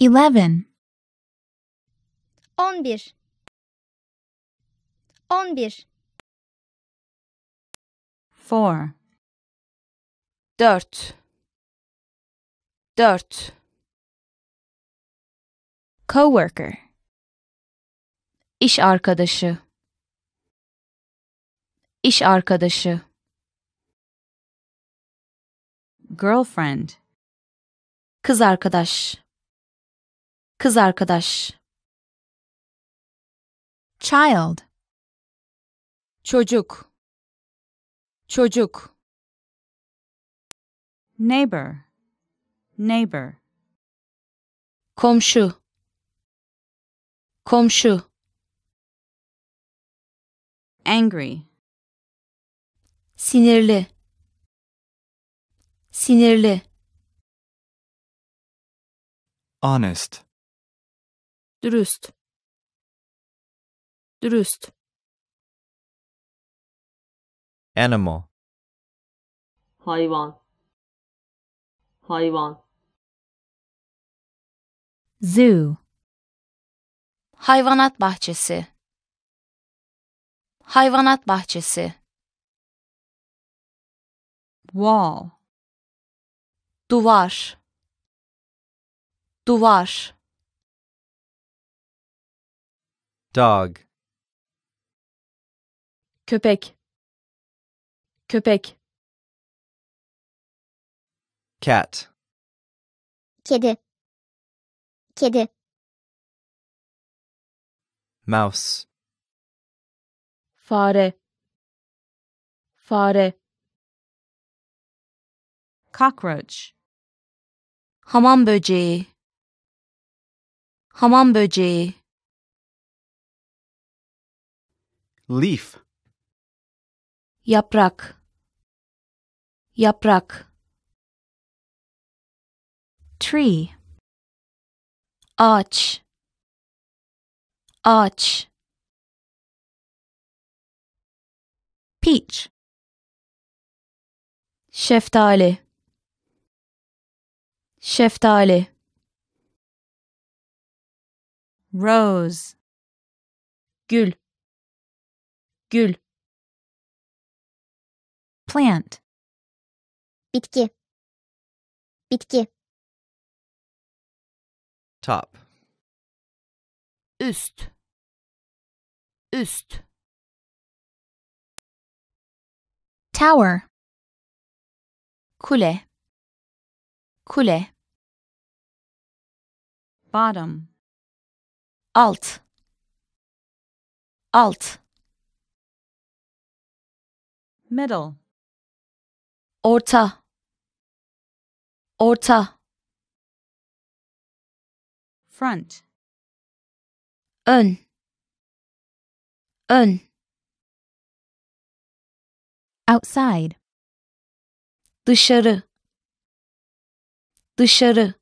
Speaker 4: Eleven.
Speaker 6: On bir. On bir.
Speaker 8: Four.
Speaker 2: Dört. Dört.
Speaker 4: Coworker.
Speaker 2: İş arkadaşı. İş arkadaşı.
Speaker 8: Girlfriend.
Speaker 2: Kız arkadaş. Kız arkadaş.
Speaker 4: Child.
Speaker 2: Çocuk. Çocuk.
Speaker 8: Neighbor. Neighbor.
Speaker 2: Komşu. Komşu.
Speaker 8: Angry.
Speaker 2: Sinirli. Sinirli.
Speaker 10: Honest.
Speaker 2: Dürüst. Dürüst.
Speaker 5: Animal.
Speaker 3: hayvan hayvan
Speaker 4: Zoo.
Speaker 2: Hayvanat bahçesi. Hayvanat bahçesi.
Speaker 8: Wall.
Speaker 2: Duvar. Duvar.
Speaker 5: Dog.
Speaker 2: Köpek. Köpek.
Speaker 5: Cat.
Speaker 6: Kedi. Kedi.
Speaker 5: Mouse.
Speaker 2: Fare. Fare.
Speaker 8: Cockroach.
Speaker 2: Hamam böceği. Hamam böceği.
Speaker 18: Leaf.
Speaker 2: Yaprak. Yaprak.
Speaker 4: Tree.
Speaker 2: Ağaç. Ağaç.
Speaker 4: Peach.
Speaker 2: Şeftali. Şeftali.
Speaker 8: Rose.
Speaker 2: Gül. Gül.
Speaker 4: Plant.
Speaker 6: Bitki. Bitki.
Speaker 5: Top.
Speaker 2: Üst. Üst.
Speaker 4: Tower.
Speaker 2: Kule. Kule.
Speaker 8: Bottom.
Speaker 2: Alt. Alt.
Speaker 8: Middle.
Speaker 2: Orta. Orta.
Speaker 8: Front.
Speaker 2: Ön. Ön.
Speaker 4: Outside.
Speaker 2: Dışarı. Dışarı.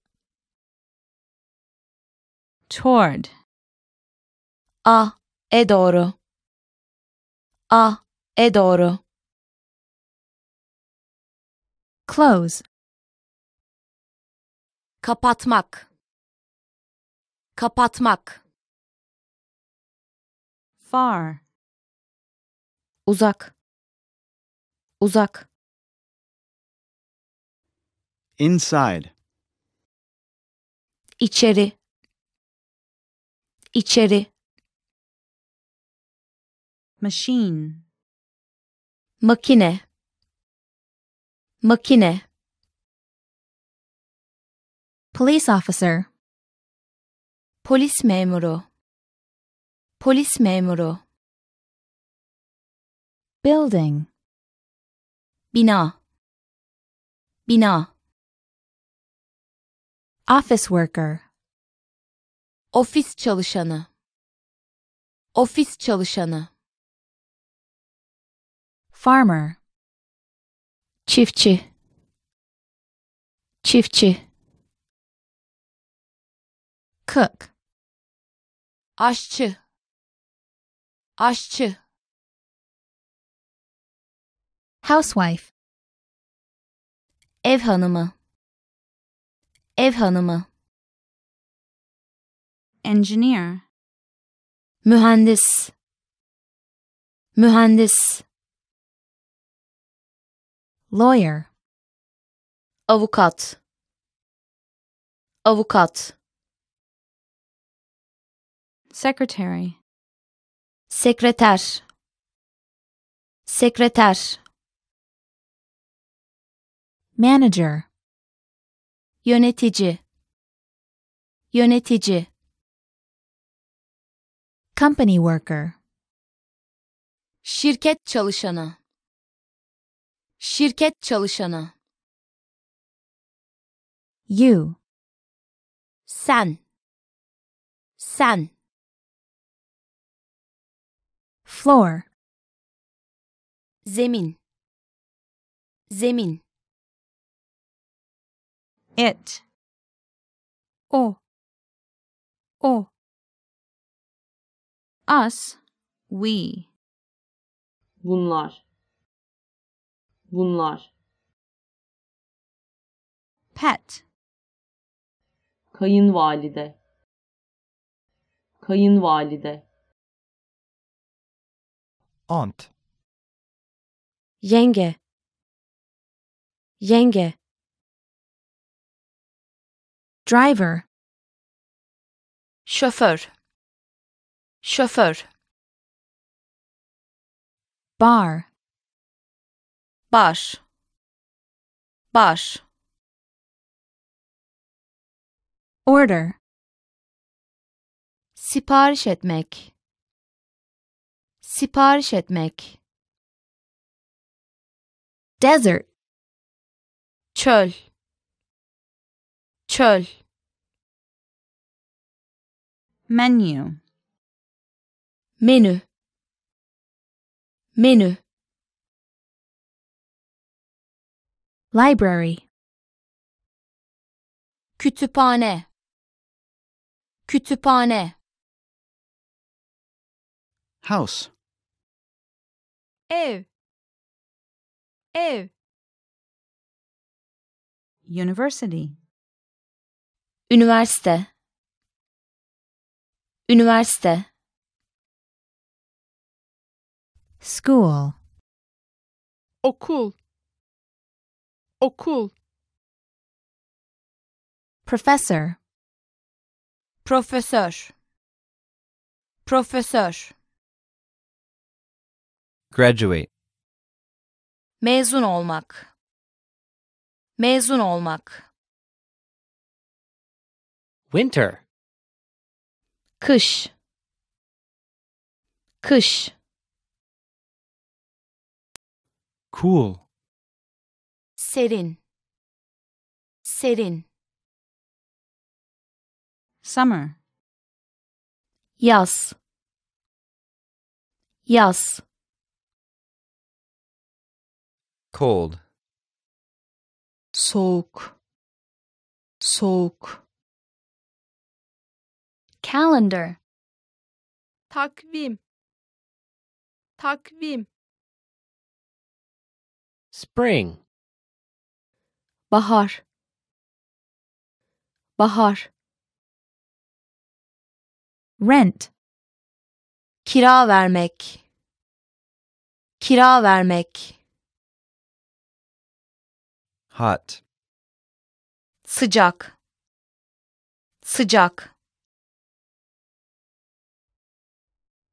Speaker 8: Toward.
Speaker 2: A. E doğru. A. E doğru.
Speaker 4: Close.
Speaker 2: Kapatmak. Kapatmak.
Speaker 8: Far.
Speaker 2: Uzak. Uzak.
Speaker 13: Inside.
Speaker 2: İçeri. İçeri.
Speaker 8: Machine.
Speaker 2: Makine. Makine.
Speaker 4: Police officer.
Speaker 2: Polis memuru. Polis memuru.
Speaker 4: Building.
Speaker 2: Bina. Bina.
Speaker 4: Office worker.
Speaker 2: Ofis çalışanı. Ofis çalışanı.
Speaker 4: Farmer.
Speaker 2: Çiftçi. Çiftçi.
Speaker 4: Cook.
Speaker 2: Aşçı. Aşçı.
Speaker 4: Housewife.
Speaker 2: Ev hanımı. Ev hanımı.
Speaker 8: Engineer.
Speaker 2: Mühendis. Mühendis.
Speaker 4: Lawyer.
Speaker 2: Avukat. Avukat.
Speaker 8: Secretary.
Speaker 2: Sekreter. Sekreter.
Speaker 4: Manager.
Speaker 2: Yönetici. Yönetici.
Speaker 4: Company worker.
Speaker 2: Şirket çalışanı. Şirket çalışanı.
Speaker 4: You.
Speaker 2: Sen. Sen.
Speaker 4: Floor.
Speaker 2: Zemin. Zemin.
Speaker 8: It.
Speaker 20: O. O.
Speaker 8: Us. We.
Speaker 3: Bunlar. Bunlar.
Speaker 8: Pet.
Speaker 3: Kayınvalide. Kayınvalide.
Speaker 10: Aunt.
Speaker 20: Yenge. Yenge.
Speaker 4: Driver.
Speaker 2: Chauffeur Chauffeur
Speaker 4: Bar.
Speaker 2: Bar. Bar.
Speaker 4: Order.
Speaker 2: Sipariş etmek. Sipariş etmek.
Speaker 4: Desert.
Speaker 2: Çöl. Çöl.
Speaker 8: Menu.
Speaker 2: Menü. Menü.
Speaker 4: Library.
Speaker 2: Kütüphane. Kütüphane.
Speaker 13: House.
Speaker 20: Ev. Ev.
Speaker 8: University.
Speaker 2: Üniversite. Üniversite.
Speaker 4: School.
Speaker 9: Okul. Okul.
Speaker 4: Professor.
Speaker 2: Profesör. Profesör.
Speaker 5: Graduate.
Speaker 2: Mezun olmak. Mezun olmak.
Speaker 15: Winter.
Speaker 2: Kış. Kış.
Speaker 10: Cool.
Speaker 2: Serin. Serin.
Speaker 8: Summer.
Speaker 2: Yaz. Yaz.
Speaker 5: Cold.
Speaker 11: Soğuk. Soğuk.
Speaker 2: Calendar.
Speaker 20: Takvim. Takvim.
Speaker 15: Spring.
Speaker 2: Bahar. Bahar.
Speaker 4: Rent.
Speaker 2: Kira vermek. Kira vermek.
Speaker 5: Hot.
Speaker 2: Sıcak. Sıcak.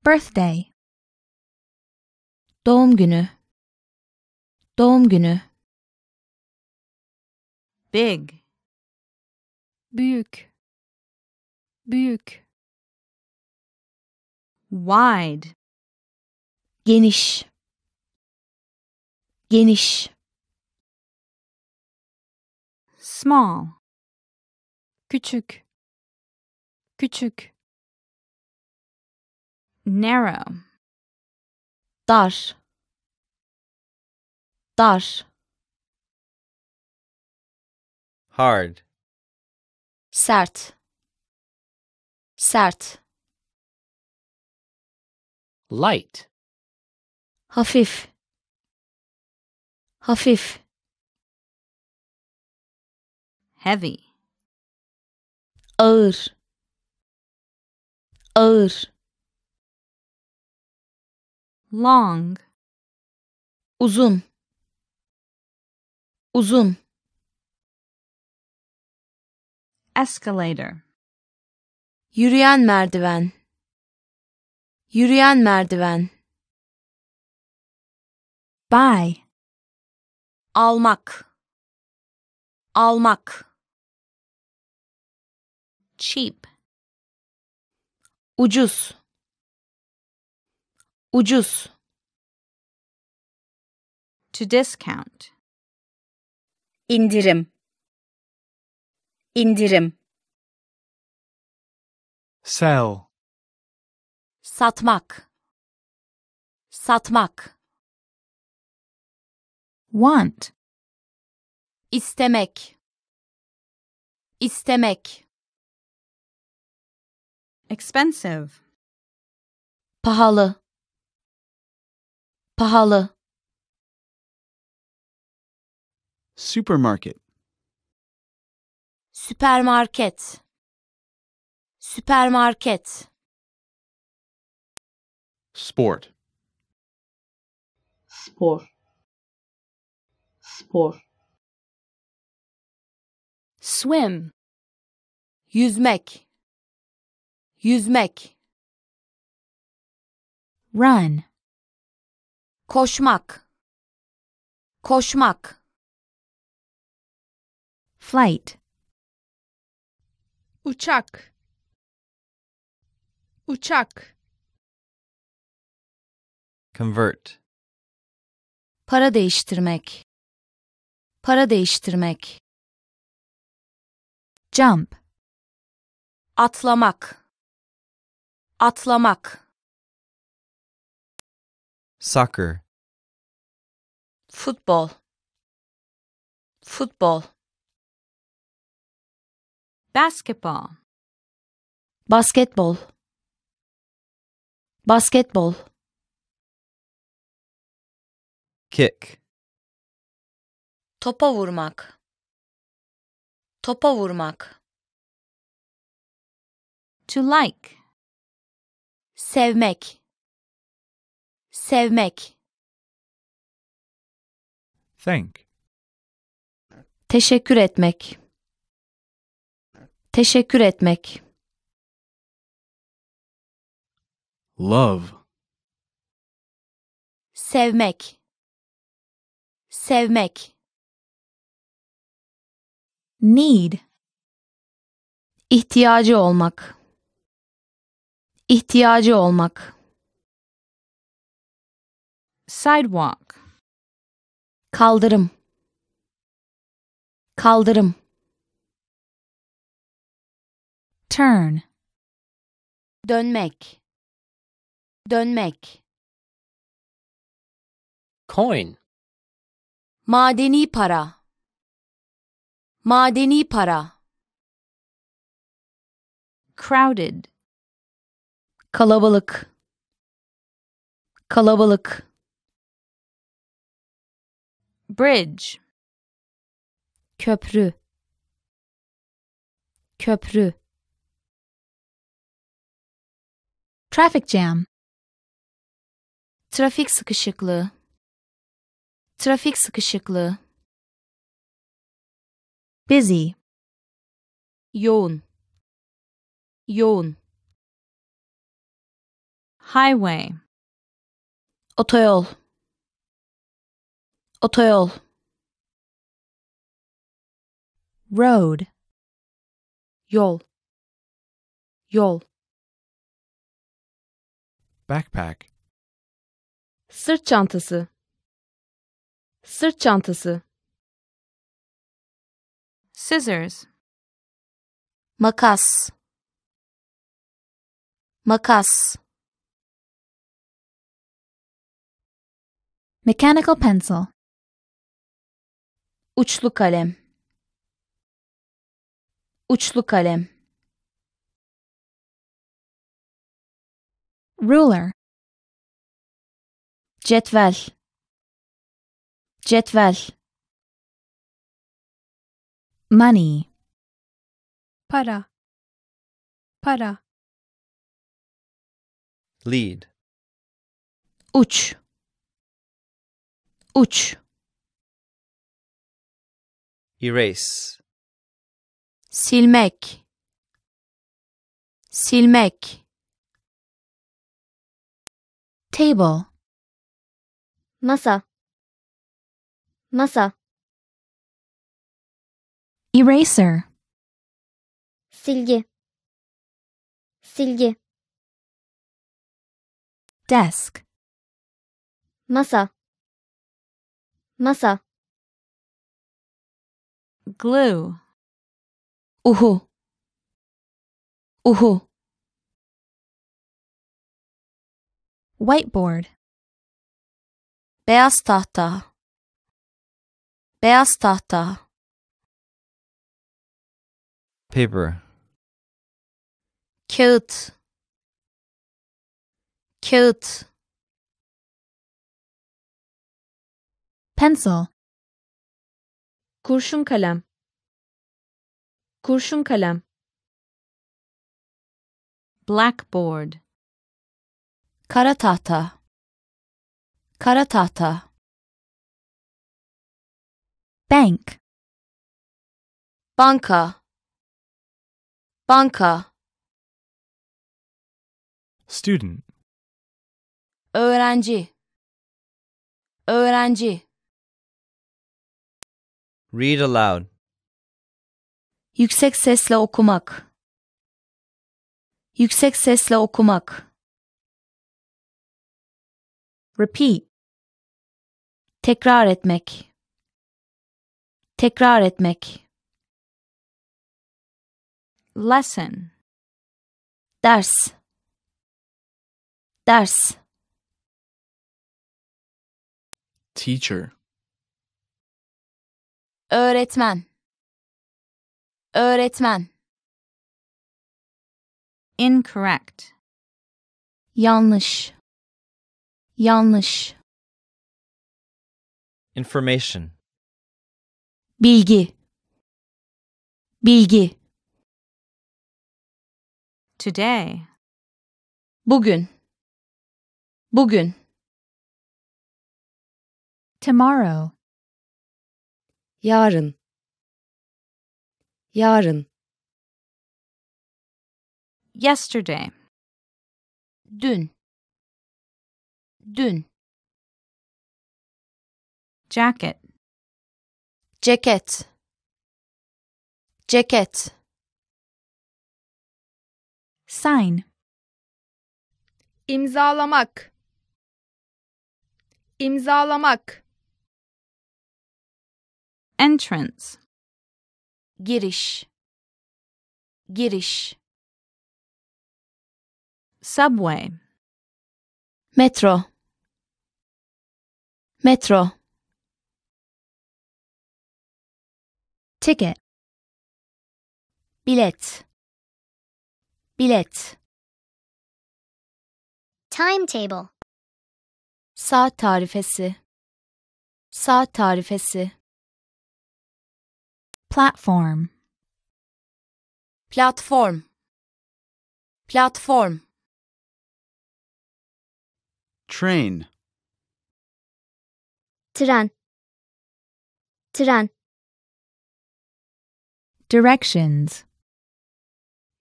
Speaker 4: Birthday.
Speaker 2: Doğum günü. Doğum günü.
Speaker 8: Big.
Speaker 20: Büyük. Büyük.
Speaker 8: Wide.
Speaker 2: Geniş. Geniş.
Speaker 8: Small.
Speaker 20: Küçük. Küçük.
Speaker 8: Narrow.
Speaker 2: Dar. Dar.
Speaker 5: Hard.
Speaker 2: Sert. Sert.
Speaker 15: Light.
Speaker 2: Hafif. Hafif.
Speaker 8: Heavy.
Speaker 2: Ağır. Ağır.
Speaker 8: Long.
Speaker 2: Uzun. Uzun.
Speaker 8: Escalator.
Speaker 2: Yürüyen merdiven. Yürüyen merdiven.
Speaker 4: Buy.
Speaker 2: Almak. Almak.
Speaker 8: Cheap.
Speaker 2: Ucuz. Ucuz.
Speaker 8: To discount.
Speaker 34: indirim indirim
Speaker 10: Sell.
Speaker 2: Satmak. Satmak.
Speaker 4: Want.
Speaker 2: İstemek. İstemek.
Speaker 8: Expensive.
Speaker 2: Pahalı. Pahalı.
Speaker 13: Supermarket.
Speaker 2: Süpermarket. Süpermarket.
Speaker 7: Sport.
Speaker 3: Spor. Spor.
Speaker 20: Swim.
Speaker 2: Yüzmek. Yüzmek.
Speaker 4: Run.
Speaker 2: Koşmak. Koşmak.
Speaker 4: Flight.
Speaker 20: Uçak. Uçak.
Speaker 5: Convert.
Speaker 2: Para değiştirmek. Para değiştirmek.
Speaker 4: Jump.
Speaker 2: Atlamak. Atlamak.
Speaker 5: Soccer.
Speaker 2: Futbol. Futbol.
Speaker 8: Basketball.
Speaker 2: Basketbol. Basketbol.
Speaker 5: Kick.
Speaker 2: Topa vurmak. Topa vurmak.
Speaker 8: To like.
Speaker 2: Sevmek. Sevmek.
Speaker 10: Thank.
Speaker 2: Teşekkür etmek. Teşekkür etmek.
Speaker 16: Love.
Speaker 2: Sevmek. Sevmek.
Speaker 4: Need.
Speaker 2: İhtiyacı olmak. İhtiyacı olmak.
Speaker 8: Sidewalk.
Speaker 2: Kaldırım. Kaldırım.
Speaker 4: Turn.
Speaker 2: Dönmek. Dönmek.
Speaker 15: Coin.
Speaker 2: Madeni para. Madeni para.
Speaker 8: Crowded.
Speaker 2: Kalabalık. Kalabalık.
Speaker 8: Bridge.
Speaker 20: Köprü. Köprü.
Speaker 4: Traffic jam.
Speaker 2: Trafik sıkışıklığı. Trafik sıkışıklığı.
Speaker 4: Busy.
Speaker 2: Yoğun. Yoğun.
Speaker 8: Highway.
Speaker 2: Otoyol. Otoyol.
Speaker 4: Road.
Speaker 20: Yol. Yol.
Speaker 10: Backpack.
Speaker 20: Sırt çantası. Sırt çantası.
Speaker 8: Scissors.
Speaker 2: Makas. Makas.
Speaker 4: Mechanical pencil.
Speaker 2: Uçlu kalem. Uçlu kalem.
Speaker 4: Ruler.
Speaker 2: Cetvel. Cetvel.
Speaker 4: Money.
Speaker 20: Para. Para.
Speaker 5: Lead.
Speaker 2: Uç. Uç.
Speaker 5: Erase.
Speaker 2: Silmek. Silmek.
Speaker 4: Table.
Speaker 6: Masa. Masa.
Speaker 4: Eraser.
Speaker 6: Silgi. Silgi.
Speaker 4: Desk.
Speaker 6: Masa. Masa
Speaker 8: glue.
Speaker 2: Uhu. Uhu.
Speaker 4: Whiteboard.
Speaker 2: Beastata. Beastata.
Speaker 5: Paper.
Speaker 2: Cute. Cute.
Speaker 4: Pencil.
Speaker 20: Kurşun kalem. Kurşun kalem.
Speaker 8: Blackboard.
Speaker 2: Kara tahta. Kara tahta.
Speaker 4: Bank.
Speaker 2: Banka. Banka.
Speaker 10: Student.
Speaker 2: Öğrenci. Öğrenci.
Speaker 5: Read aloud.
Speaker 2: Yüksek sesle okumak. Yüksek sesle okumak.
Speaker 4: Repeat.
Speaker 2: Tekrar etmek. Tekrar etmek.
Speaker 8: Lesson.
Speaker 2: Ders. Ders.
Speaker 16: Teacher.
Speaker 2: Öğretmen. Öğretmen.
Speaker 8: Incorrect.
Speaker 2: Yanlış. Yanlış.
Speaker 5: Information.
Speaker 2: Bilgi. Bilgi.
Speaker 8: Today.
Speaker 2: Bugün. Bugün.
Speaker 4: Tomorrow.
Speaker 20: Yarın. Yarın.
Speaker 8: Yesterday.
Speaker 2: Dün. Dün.
Speaker 8: Jacket.
Speaker 2: Ceket. Ceket.
Speaker 4: Sign.
Speaker 20: İmzalamak. İmzalamak.
Speaker 8: Entrance.
Speaker 2: Giriş. Giriş.
Speaker 8: Subway.
Speaker 2: Metro. Metro.
Speaker 4: Ticket.
Speaker 2: Bilet. Bilet.
Speaker 6: Timetable.
Speaker 2: Saat tarifesi. Saat tarifesi.
Speaker 4: Platform.
Speaker 2: Platform. Platform.
Speaker 13: Train.
Speaker 6: Tren. Tren.
Speaker 4: Directions.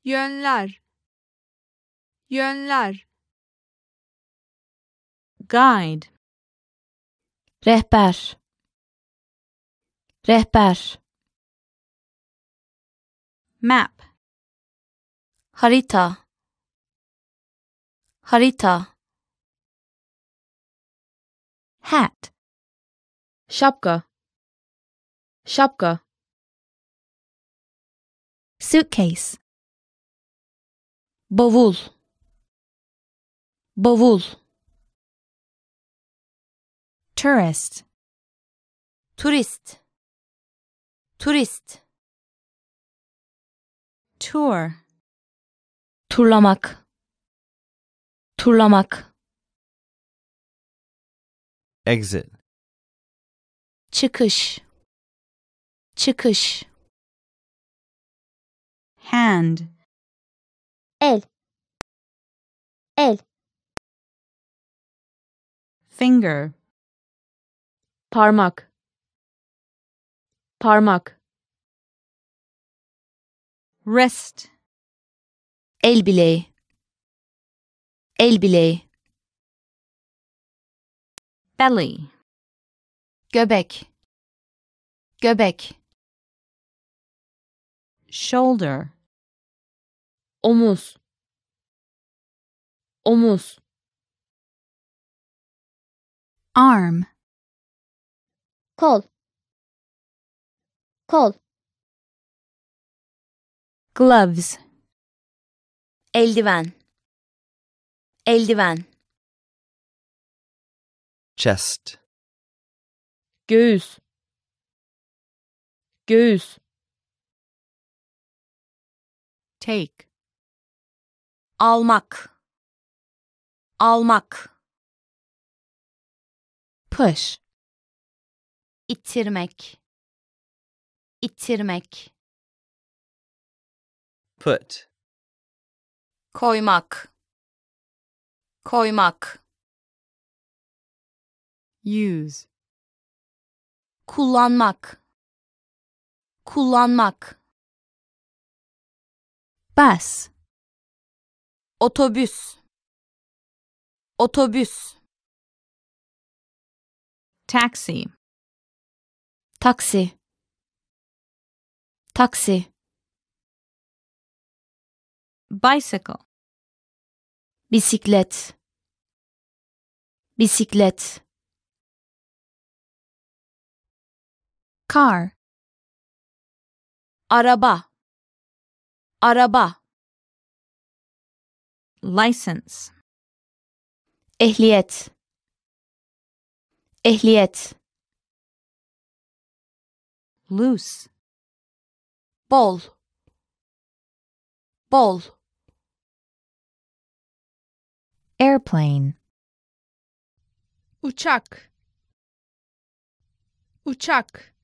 Speaker 20: Yönler. Yönler.
Speaker 8: Guide.
Speaker 2: Rehber. Rehber.
Speaker 8: Map.
Speaker 2: Harita. Harita.
Speaker 4: Hat.
Speaker 20: Şapka. Şapka.
Speaker 4: Suitcase.
Speaker 2: Bavul. Bavul.
Speaker 4: Tourist.
Speaker 2: Turist. Turist.
Speaker 8: Tour.
Speaker 2: Turlamak. Turlamak.
Speaker 5: Exit.
Speaker 2: Çıkış. Çıkış.
Speaker 8: Hand.
Speaker 6: El. El.
Speaker 8: Finger.
Speaker 20: Parmak. Parmak.
Speaker 8: Wrist.
Speaker 2: El bileği. El bileği.
Speaker 8: Belly.
Speaker 2: Göbek. Göbek.
Speaker 8: Shoulder.
Speaker 20: Omuz. Omuz.
Speaker 4: Arm.
Speaker 6: Kol. Kol.
Speaker 4: Gloves.
Speaker 2: Eldiven. Eldiven.
Speaker 5: Chest.
Speaker 20: Göğüs. Göğüs.
Speaker 11: Take.
Speaker 2: Almak. Almak.
Speaker 4: Push.
Speaker 2: İttirmek. İttirmek.
Speaker 5: Put.
Speaker 2: Koymak. Koymak.
Speaker 11: Use.
Speaker 2: Kullanmak. Kullanmak.
Speaker 4: Bus.
Speaker 2: Otobüs. Otobüs.
Speaker 8: Taxi.
Speaker 2: Taksi. Taksi.
Speaker 8: Bicycle.
Speaker 2: Bisiklet. Bisiklet.
Speaker 4: Car.
Speaker 2: Araba. Araba.
Speaker 8: License.
Speaker 2: Ehliyet. Ehliyet.
Speaker 8: Loose.
Speaker 2: Bol. Bol.
Speaker 4: Airplane.
Speaker 20: Uçak. Uçak.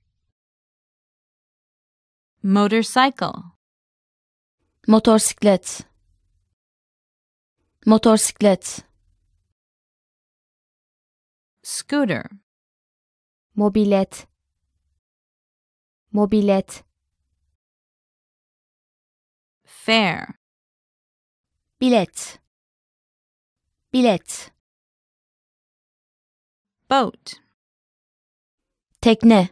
Speaker 8: Motorcycle.
Speaker 2: Motorsiklet. Motorsiklet.
Speaker 8: Scooter.
Speaker 6: Mobilet. Mobilet.
Speaker 8: Fare.
Speaker 2: Bilet. Bilet.
Speaker 8: Boat.
Speaker 2: Tekne.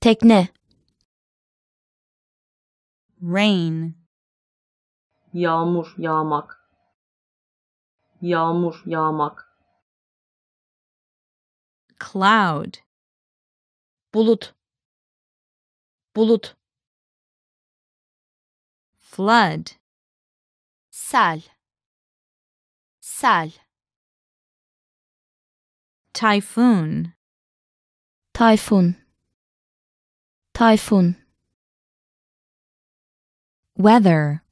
Speaker 2: Tekne.
Speaker 8: Rain.
Speaker 3: Yağmur yağmak. Yağmur yağmak.
Speaker 8: Cloud.
Speaker 20: Bulut. Bulut.
Speaker 8: Flood.
Speaker 2: Sel.
Speaker 8: Typhoon.
Speaker 2: Typhoon. Typhoon.
Speaker 4: Weather.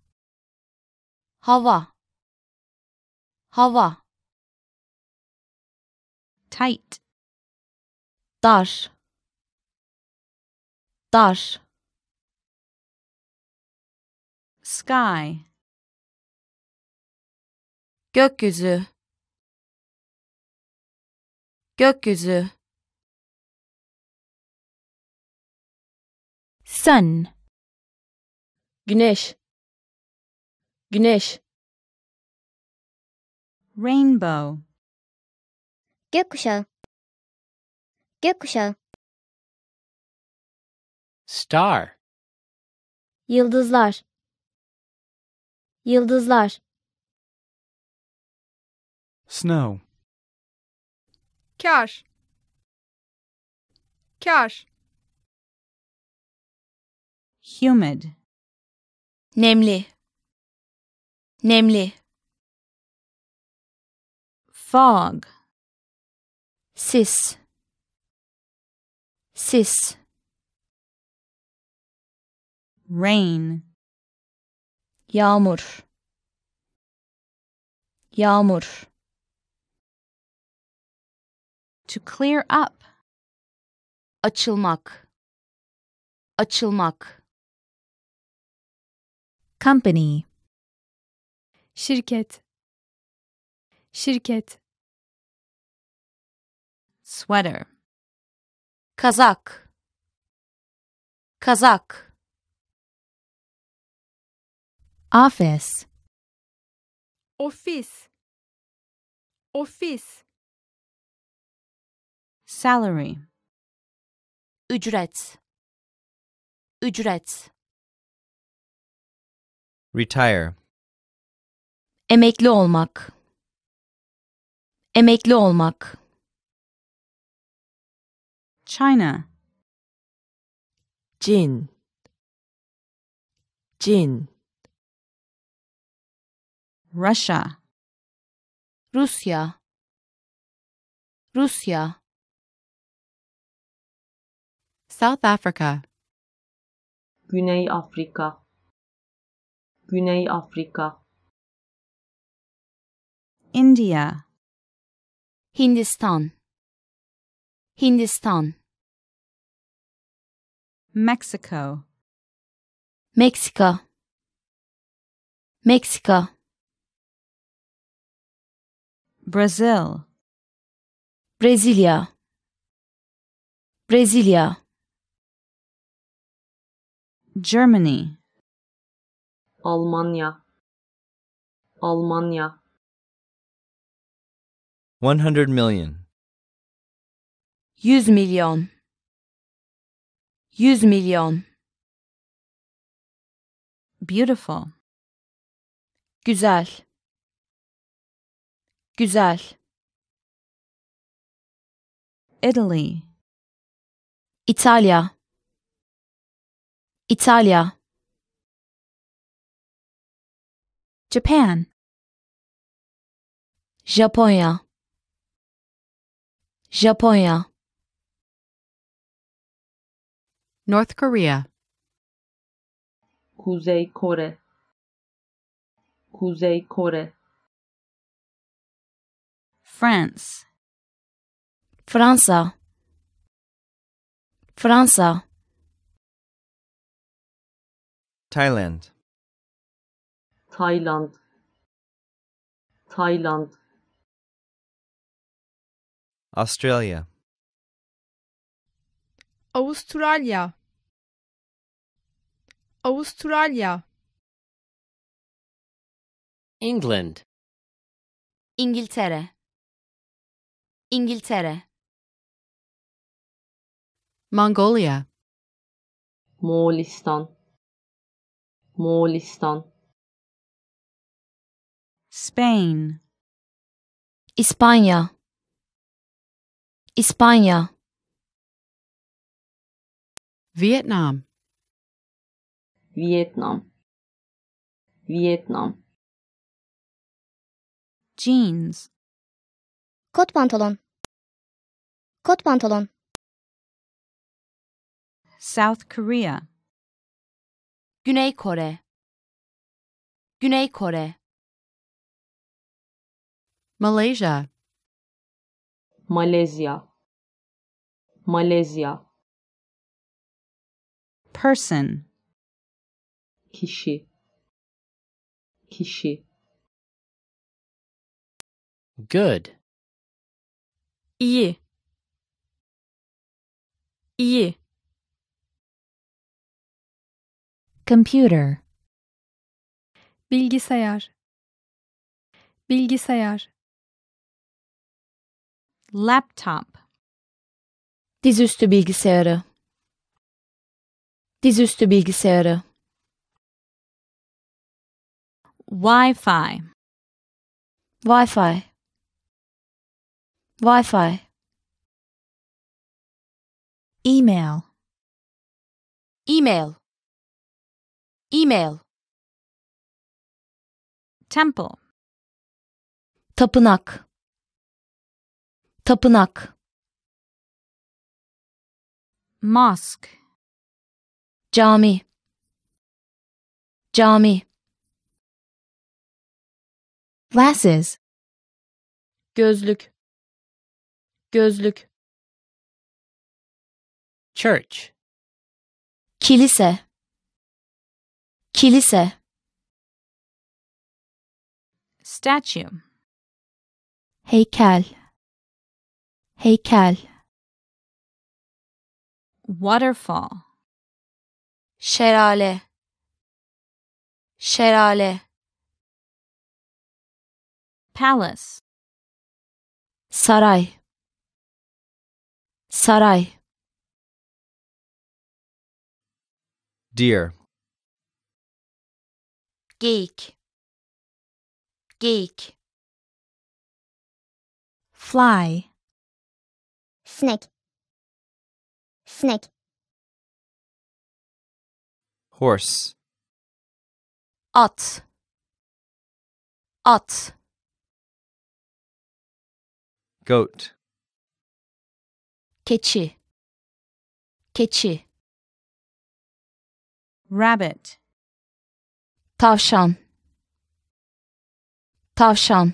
Speaker 2: Hava. Hava.
Speaker 8: Tight.
Speaker 2: Dash. Dash.
Speaker 8: Sky.
Speaker 2: Gökyüzü. Gökyüzü.
Speaker 4: Sun.
Speaker 20: Güneş. Güneş.
Speaker 8: Rainbow.
Speaker 6: Gökkuşağı. Gökkuşağı.
Speaker 15: Star.
Speaker 6: Yıldızlar. Yıldızlar.
Speaker 10: Snow.
Speaker 9: Kar. Kar.
Speaker 8: Humid.
Speaker 2: Nemli. Nemli.
Speaker 8: Fog.
Speaker 2: Sis. Sis.
Speaker 8: Rain.
Speaker 2: Yağmur. Yağmur.
Speaker 8: To clear up.
Speaker 2: Açılmak. Açılmak.
Speaker 4: Company.
Speaker 9: Şirket. Şirket.
Speaker 8: Sweater.
Speaker 2: Kazak. Kazak.
Speaker 4: Office.
Speaker 9: Ofis. Ofis.
Speaker 8: Salary.
Speaker 2: Ücret. Ücret.
Speaker 5: Retire.
Speaker 2: Emekli olmak. Emekli olmak.
Speaker 8: China.
Speaker 20: Cin. Cin.
Speaker 8: Russia.
Speaker 2: Rusya. Rusya.
Speaker 27: South Africa.
Speaker 3: Güney Afrika. Güney Afrika.
Speaker 8: India.
Speaker 2: Hindistan. Hindistan.
Speaker 8: Mexico.
Speaker 2: Meksika. Meksika.
Speaker 8: Brazil.
Speaker 2: Brezilya. Brezilya.
Speaker 8: Germany.
Speaker 3: Almanya. Almanya.
Speaker 5: 100 million.
Speaker 2: Yüz milyon. Yüz milyon.
Speaker 8: Beautiful.
Speaker 2: Güzel. Güzel.
Speaker 8: Italy.
Speaker 2: İtalya. İtalya.
Speaker 4: Japan.
Speaker 2: Japonya. Japonya.
Speaker 27: North Korea.
Speaker 3: Kuzey Kore. Kuzey Kore.
Speaker 8: France.
Speaker 2: Fransa. Fransa.
Speaker 5: Thailand.
Speaker 3: Thailand Tayland.
Speaker 5: Australia.
Speaker 9: Avustralya. Avustralya.
Speaker 15: England.
Speaker 2: İngiltere. İngiltere.
Speaker 27: Mongolia.
Speaker 3: Moğolistan. Moğolistan.
Speaker 8: Spain.
Speaker 2: İspanya. İspanya.
Speaker 27: Vietnam.
Speaker 3: Vietnam. Vietnam.
Speaker 8: Jeans.
Speaker 6: Kot pantolon. Kot pantolon.
Speaker 8: South Korea.
Speaker 2: Güney Kore. Güney Kore.
Speaker 27: Malaysia.
Speaker 3: Malezya. Malezya.
Speaker 8: Person.
Speaker 3: Kişi. Kişi.
Speaker 15: Good.
Speaker 9: İyi. İyi.
Speaker 4: Computer.
Speaker 9: Bilgisayar. Bilgisayar.
Speaker 8: Laptop.
Speaker 2: Dizüstü bilgisayarı. Dizüstü bilgisayarı.
Speaker 8: Wi-Fi.
Speaker 2: Wi-Fi. Wi-Fi.
Speaker 4: Email.
Speaker 2: E-mail. E-mail.
Speaker 8: Temple.
Speaker 2: Tapınak. Tapınak.
Speaker 8: Mosque.
Speaker 2: Cami. Cami.
Speaker 4: Glasses.
Speaker 20: Gözlük. Gözlük.
Speaker 15: Church.
Speaker 2: Kilise. Kilise.
Speaker 8: Statue.
Speaker 2: Heykel. Heykel.
Speaker 8: Waterfall.
Speaker 2: Şelale. Şelale.
Speaker 8: Palace.
Speaker 2: Saray. Saray.
Speaker 5: Deer.
Speaker 2: Geyik. geek
Speaker 4: Fly.
Speaker 6: Snake. Snake.
Speaker 5: Horse.
Speaker 2: ot ot
Speaker 5: Goat.
Speaker 2: Keçi. Keçi.
Speaker 8: Rabbit.
Speaker 2: Tavşan. Tavşan.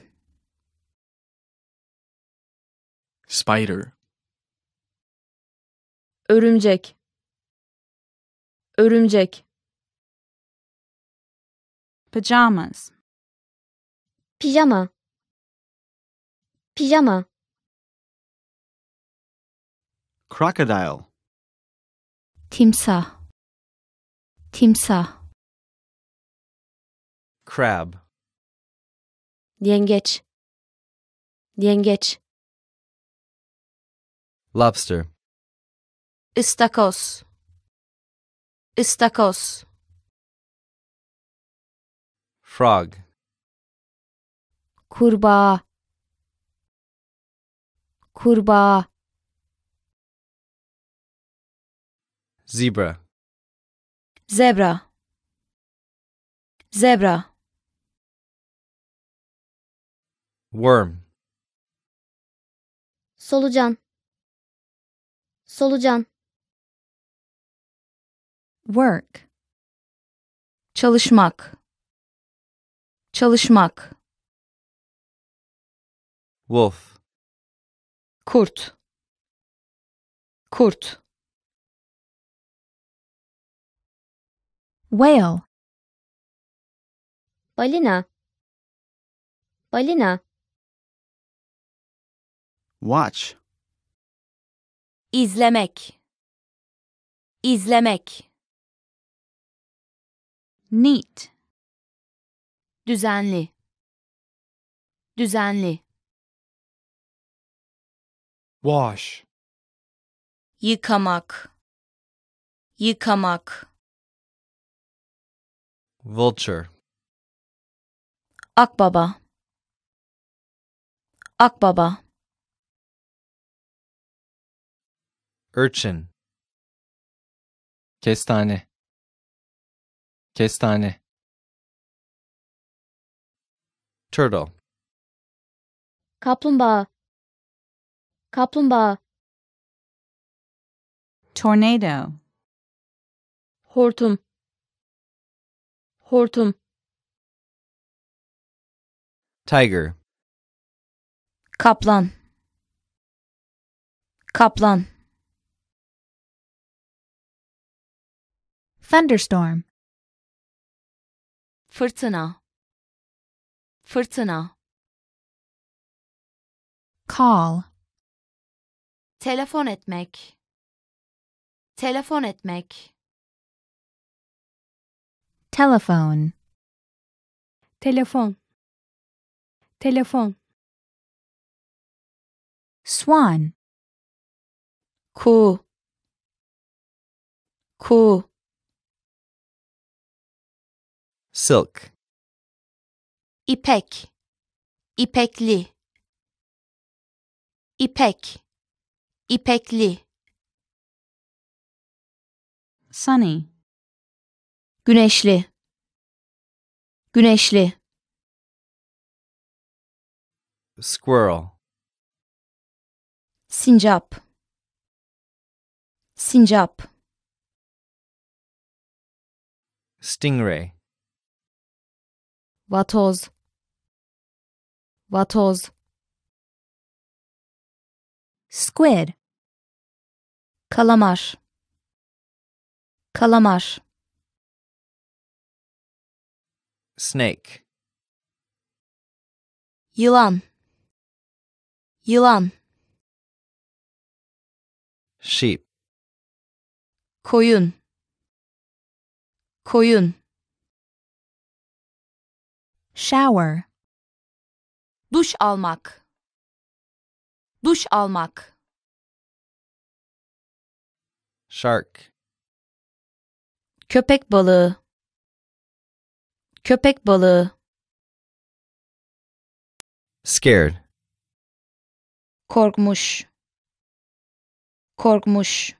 Speaker 16: Spider.
Speaker 20: Örümcek. Örümcek.
Speaker 8: Pajamas.
Speaker 6: Pijama. Pijama.
Speaker 13: Crocodile.
Speaker 2: Timsah. Timsah.
Speaker 5: Crab.
Speaker 20: Yengeç. Yengeç.
Speaker 5: Lobster.
Speaker 2: Istakoz. Istakoz.
Speaker 5: Frog.
Speaker 2: Kurbağa. Kurbağa.
Speaker 5: Zebra.
Speaker 2: Zebra. Zebra.
Speaker 5: Worm.
Speaker 6: Solucan. Solucan.
Speaker 4: Work.
Speaker 2: Çalışmak. Çalışmak.
Speaker 5: Wolf.
Speaker 2: Kurt. Kurt.
Speaker 4: Whale.
Speaker 6: Balina. Balina.
Speaker 13: Watch.
Speaker 2: İzlemek. İzlemek.
Speaker 8: Neat.
Speaker 2: Düzenli. Düzenli.
Speaker 10: Wash.
Speaker 2: Yıkamak. Yıkamak.
Speaker 5: Vulture.
Speaker 2: Akbaba. Akbaba.
Speaker 5: Urchin.
Speaker 34: Kestane. Kestane.
Speaker 5: Turtle.
Speaker 6: Kaplumbağa. Kaplumbağa.
Speaker 8: Tornado.
Speaker 20: Hortum. Hortum.
Speaker 5: Tiger.
Speaker 2: Kaplan. Kaplan.
Speaker 4: Thunderstorm.
Speaker 2: Fırtına. Fırtına.
Speaker 4: Call.
Speaker 2: Telefon etmek. Telefon etmek.
Speaker 4: Telephone.
Speaker 9: Telefon. Telefon.
Speaker 4: Swan.
Speaker 2: Ku. Ku.
Speaker 5: Silk.
Speaker 2: İpek. İpekli. İpek. İpekli.
Speaker 8: Sunny.
Speaker 2: Güneşli. Güneşli.
Speaker 5: Squirrel.
Speaker 2: Sincap. Sincap.
Speaker 5: Stingray.
Speaker 20: Vatoz. Vatoz.
Speaker 4: Squid.
Speaker 2: Kalamar. Kalamar.
Speaker 5: Snake.
Speaker 2: Yılan. Yılan.
Speaker 5: Sheep.
Speaker 2: Koyun. Koyun.
Speaker 4: Shower.
Speaker 2: Duş almak. Duş almak.
Speaker 5: Shark.
Speaker 2: Köpek balığı. Köpek balığı.
Speaker 5: Scared.
Speaker 2: Korkmuş. Korkmuş.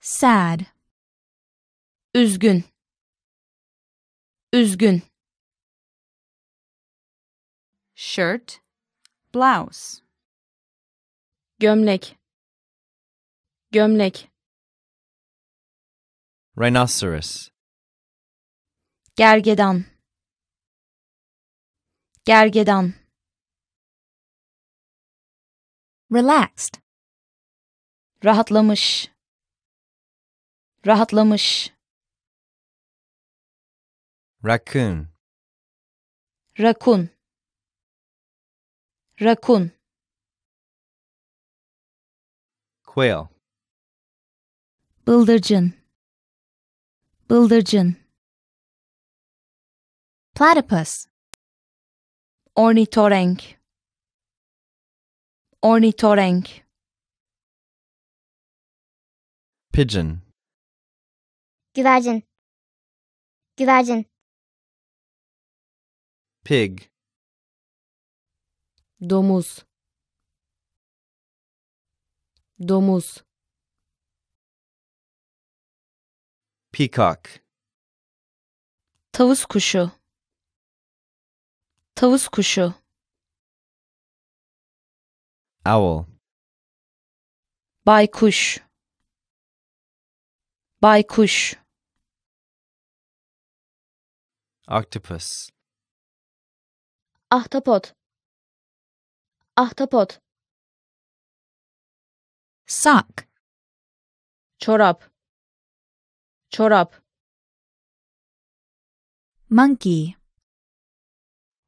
Speaker 4: Sad.
Speaker 2: Üzgün. Üzgün.
Speaker 8: Shirt. Blouse.
Speaker 20: Gömlek. Gömlek.
Speaker 5: Rhinoceros.
Speaker 2: Gergedan. Gergedan.
Speaker 4: Relaxed.
Speaker 2: Rahatlamış. Rahatlamış.
Speaker 5: Raccoon.
Speaker 2: raccoon raccoon
Speaker 5: Quail.
Speaker 2: Bıldırcın. Bıldırcın.
Speaker 4: Platypus.
Speaker 2: Ornitorenk. Ornitorenk.
Speaker 5: Pigeon.
Speaker 6: Güvercin. Güvercin.
Speaker 5: Pig.
Speaker 20: Domuz. Domuz.
Speaker 5: Peacock.
Speaker 2: Tavus kuşu. Tavus kuşu.
Speaker 5: Owl.
Speaker 2: Baykuş. Baykuş.
Speaker 5: Octopus.
Speaker 20: Ahtapot. Ahtapot.
Speaker 4: Sock.
Speaker 20: Çorap. Çorap.
Speaker 4: Monkey.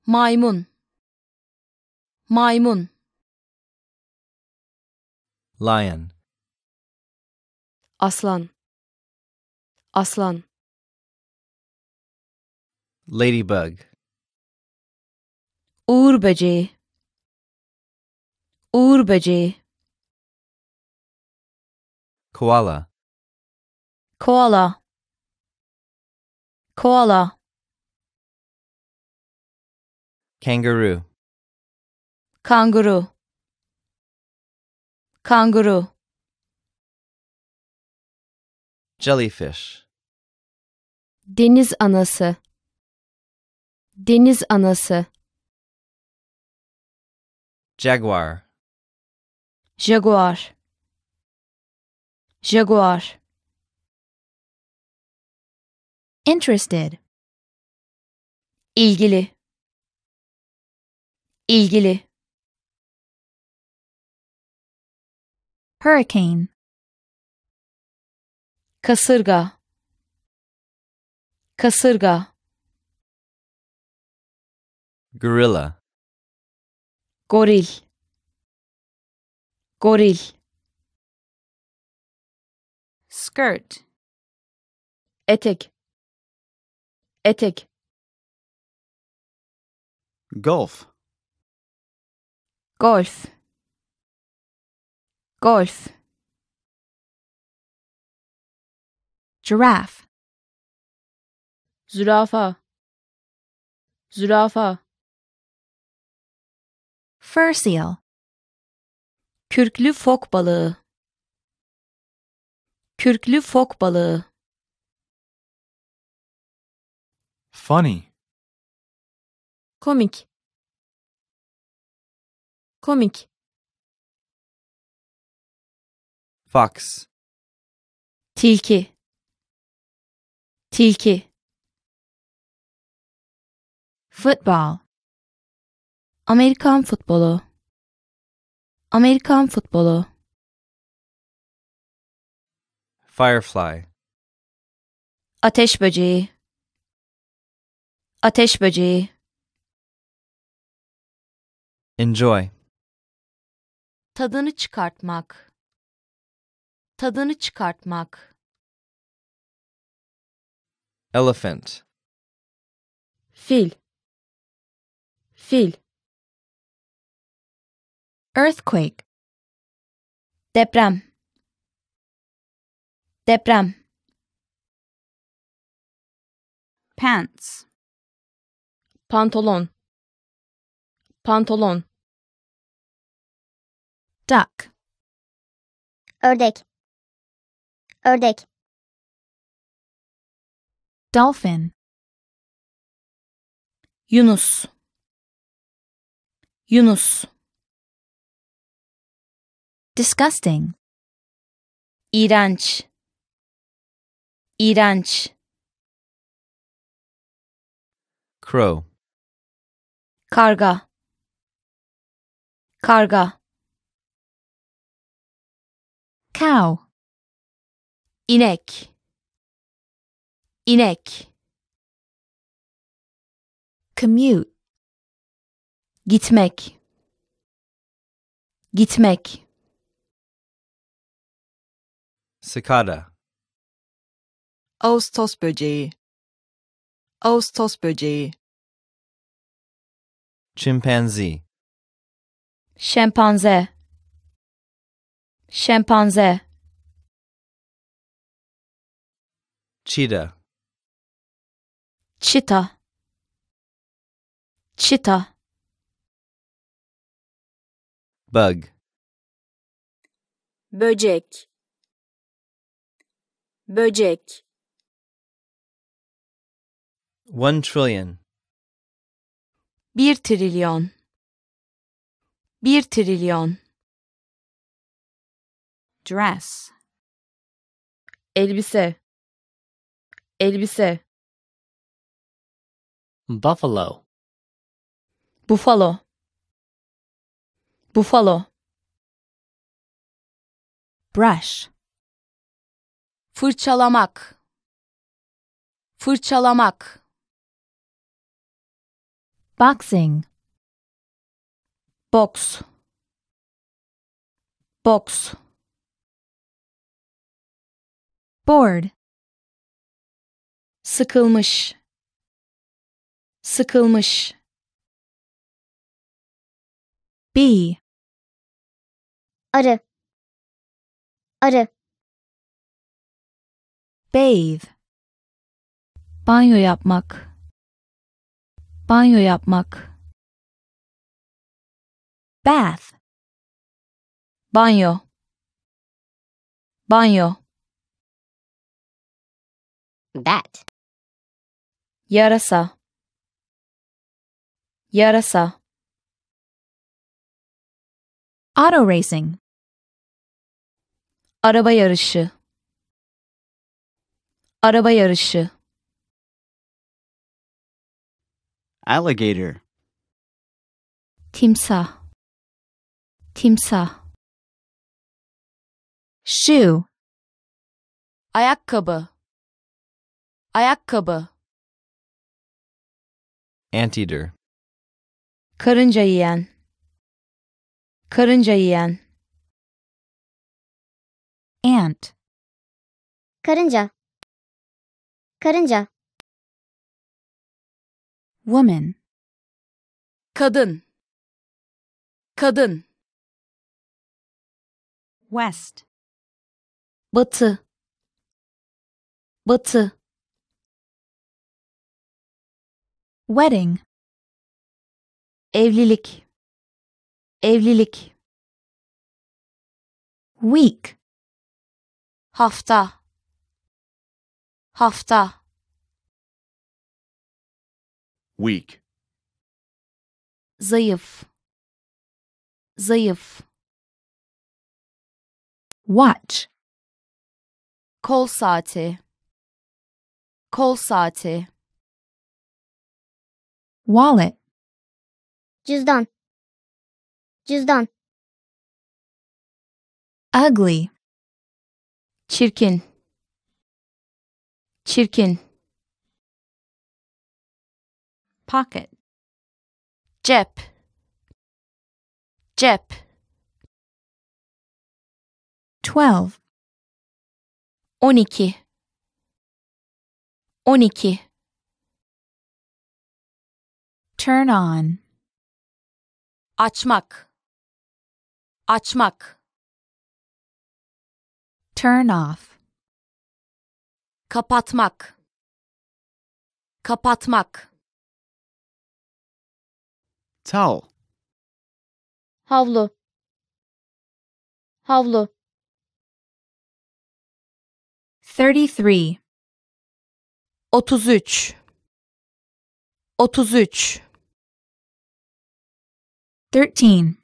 Speaker 2: Maymun. Maymun.
Speaker 5: Lion.
Speaker 20: Aslan. Aslan.
Speaker 5: Ladybug.
Speaker 2: Uğur böceği. Uğur böceği.
Speaker 5: Koala.
Speaker 2: Koala. Koala.
Speaker 5: Kangaroo.
Speaker 2: Kanguru. Kanguru.
Speaker 5: Jellyfish.
Speaker 20: Deniz anası. Deniz anası.
Speaker 5: Jaguar.
Speaker 2: Jaguar. Jaguar.
Speaker 4: Interested.
Speaker 2: İlgili. ilgili,
Speaker 4: Hurricane.
Speaker 2: kasırga, kasırga,
Speaker 5: Gorilla.
Speaker 2: Goril, goril,
Speaker 8: skirt,
Speaker 2: etek, etek,
Speaker 13: Gulf.
Speaker 2: golf, golf,
Speaker 4: Giraffe.
Speaker 2: zürafa, zürafa,
Speaker 4: Fur seal.
Speaker 2: kürklü fok balığı, kürklü fok balığı,
Speaker 10: Funny.
Speaker 2: komik, komik,
Speaker 5: Fox.
Speaker 2: tilki, tilki,
Speaker 4: Football.
Speaker 2: Amerikan futbolu, Amerikan futbolu,
Speaker 5: Firefly.
Speaker 2: ateş böceği, ateş böceği,
Speaker 5: Enjoy.
Speaker 2: tadını çıkartmak, tadını çıkartmak,
Speaker 5: Elephant.
Speaker 2: fil, fil,
Speaker 4: Earthquake.
Speaker 2: deprem, deprem,
Speaker 8: pants,
Speaker 2: pantolon, pantolon,
Speaker 4: Duck.
Speaker 6: Ördek. Ördek.
Speaker 4: Dolphin.
Speaker 2: Yunus, Yunus,
Speaker 4: Disgusting.
Speaker 2: iğrenç, iğrenç,
Speaker 5: Crow.
Speaker 2: karga, karga,
Speaker 4: Cow.
Speaker 2: inek, inek,
Speaker 4: Commute.
Speaker 2: gitmek, gitmek,
Speaker 5: Cicada.
Speaker 11: Ağustosböceği. Ağustosböceği.
Speaker 5: Chimpanzee.
Speaker 2: Chimpanzee. Chimpanzee.
Speaker 5: Cheetah.
Speaker 2: Cheetah. Cheetah.
Speaker 5: Bug.
Speaker 2: Böcek. Böcek,
Speaker 5: One trillion.
Speaker 2: bir trilyon, bir trilyon,
Speaker 8: dress,
Speaker 2: elbise, elbise,
Speaker 15: Buffalo.
Speaker 2: bufalo, bufalo,
Speaker 4: Brush.
Speaker 2: Fırçalamak, fırçalamak,
Speaker 4: Boxing.
Speaker 2: boks, boks,
Speaker 4: Bored.
Speaker 2: sıkılmış, sıkılmış,
Speaker 4: Bee.
Speaker 6: Arı. Arı.
Speaker 4: Bathe.
Speaker 2: banyo yapmak, banyo yapmak,
Speaker 4: Bath.
Speaker 2: banyo, banyo,
Speaker 24: Bat.
Speaker 2: yarasa, yarasa,
Speaker 4: Auto racing.
Speaker 2: araba yarışı, araba yarışı,
Speaker 13: Alligator.
Speaker 2: timsah timsah
Speaker 4: Shoe.
Speaker 2: ayakkabı ayakkabı
Speaker 5: Anteater.
Speaker 2: karınca yiyen karınca yiyen
Speaker 4: Ant.
Speaker 6: Karınca. Karınca.
Speaker 4: Woman.
Speaker 2: kadın kadın
Speaker 8: West.
Speaker 2: batı batı
Speaker 4: Wedding.
Speaker 2: evlilik evlilik
Speaker 4: Week.
Speaker 2: hafta hafta
Speaker 7: Weak.
Speaker 2: zayıf zayıf
Speaker 4: Watch.
Speaker 2: kol saati kol saati
Speaker 4: Wallet.
Speaker 6: Cüzdan. Cüzdan.
Speaker 4: Ugly.
Speaker 2: çirkin çirkin
Speaker 8: Pocket.
Speaker 2: cep cep
Speaker 4: Twelve.
Speaker 2: on iki on iki
Speaker 4: Turn on.
Speaker 2: açmak açmak
Speaker 4: Turn off.
Speaker 2: kapatmak. Kapatmak.
Speaker 13: Towel.
Speaker 6: Havlu. Havlu.
Speaker 2: 33
Speaker 4: 33
Speaker 2: 33 13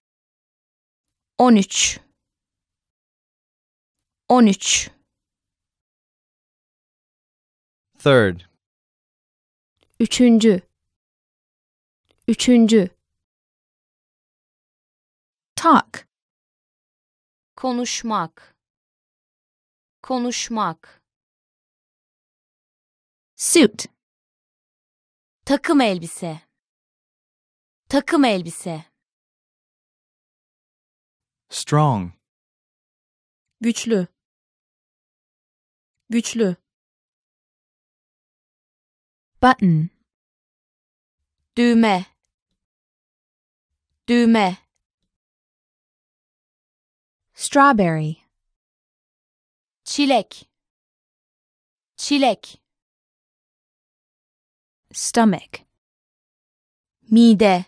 Speaker 2: 13 13
Speaker 5: Third.
Speaker 20: Üçüncü. Üçüncü.
Speaker 4: Talk.
Speaker 2: konuşmak konuşmak
Speaker 4: Suit.
Speaker 2: takım elbise takım elbise
Speaker 10: Strong.
Speaker 20: Güçlü. Güçlü.
Speaker 4: Button.
Speaker 2: düğme düğme
Speaker 4: Strawberry.
Speaker 2: çilek çilek
Speaker 4: Stomach.
Speaker 2: mide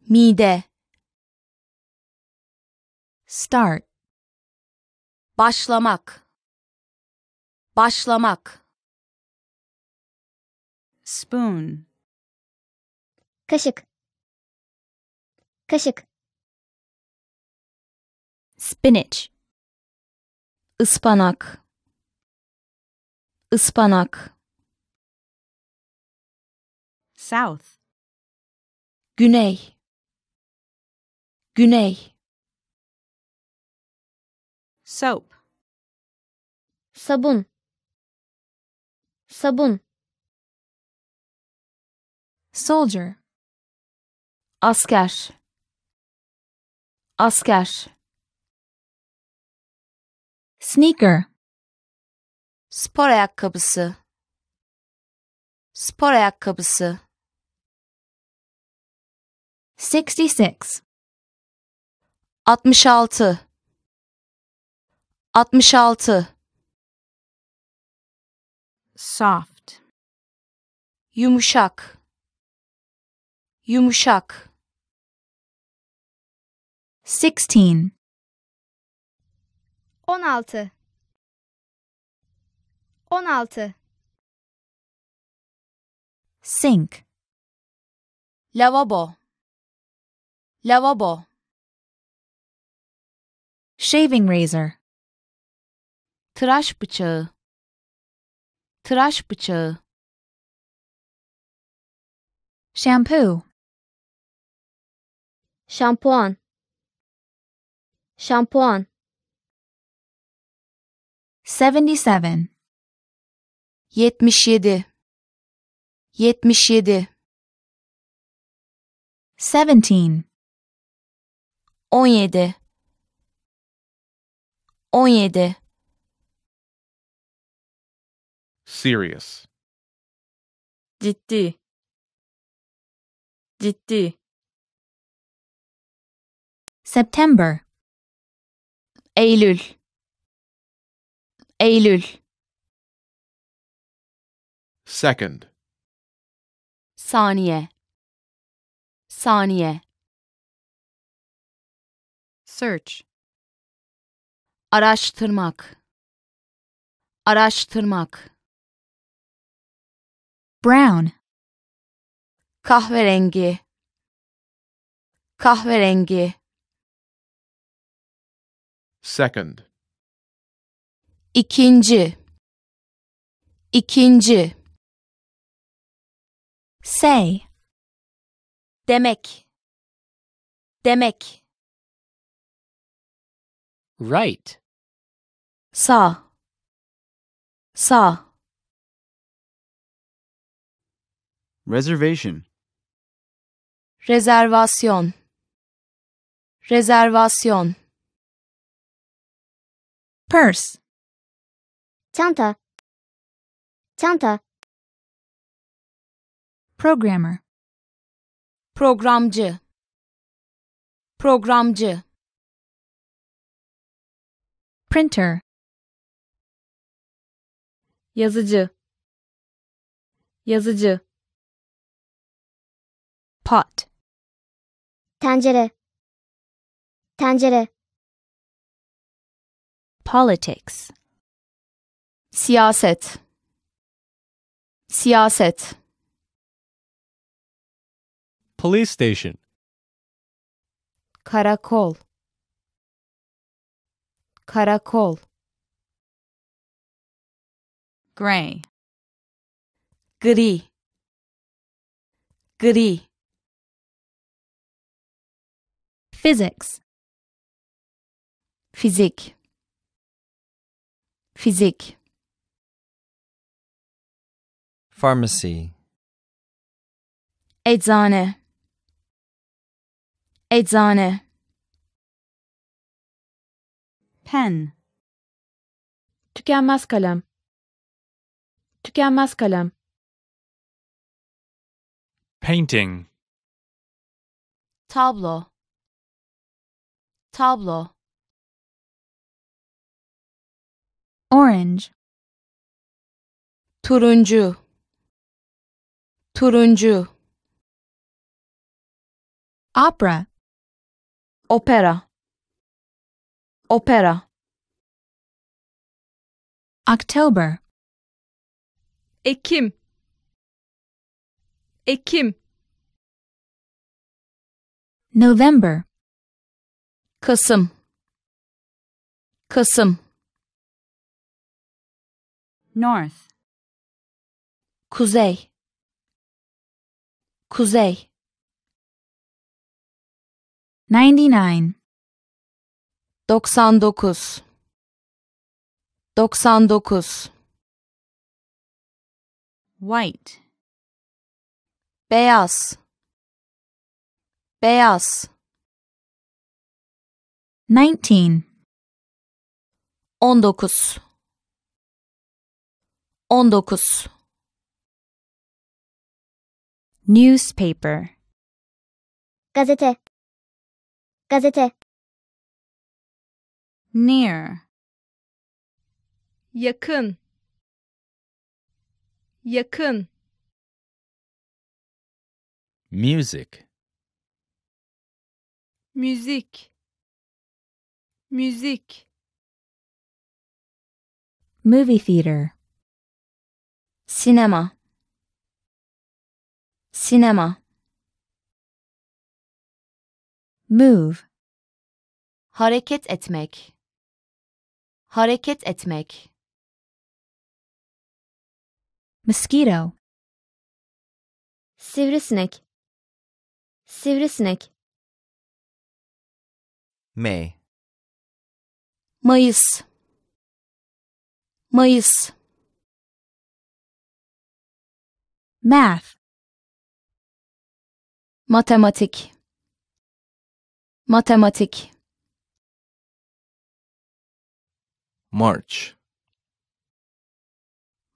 Speaker 2: mide
Speaker 4: Start.
Speaker 2: başlamak başlamak
Speaker 8: Spoon.
Speaker 6: Kaşık. Kaşık.
Speaker 4: Spinach.
Speaker 2: ıspanak ıspanak
Speaker 8: South.
Speaker 2: güney güney
Speaker 8: Soap.
Speaker 6: Sabun. Sabun.
Speaker 4: Soldier.
Speaker 2: asker asker
Speaker 4: Sneaker.
Speaker 2: spor ayakkabısı spor ayakkabısı
Speaker 4: Sixty-six.
Speaker 2: 66 66
Speaker 8: Soft.
Speaker 2: yumuşak yumuşak
Speaker 4: Sixteen.
Speaker 9: On altı. On altı.
Speaker 4: Sink.
Speaker 2: lavabo lavabo
Speaker 4: Shaving razor.
Speaker 2: tıraş bıçağı tıraş bıçağı
Speaker 4: Shampoo.
Speaker 6: Şampuan. Şampuan.
Speaker 4: 77.
Speaker 2: 77 77
Speaker 4: 17.
Speaker 2: 17 17
Speaker 7: Serious.
Speaker 20: Ciddi. Ciddi.
Speaker 4: September.
Speaker 2: Eylül Eylül
Speaker 7: Second.
Speaker 2: saniye saniye
Speaker 8: Search.
Speaker 2: araştırmak araştırmak
Speaker 4: Brown.
Speaker 2: kahverengi kahverengi
Speaker 7: Second.
Speaker 2: ikinci ikinci
Speaker 4: Say.
Speaker 2: demek demek
Speaker 15: Right.
Speaker 2: sağ sağ
Speaker 13: Reservation.
Speaker 2: rezervasyon rezervasyon
Speaker 4: Purse.
Speaker 6: Çanta. Çanta.
Speaker 4: Programmer.
Speaker 2: programcı programcı
Speaker 4: Printer.
Speaker 20: Yazıcı. Yazıcı.
Speaker 4: Pot.
Speaker 6: Tencere. Tencere.
Speaker 4: Politics.
Speaker 2: siyaset siyaset
Speaker 34: Police station.
Speaker 2: karakol karakol
Speaker 8: Gray.
Speaker 2: gri gri
Speaker 4: Physics.
Speaker 2: fizik fizik
Speaker 5: Pharmacy.
Speaker 2: eczane eczane
Speaker 8: Pen.
Speaker 20: Tükenmez kalem. Tükenmez kalem.
Speaker 10: Painting.
Speaker 2: tablo tablo
Speaker 4: Orange.
Speaker 2: turuncu turuncu
Speaker 4: Opera.
Speaker 2: opera opera
Speaker 4: October.
Speaker 20: Ekim. Ekim.
Speaker 4: November.
Speaker 2: Kasım Kasım
Speaker 8: North.
Speaker 2: Kuzey Kuzey
Speaker 4: 99.
Speaker 2: 99 99
Speaker 8: White.
Speaker 2: Beyaz Beyaz
Speaker 4: 19.
Speaker 2: 19 19
Speaker 4: Newspaper.
Speaker 6: Gazete. Gazete.
Speaker 8: Near.
Speaker 20: Yakın. Yakın.
Speaker 15: Music.
Speaker 20: Müzik. Müzik.
Speaker 4: Movie theater.
Speaker 2: Sinema Sinema
Speaker 4: Move.
Speaker 2: Hareket etmek Hareket etmek
Speaker 4: Mosquito.
Speaker 6: Sivrisinek. Sivrisinek.
Speaker 5: May.
Speaker 2: Mayıs Mayıs
Speaker 4: Math.
Speaker 2: Matematik Matematik
Speaker 16: March.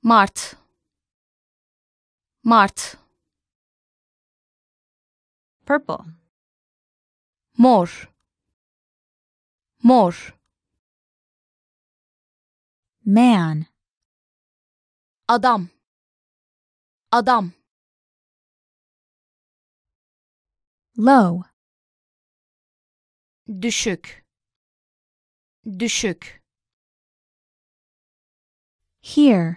Speaker 2: Mart Mart
Speaker 8: Purple.
Speaker 2: Mor Mor
Speaker 4: Man.
Speaker 2: Adam Adam
Speaker 4: Low.
Speaker 2: Düşük Düşük
Speaker 4: Hear.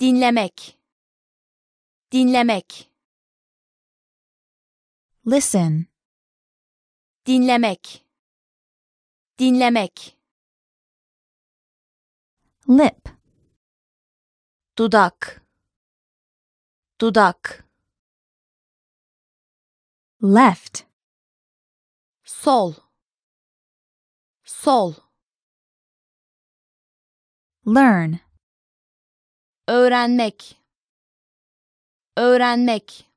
Speaker 2: Dinlemek Dinlemek
Speaker 4: Listen.
Speaker 2: Dinlemek Dinlemek
Speaker 4: Lip.
Speaker 2: Dudak Dudak
Speaker 4: Left.
Speaker 2: Sol Sol
Speaker 4: Learn.
Speaker 2: Öğrenmek Öğrenmek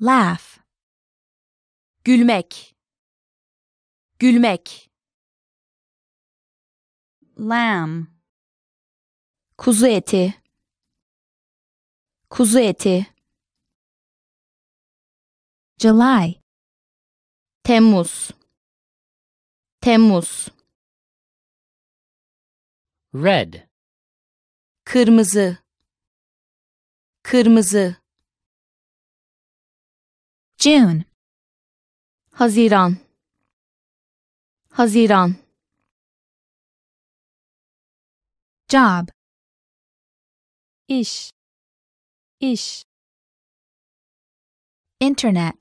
Speaker 4: Laugh.
Speaker 2: Gülmek Gülmek
Speaker 8: Lamb.
Speaker 2: Kuzu eti Kuzu eti
Speaker 4: July.
Speaker 2: Temmuz Temmuz
Speaker 15: Red.
Speaker 2: Kırmızı Kırmızı
Speaker 4: June.
Speaker 2: Haziran Haziran
Speaker 4: Job.
Speaker 9: İş. İş.
Speaker 4: Internet.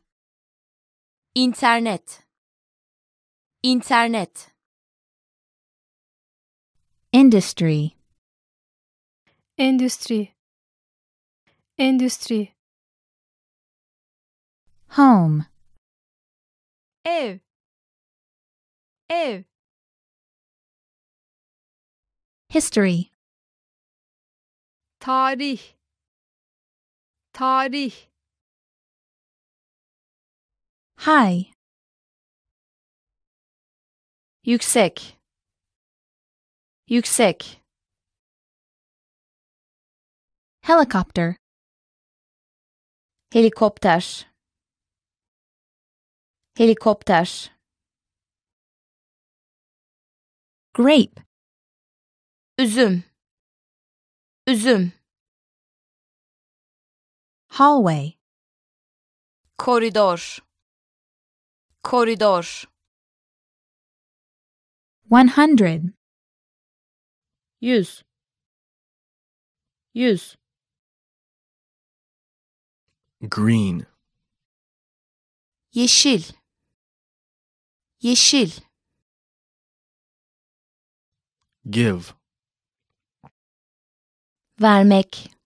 Speaker 2: İnternet İnternet
Speaker 4: Industry.
Speaker 9: industry Endüstri.
Speaker 4: Home.
Speaker 20: Ev. Ev.
Speaker 4: History.
Speaker 20: Tarih. Tarih.
Speaker 4: High.
Speaker 2: Yüksek Yüksek
Speaker 4: Helicopter.
Speaker 2: Helikopter Helikopter
Speaker 4: Grape.
Speaker 2: Üzüm Üzüm
Speaker 4: Hallway.
Speaker 2: Koridor Koridor
Speaker 4: 100.
Speaker 20: Yüz. Yüz.
Speaker 16: Green.
Speaker 2: Yeşil Yeşil
Speaker 16: Give.
Speaker 2: Vermek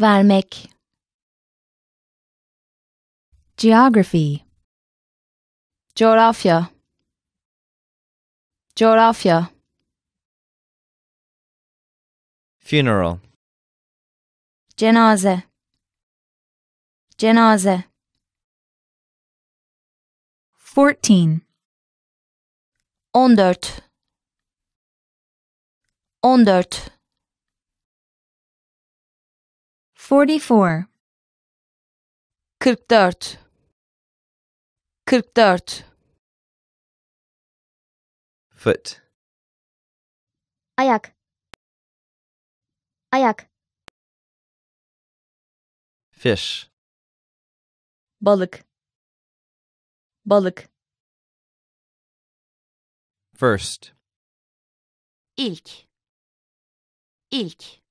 Speaker 2: Vermek
Speaker 4: Geography.
Speaker 2: Coğrafya Coğrafya
Speaker 5: Funeral.
Speaker 2: Cenaze. Cenaze.
Speaker 4: 14.
Speaker 2: 14 14
Speaker 4: 44.
Speaker 2: 44 44
Speaker 5: Foot.
Speaker 6: ayak ayak
Speaker 5: Fish.
Speaker 2: balık balık
Speaker 5: First.
Speaker 2: ilk ilk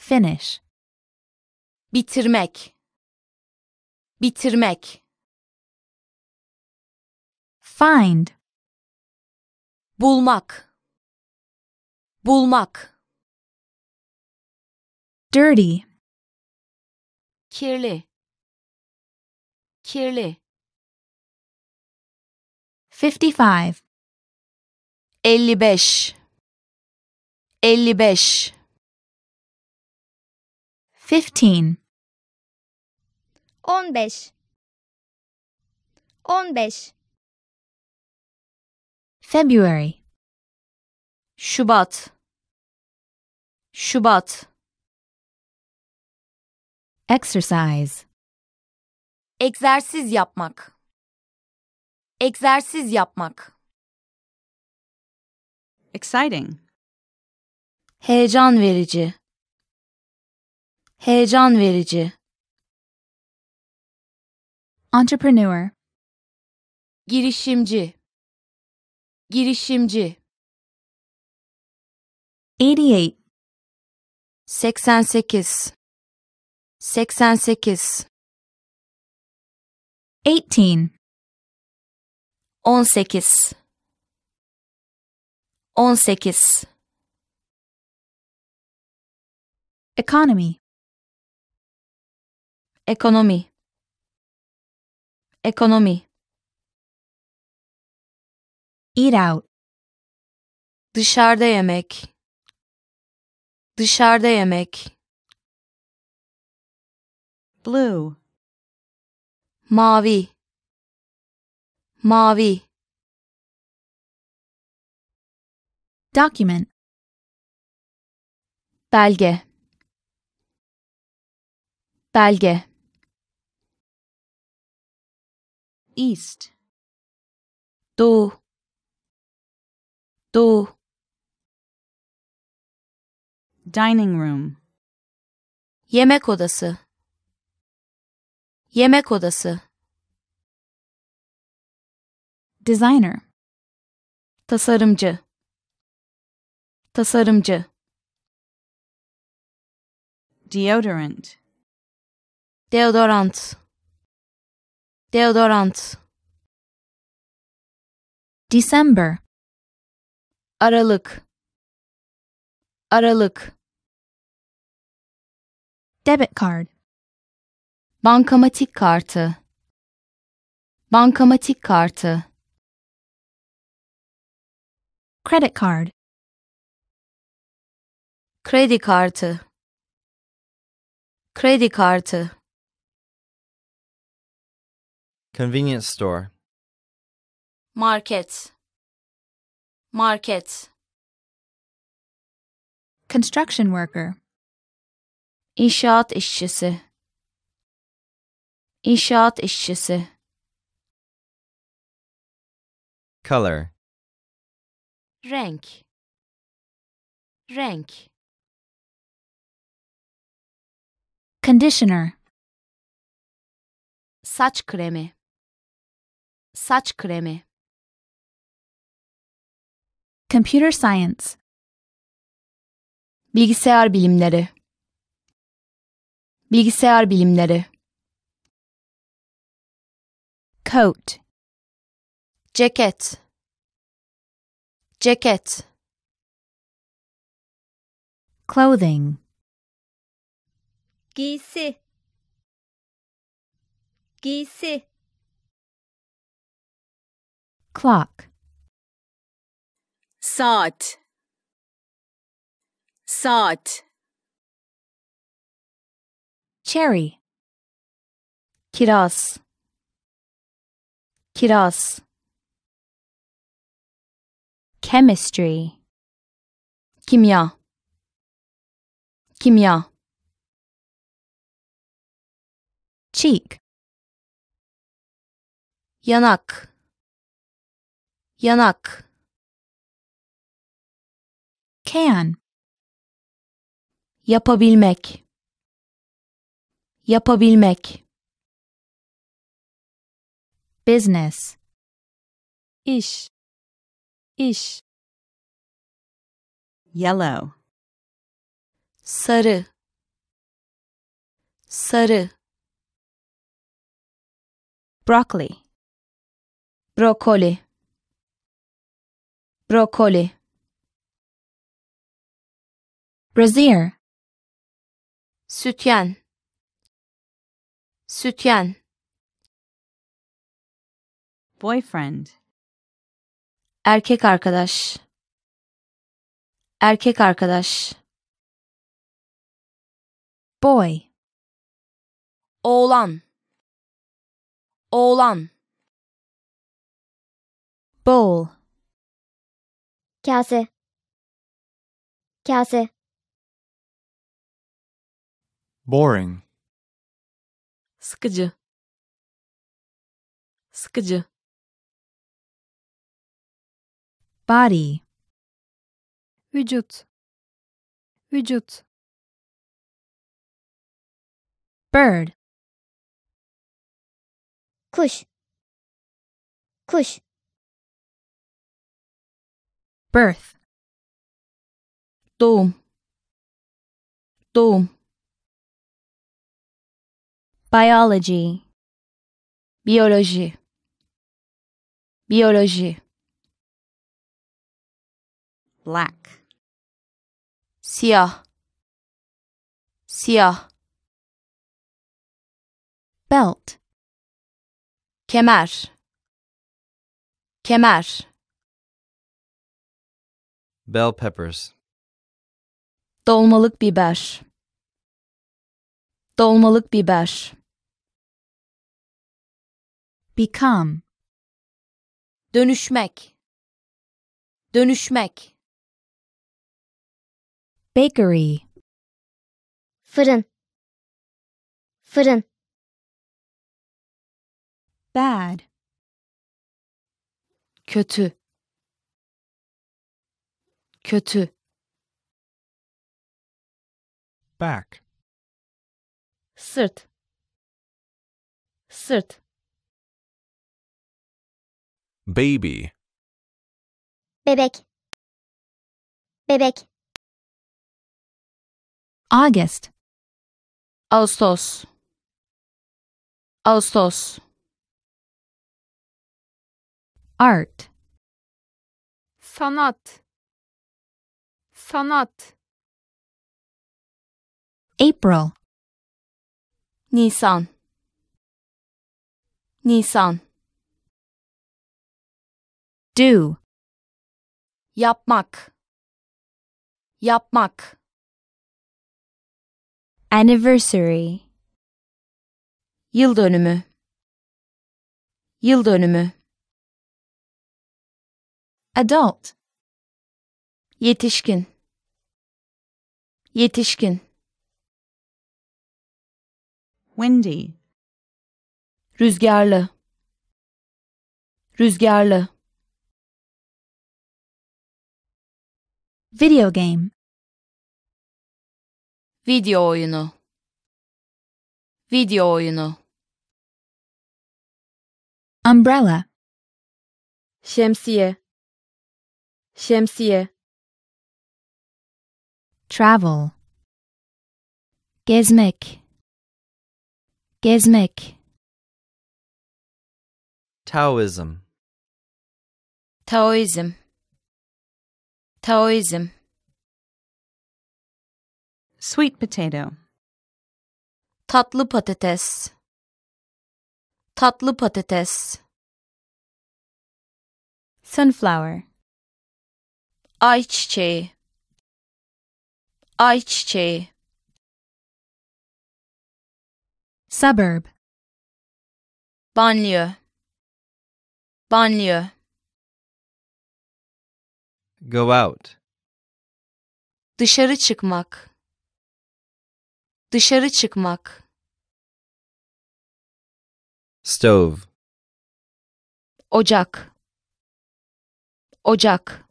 Speaker 4: Finish.
Speaker 2: bitirmek. Bitirmek.
Speaker 4: Find.
Speaker 2: bulmak. Bulmak.
Speaker 4: Dirty.
Speaker 2: kirli. Kirli,
Speaker 4: 55,
Speaker 2: 55, 55,
Speaker 4: 15,
Speaker 6: 15 15
Speaker 4: February,
Speaker 2: Şubat, Şubat,
Speaker 4: exercise,
Speaker 2: egzersiz yapmak, egzersiz yapmak,
Speaker 8: Exciting.
Speaker 2: heyecan verici, heyecan verici,
Speaker 4: entrepreneur,
Speaker 2: girişimci, girişimci,
Speaker 4: 88,
Speaker 2: 88, 88,
Speaker 4: 18,
Speaker 2: 18, 18,
Speaker 4: economy,
Speaker 2: ekonomi, ekonomi,
Speaker 4: eat out,
Speaker 2: dışarıda yemek, dışarıda yemek,
Speaker 8: Blue.
Speaker 2: mavi, mavi,
Speaker 4: document,
Speaker 2: belge, belge,
Speaker 8: East.
Speaker 2: doğu, doğu,
Speaker 8: Dining room.
Speaker 2: yemek odası, yemek odası,
Speaker 4: designer,
Speaker 2: tasarımcı, tasarımcı,
Speaker 8: Deodorant.
Speaker 2: deodorant, deodorant,
Speaker 4: December,
Speaker 2: aralık, aralık,
Speaker 4: debit card,
Speaker 2: bankamatik kartı, bankamatik kartı,
Speaker 4: credit card,
Speaker 2: kredi kartı, kredi kartı,
Speaker 5: Convenience store.
Speaker 2: market, market,
Speaker 4: construction worker,
Speaker 2: inşaat işçisi, inşaat işçisi,
Speaker 5: Color.
Speaker 2: renk, renk,
Speaker 4: conditioner,
Speaker 2: saç kremi, saç kremi,
Speaker 4: computer science,
Speaker 2: bilgisayar bilimleri, bilgisayar bilimleri,
Speaker 4: coat,
Speaker 2: ceket, ceket,
Speaker 4: clothing,
Speaker 6: giysi. Giysi
Speaker 4: clock,
Speaker 11: saat. Saat.
Speaker 4: Cherry,
Speaker 2: kiraz, kiraz,
Speaker 4: chemistry,
Speaker 2: kimya, kimya,
Speaker 4: cheek,
Speaker 2: yanak, yanak,
Speaker 4: can,
Speaker 2: yapabilmek, yapabilmek,
Speaker 4: business,
Speaker 9: iş. İş.
Speaker 8: Yellow.
Speaker 2: sarı, sarı,
Speaker 4: broccoli,
Speaker 2: brokoli, brokoli,
Speaker 4: brassiere,
Speaker 2: sütyen, sütyen,
Speaker 8: boyfriend,
Speaker 2: Erkek arkadaş. Erkek arkadaş.
Speaker 4: Boy.
Speaker 2: Oğlan. Oğlan.
Speaker 4: Bowl.
Speaker 6: क्या से
Speaker 10: क्या
Speaker 2: से बोरिंग
Speaker 4: स्कज
Speaker 9: स्कज बारी
Speaker 4: विद्युत
Speaker 6: खुश खुश
Speaker 4: Birth.
Speaker 2: Doğum. Doğum.
Speaker 4: Biology.
Speaker 2: Biyoloji. Biyoloji.
Speaker 8: black,
Speaker 2: Siyah. Siyah.
Speaker 4: Belt.
Speaker 2: Kemer. Kemer.
Speaker 5: Bell peppers.
Speaker 2: Dolmalık biber. Dolmalık biber.
Speaker 4: Become.
Speaker 2: Dönüşmek. Dönüşmek.
Speaker 4: Bakery.
Speaker 6: Fırın. Fırın.
Speaker 4: Bad.
Speaker 2: Kötü. Kötü.
Speaker 10: Back.
Speaker 2: Sırt. Sırt.
Speaker 19: Baby.
Speaker 6: Bebek. Bebek.
Speaker 4: August.
Speaker 2: Ağustos. Ağustos.
Speaker 4: Art.
Speaker 9: Sanat. Sanat.
Speaker 4: April.
Speaker 2: Nisan. Nisan.
Speaker 4: Do.
Speaker 2: Yapmak. Yapmak.
Speaker 4: Anniversary.
Speaker 2: Yıl dönümü. Yıl dönümü.
Speaker 4: Adult.
Speaker 2: Yetişkin. Yetişkin.
Speaker 8: windy,
Speaker 2: Rüzgarlı. Rüzgarlı.
Speaker 4: Video game.
Speaker 2: Video oyunu. Video oyunu.
Speaker 4: Umbrella.
Speaker 2: Şemsiye. Şemsiye.
Speaker 4: Travel. Gezmek. Gezmek.
Speaker 5: Taoism.
Speaker 2: Taoism Taoism
Speaker 8: sweet potato,
Speaker 2: Tatlı patates. Tatlı patates.
Speaker 4: Sunflower.
Speaker 2: Ay çiçeği. Ay çiçeği.
Speaker 4: Suburb.
Speaker 2: Banliyö. Banliyö.
Speaker 5: Go out.
Speaker 2: Dışarı çıkmak. Dışarı çıkmak.
Speaker 5: Stove.
Speaker 2: Ocak. Ocak.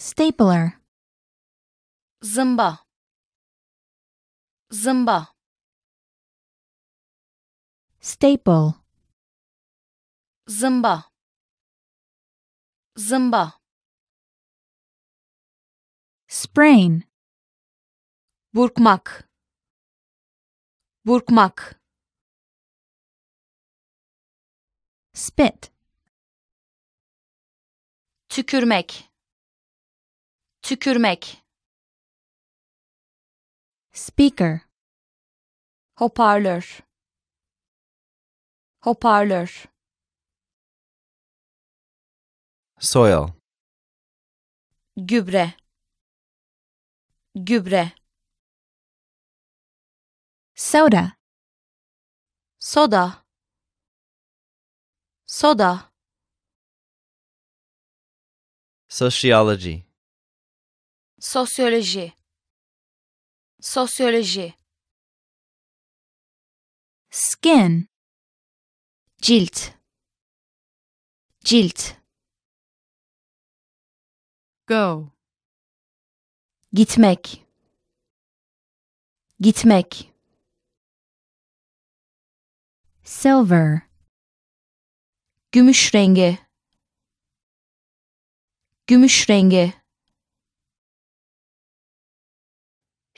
Speaker 4: Stapler.
Speaker 2: Zımba. Zımba.
Speaker 4: Staple.
Speaker 2: Zımba. Zımba.
Speaker 4: Sprain.
Speaker 2: Burkmak. Burkmak.
Speaker 4: Spit.
Speaker 2: Tükürmek. Tükürmek.
Speaker 4: Speaker.
Speaker 2: Hoparlör. Hoparlör.
Speaker 5: Soil.
Speaker 2: Gübre. Gübre.
Speaker 4: Soda.
Speaker 2: Soda. Soda.
Speaker 5: Sociology.
Speaker 2: Sosyoloji. Sosyoloji.
Speaker 4: Skin.
Speaker 2: Cilt. Cilt.
Speaker 27: Go.
Speaker 2: Gitmek. Gitmek.
Speaker 4: Silver.
Speaker 2: Gümüş rengi. Gümüş rengi.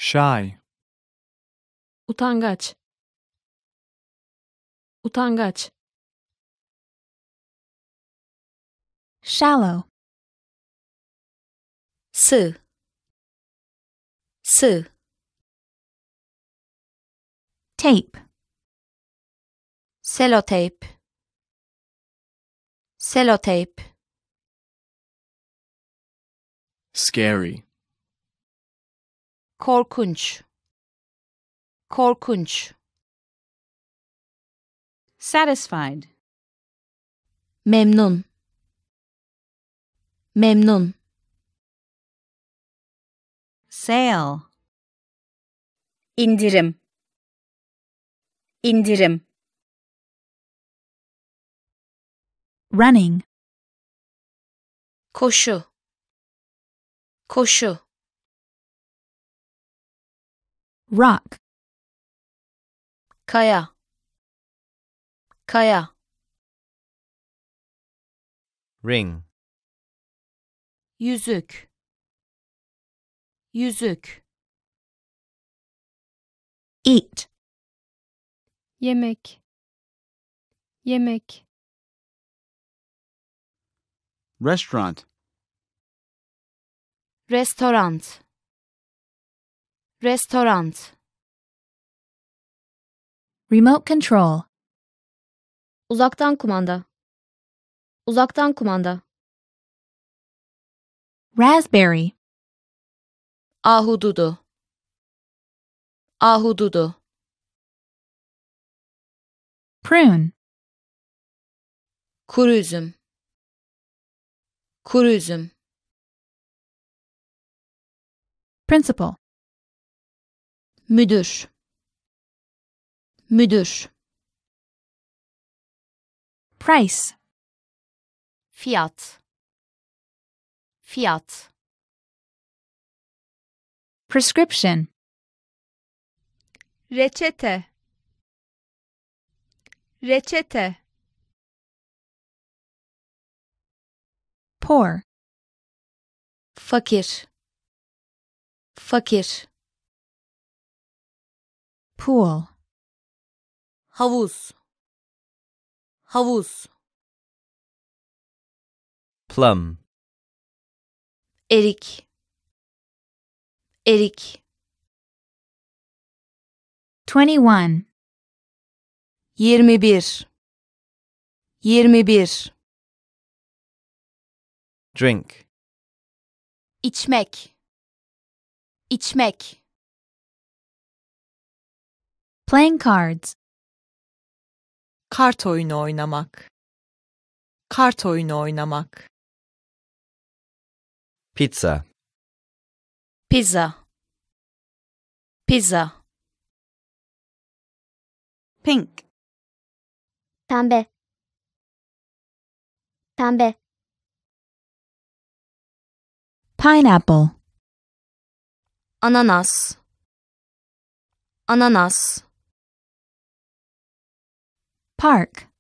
Speaker 10: Shy.
Speaker 9: Utangaç. Utangaç.
Speaker 4: Shallow.
Speaker 2: Sığ. Sığ.
Speaker 4: Tape.
Speaker 2: Seloteyp. Seloteyp.
Speaker 16: Scary.
Speaker 2: Korkunç. Korkunç.
Speaker 8: Satisfied.
Speaker 2: Memnun. Memnun.
Speaker 8: Sale.
Speaker 22: indirim indirim
Speaker 4: Running.
Speaker 2: Koşu. Koşu.
Speaker 4: Rock.
Speaker 2: Kaya. Kaya.
Speaker 5: Ring.
Speaker 2: Yüzük. Yüzük.
Speaker 4: Eat.
Speaker 9: Yemek. Yemek.
Speaker 13: Restaurant.
Speaker 2: Restoran. Restoran.
Speaker 4: Remote control.
Speaker 20: Uzaktan kumanda. Uzaktan kumanda.
Speaker 4: Raspberry.
Speaker 2: Ahududu. Ahududu.
Speaker 4: Prune.
Speaker 2: Kuru üzüm. Kuru üzüm.
Speaker 4: Principal.
Speaker 2: Müdür. Müdür.
Speaker 4: Price.
Speaker 2: Fiyat. Fiyat.
Speaker 4: Prescription.
Speaker 20: Reçete. Reçete.
Speaker 4: Poor.
Speaker 2: Fakir. Fakir.
Speaker 4: Pool.
Speaker 2: Havuz. Havuz.
Speaker 5: Plum.
Speaker 2: Erik. Erik.
Speaker 4: 21.
Speaker 2: 21. 21.
Speaker 5: Drink.
Speaker 2: İçmek. İçmek.
Speaker 4: Playing cards.
Speaker 11: Kart oyunu oynamak. Kart oyunu oynamak.
Speaker 5: Pizza.
Speaker 2: Pizza. Pizza.
Speaker 8: Pink.
Speaker 6: Pembe. Pembe.
Speaker 4: Pineapple.
Speaker 2: Ananas. Ananas.
Speaker 4: Park.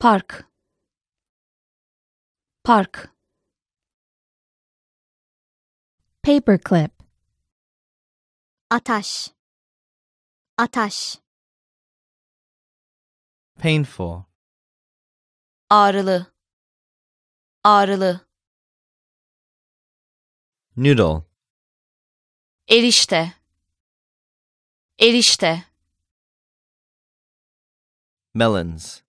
Speaker 2: Park. Park.
Speaker 4: Paperclip.
Speaker 6: Ataş. Ataş.
Speaker 5: Painful.
Speaker 2: Ağrılı. Ağrılı.
Speaker 5: Noodle.
Speaker 2: Erişte. Erişte.
Speaker 5: Melons.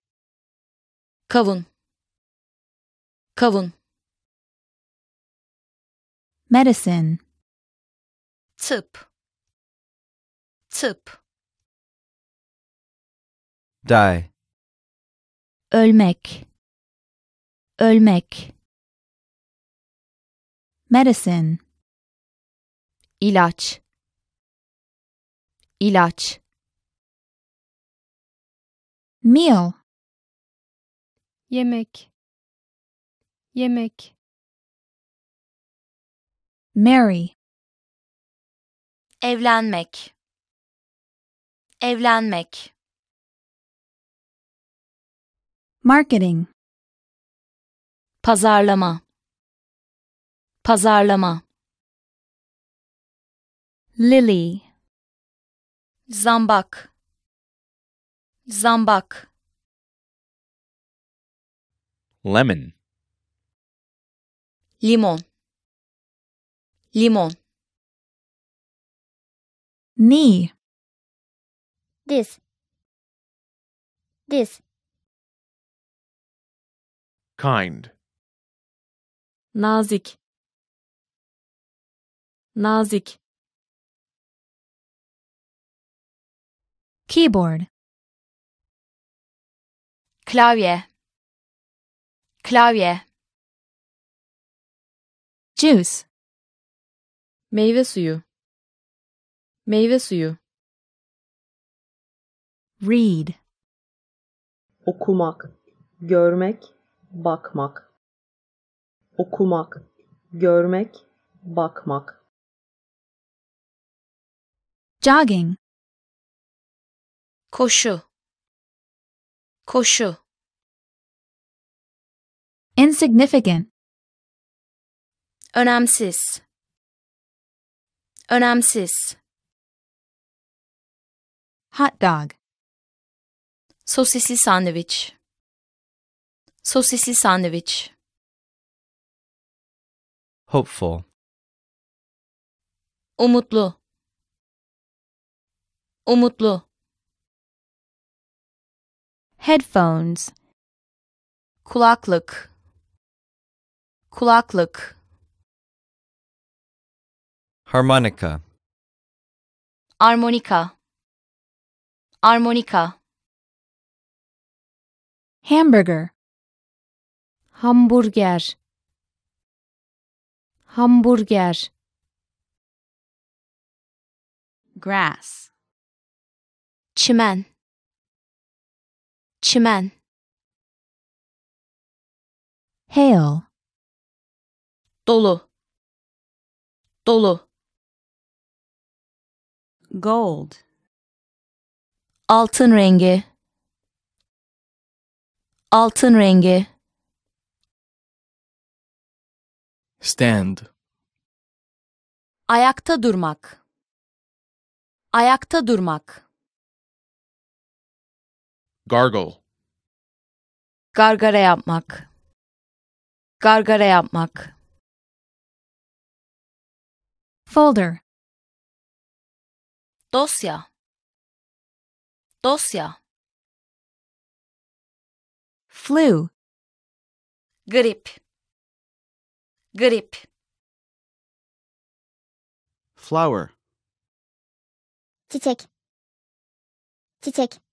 Speaker 2: Kavun. Kavun.
Speaker 4: Medicine.
Speaker 2: Tıp. Tıp.
Speaker 5: Die.
Speaker 4: Ölmek. Ölmek. Medicine.
Speaker 2: İlaç. İlaç.
Speaker 4: Meal.
Speaker 9: Yemek. Yemek.
Speaker 4: Marry.
Speaker 2: Evlenmek. Evlenmek.
Speaker 4: Marketing.
Speaker 2: Pazarlama. Pazarlama.
Speaker 4: Lily.
Speaker 2: Zambak. Zambak.
Speaker 15: Lemon.
Speaker 2: Limon. Limon.
Speaker 4: Knee.
Speaker 6: Diz. Diz.
Speaker 7: Kind.
Speaker 9: Nazik. Nazik.
Speaker 4: Keyboard.
Speaker 2: Klavye. Klavye.
Speaker 4: Juice.
Speaker 9: Meyve suyu. Meyve suyu.
Speaker 4: Read.
Speaker 3: okumak, görmek, bakmak. Okumak, görmek, bakmak.
Speaker 4: Jogging.
Speaker 2: Koşu. Koşu.
Speaker 4: Insignificant.
Speaker 2: Önemsiz. Önemsiz.
Speaker 4: Hot dog.
Speaker 2: Sosisli sandviç. Sosisli sandviç.
Speaker 5: Hopeful.
Speaker 2: Umutlu. Umutlu.
Speaker 4: Headphones.
Speaker 2: Kulaklık. Kulaklık.
Speaker 5: Harmonica.
Speaker 2: Armonika. Armonika.
Speaker 4: Hamburger.
Speaker 9: Hamburger. Hamburger.
Speaker 8: Grass.
Speaker 2: Çimen. Çimen.
Speaker 4: Hail.
Speaker 2: Dolu. Dolu.
Speaker 8: Gold.
Speaker 2: Altın rengi. Altın rengi.
Speaker 16: Stand.
Speaker 2: Ayakta durmak. Ayakta durmak.
Speaker 7: Gargle.
Speaker 2: Gargara yapmak. Gargara yapmak.
Speaker 4: Folder.
Speaker 2: Dosya. Dosya.
Speaker 4: Flu.
Speaker 2: Grip. Grip.
Speaker 13: Flower.
Speaker 6: Çiçek. Çiçek.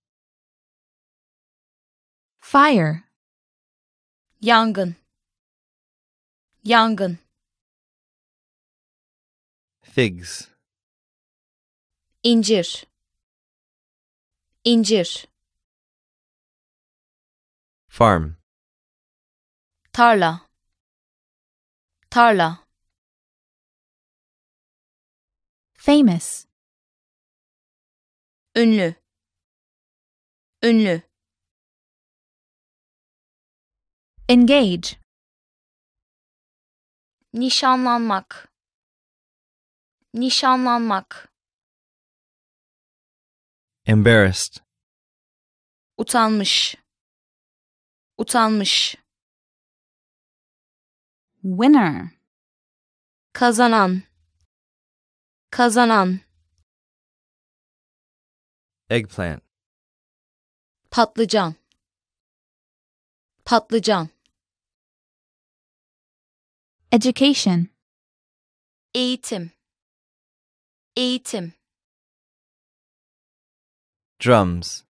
Speaker 4: Fire.
Speaker 2: Yangın. Yangın.
Speaker 5: Figs.
Speaker 2: İncir. İncir.
Speaker 5: Farm.
Speaker 2: Tarla. Tarla.
Speaker 4: Famous.
Speaker 2: Ünlü. Ünlü.
Speaker 4: Engage.
Speaker 2: Nişanlanmak. Nişanlanmak.
Speaker 5: Embarrassed.
Speaker 2: Utanmış. Utanmış.
Speaker 8: Winner.
Speaker 2: Kazanan. Kazanan.
Speaker 5: Eggplant.
Speaker 2: Patlıcan. Patlıcan.
Speaker 4: Education.
Speaker 2: Eğitim. Eğitim.
Speaker 5: Drums.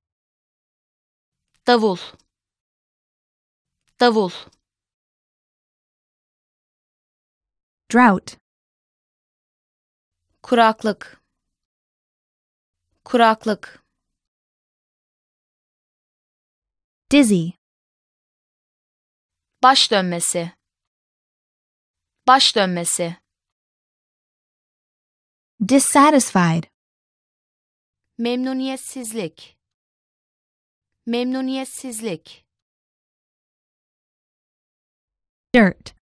Speaker 2: Davul. Davul.
Speaker 4: Drought.
Speaker 2: Kuraklık. Kuraklık.
Speaker 4: Dizzy.
Speaker 2: Baş dönmesi. Baş dönmesi.
Speaker 4: Dissatisfied.
Speaker 2: Memnuniyetsizlik. Memnuniyetsizlik.
Speaker 4: Dirt.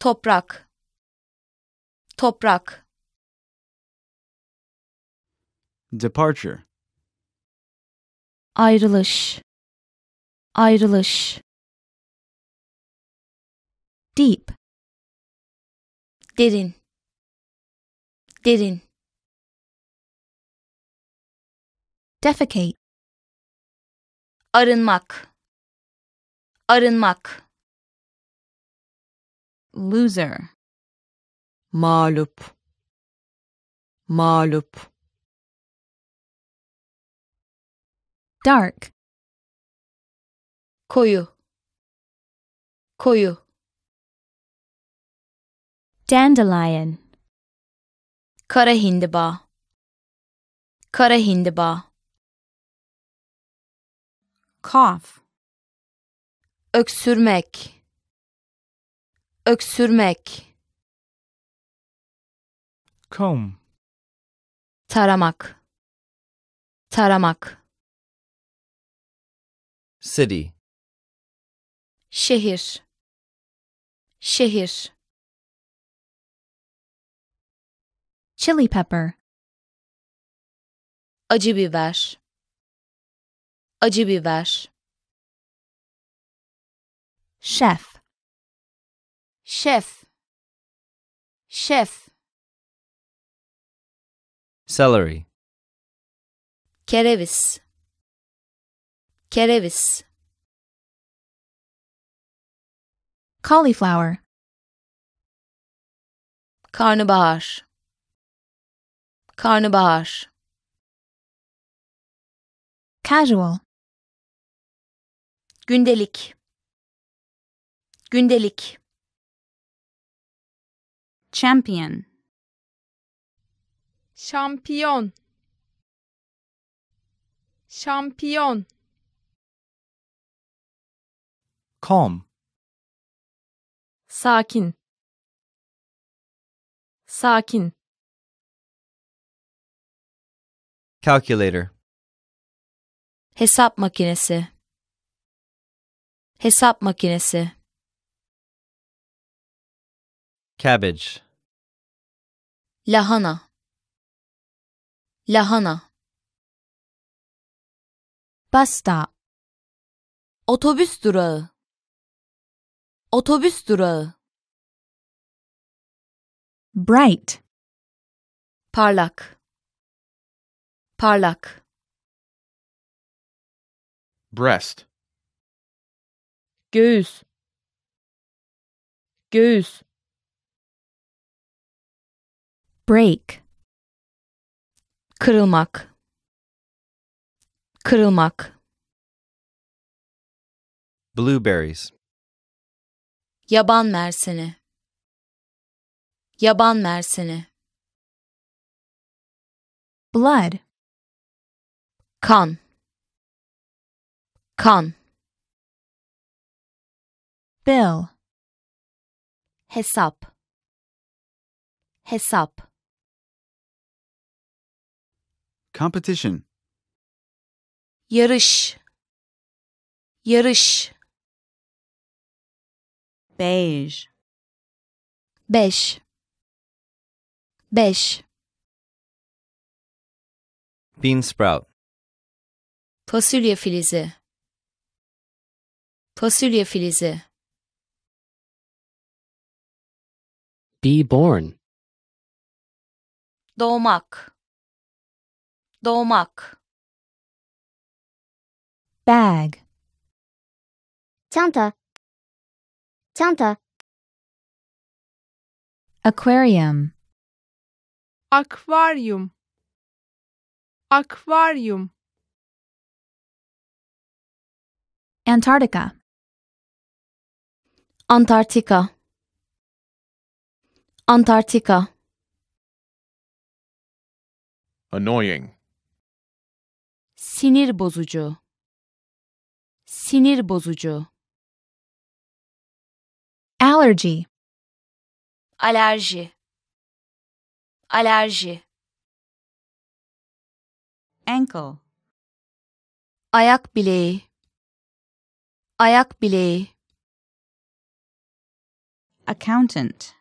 Speaker 2: Toprak. Toprak.
Speaker 13: Departure.
Speaker 9: Ayrılış. Ayrılış.
Speaker 4: Deep.
Speaker 2: Derin. Derin.
Speaker 4: Defecate.
Speaker 2: Arınmak. Arınmak.
Speaker 9: Loser.
Speaker 11: Mağlup. Mağlup.
Speaker 4: Dark.
Speaker 2: Koyu. Koyu.
Speaker 9: Dandelion.
Speaker 2: Kara hindiba. Kara hindiba.
Speaker 9: Cough.
Speaker 2: Öksürmek. Öksürmek.
Speaker 10: Comb.
Speaker 2: Taramak. Taramak.
Speaker 5: City.
Speaker 2: Şehir. Şehir.
Speaker 4: Chili pepper.
Speaker 2: Acı biber. Acı biber.
Speaker 4: Chef.
Speaker 2: Şef. Şef.
Speaker 5: Celery.
Speaker 2: Kereviz. Kereviz.
Speaker 4: Cauliflower.
Speaker 2: Karnabahar. Karnabahar.
Speaker 4: Casual.
Speaker 2: Gündelik. Gündelik.
Speaker 9: Champion.
Speaker 20: Şampiyon. Şampiyon.
Speaker 10: Calm.
Speaker 9: Sakin. Sakin.
Speaker 5: Calculator.
Speaker 2: Hesap makinesi. Hesap makinesi.
Speaker 5: Cabbage.
Speaker 2: Lahana. Lahana.
Speaker 4: Stop.
Speaker 2: Otobüs durağı. Otobüs durağı.
Speaker 4: Bright.
Speaker 2: Parlak. Parlak.
Speaker 7: Breast.
Speaker 9: Göğüs. Göğüs.
Speaker 4: Break.
Speaker 2: Kırılmak. Kırılmak.
Speaker 5: Blueberries.
Speaker 2: Yaban mersini. Yaban mersini.
Speaker 4: Blood.
Speaker 2: Kan. Kan.
Speaker 4: Bill.
Speaker 2: Hesap. Hesap.
Speaker 13: Competition.
Speaker 2: Yarış. Yarış.
Speaker 9: Beige.
Speaker 2: Beş. Beş.
Speaker 5: Bean sprout.
Speaker 2: Fasulye filizi. Fasulye filizi.
Speaker 15: Be born.
Speaker 2: Doğmak. Doğmak.
Speaker 4: Bag.
Speaker 6: Çanta. Çanta.
Speaker 4: Aquarium.
Speaker 20: Akvaryum. Akvaryum.
Speaker 4: Antarctica.
Speaker 2: Antarktika. Antarktika.
Speaker 7: Annoying.
Speaker 2: Sinir bozucu. Sinir bozucu.
Speaker 4: Allergy.
Speaker 2: Alerji. Alerji.
Speaker 8: Ankle.
Speaker 2: Ayak bileği. Ayak bileği.
Speaker 8: Accountant.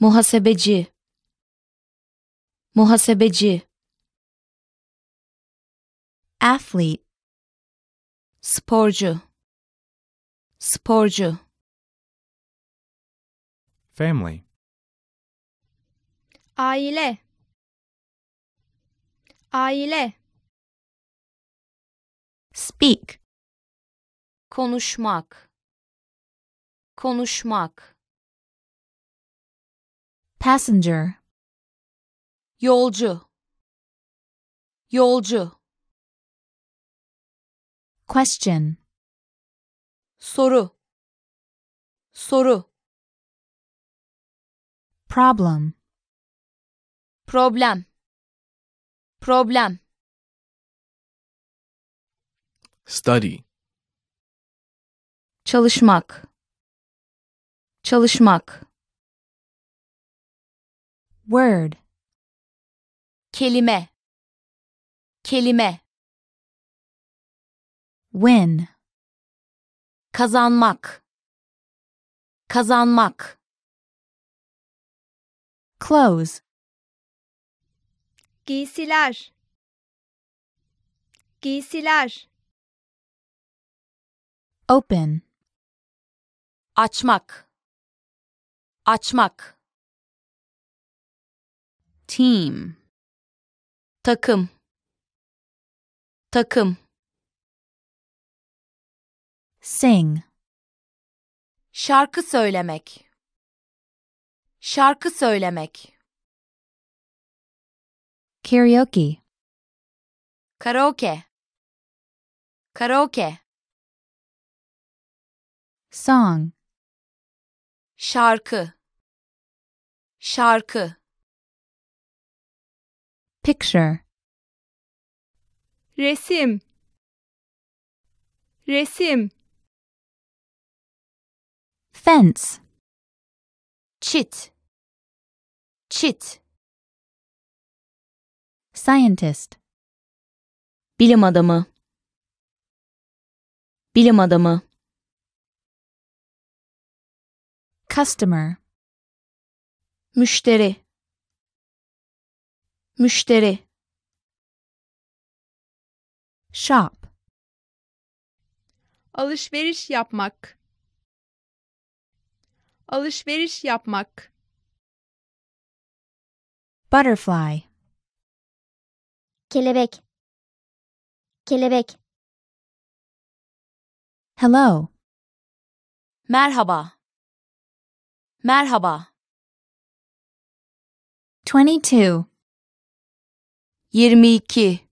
Speaker 2: Muhasebeci. Muhasebeci.
Speaker 4: Athlete.
Speaker 2: Sporcu. Sporcu.
Speaker 10: Family.
Speaker 20: Aile. Aile.
Speaker 4: Speak.
Speaker 2: Konuşmak. Konuşmak.
Speaker 4: Passenger.
Speaker 2: Yolcu. Yolcu.
Speaker 4: Question.
Speaker 2: Soru. Soru.
Speaker 4: Problem.
Speaker 2: Problem. Problem.
Speaker 16: Study.
Speaker 2: Çalışmak. Çalışmak.
Speaker 4: Word.
Speaker 2: Kelime. Kelime.
Speaker 4: Win.
Speaker 2: Kazanmak. Kazanmak.
Speaker 4: Clothes.
Speaker 20: Giysiler. Giysiler.
Speaker 4: Open.
Speaker 2: Açmak. Açmak.
Speaker 8: Team.
Speaker 2: Takım. Takım.
Speaker 4: Sing.
Speaker 2: Şarkı söylemek. Şarkı söylemek.
Speaker 4: Karaoke.
Speaker 2: Karaoke. Karaoke.
Speaker 4: Song.
Speaker 2: Şarkı. Şarkı.
Speaker 4: Picture.
Speaker 20: Resim. Resim.
Speaker 4: Fence.
Speaker 2: Çit. Çit.
Speaker 4: Scientist.
Speaker 2: Bilim adamı. Bilim adamı.
Speaker 4: Customer.
Speaker 2: Müşteri. Müşteri.
Speaker 4: Shop.
Speaker 20: Alışveriş yapmak. Alışveriş yapmak.
Speaker 4: Butterfly.
Speaker 6: Kelebek. Kelebek.
Speaker 4: Hello.
Speaker 2: Merhaba. Merhaba.
Speaker 4: 22.
Speaker 2: 22.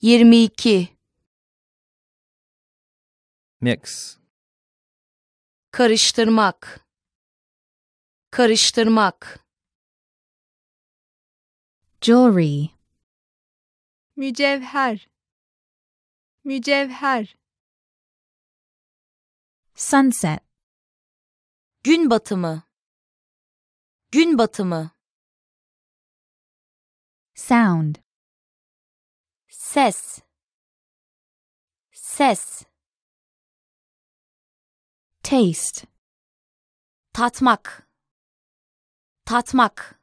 Speaker 2: 22.
Speaker 5: Mix.
Speaker 2: Karıştırmak. Karıştırmak.
Speaker 4: Jewelry.
Speaker 20: Mücevher. Mücevher.
Speaker 4: Sunset.
Speaker 2: Gün batımı. Gün batımı.
Speaker 4: Sound.
Speaker 2: Ses. Ses.
Speaker 4: Taste.
Speaker 2: Tatmak. Tatmak.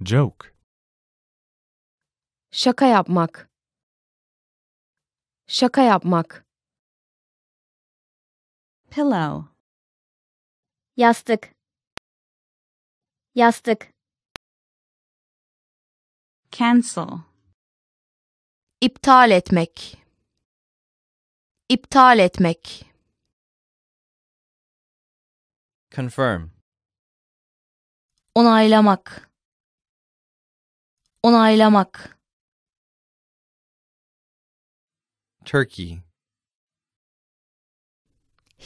Speaker 10: Joke.
Speaker 2: Şaka yapmak. Şaka yapmak.
Speaker 8: Pillow.
Speaker 6: Yastık. Yastık.
Speaker 8: Cancel.
Speaker 2: iptal etmek iptal etmek
Speaker 5: Confirm.
Speaker 2: onaylamak onaylamak
Speaker 5: Turkey.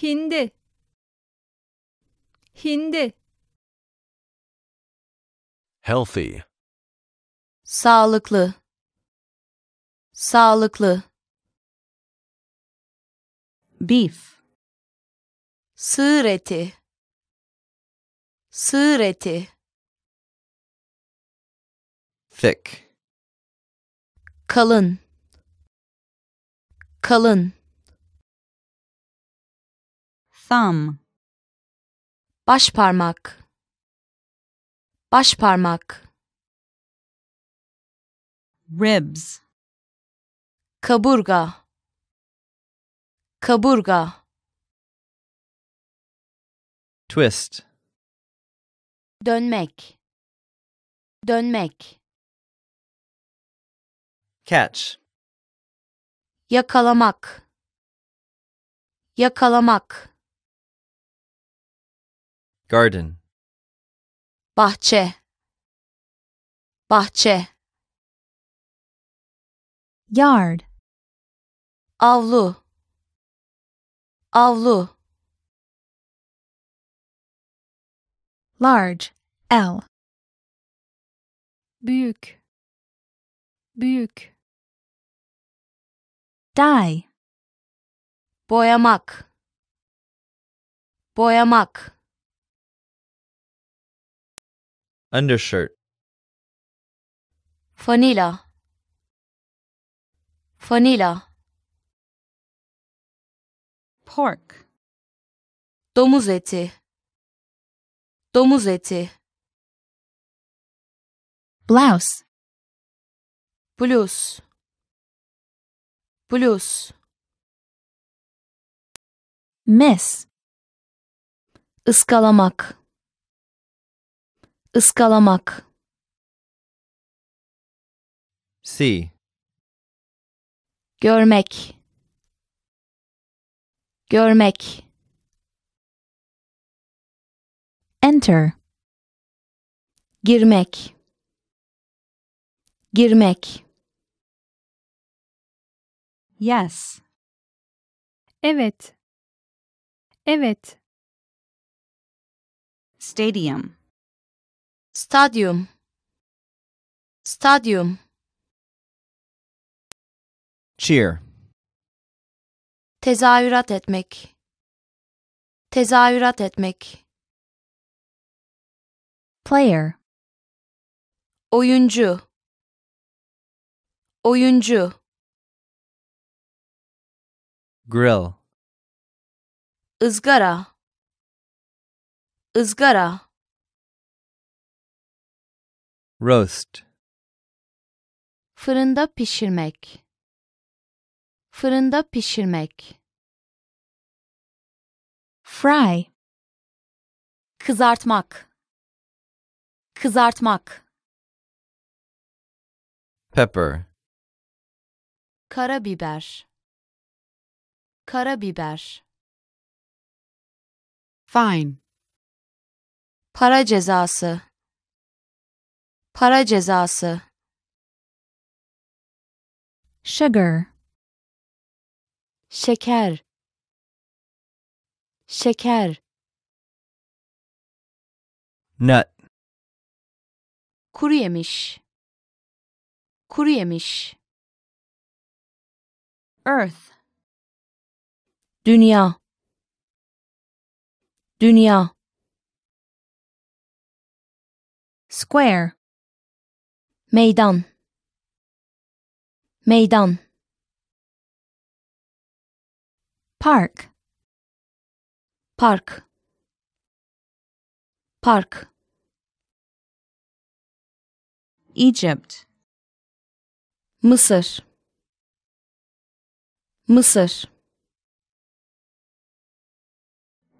Speaker 20: Hindi. Hindi.
Speaker 19: Healthy.
Speaker 2: sağlıklı sağlıklı
Speaker 9: Beef.
Speaker 2: sığır eti sığır eti
Speaker 5: Thick.
Speaker 2: kalın kalın
Speaker 9: Thumb.
Speaker 2: baş parmak baş parmak
Speaker 9: Ribs.
Speaker 2: kaburga kaburga
Speaker 5: Twist.
Speaker 2: dönmek dönmek
Speaker 5: Catch.
Speaker 2: yakalamak yakalamak
Speaker 5: Garden.
Speaker 2: bahçe bahçe
Speaker 4: Yard.
Speaker 2: avlu avlu
Speaker 4: Large. L.
Speaker 20: Büyük. Büyük.
Speaker 4: Dye.
Speaker 2: boyamak boyamak
Speaker 5: Undershirt.
Speaker 2: fanila fanila
Speaker 9: Pork.
Speaker 2: domuz eti domuz eti
Speaker 4: Blouse.
Speaker 2: bluz bluz
Speaker 4: Miss.
Speaker 2: ıskalamak ıskalamak
Speaker 5: See.
Speaker 2: görmek görmek
Speaker 4: Enter.
Speaker 2: girmek girmek
Speaker 9: Yes.
Speaker 20: Evet. Evet.
Speaker 9: Stadium.
Speaker 2: Stadyum. Stadyum.
Speaker 5: Cheer.
Speaker 2: tezahürat etmek. Tezahürat etmek.
Speaker 4: Player.
Speaker 2: oyuncu. Oyuncu.
Speaker 5: Grill.
Speaker 2: ızgara ızgara
Speaker 5: Roast.
Speaker 2: fırında pişirmek fırında pişirmek
Speaker 4: Fry.
Speaker 2: kızartmak kızartmak
Speaker 5: Pepper.
Speaker 2: karabiber karabiber
Speaker 27: Fine.
Speaker 2: para cezası para cezası
Speaker 4: Sugar.
Speaker 2: şeker şeker
Speaker 5: Nut.
Speaker 2: kuru yemiş kuru yemiş
Speaker 9: Earth.
Speaker 2: dünya dünya
Speaker 4: Square.
Speaker 2: Meydan. Meydan.
Speaker 4: Park.
Speaker 2: park. Park.
Speaker 9: Egypt.
Speaker 2: Mısır. Mısır.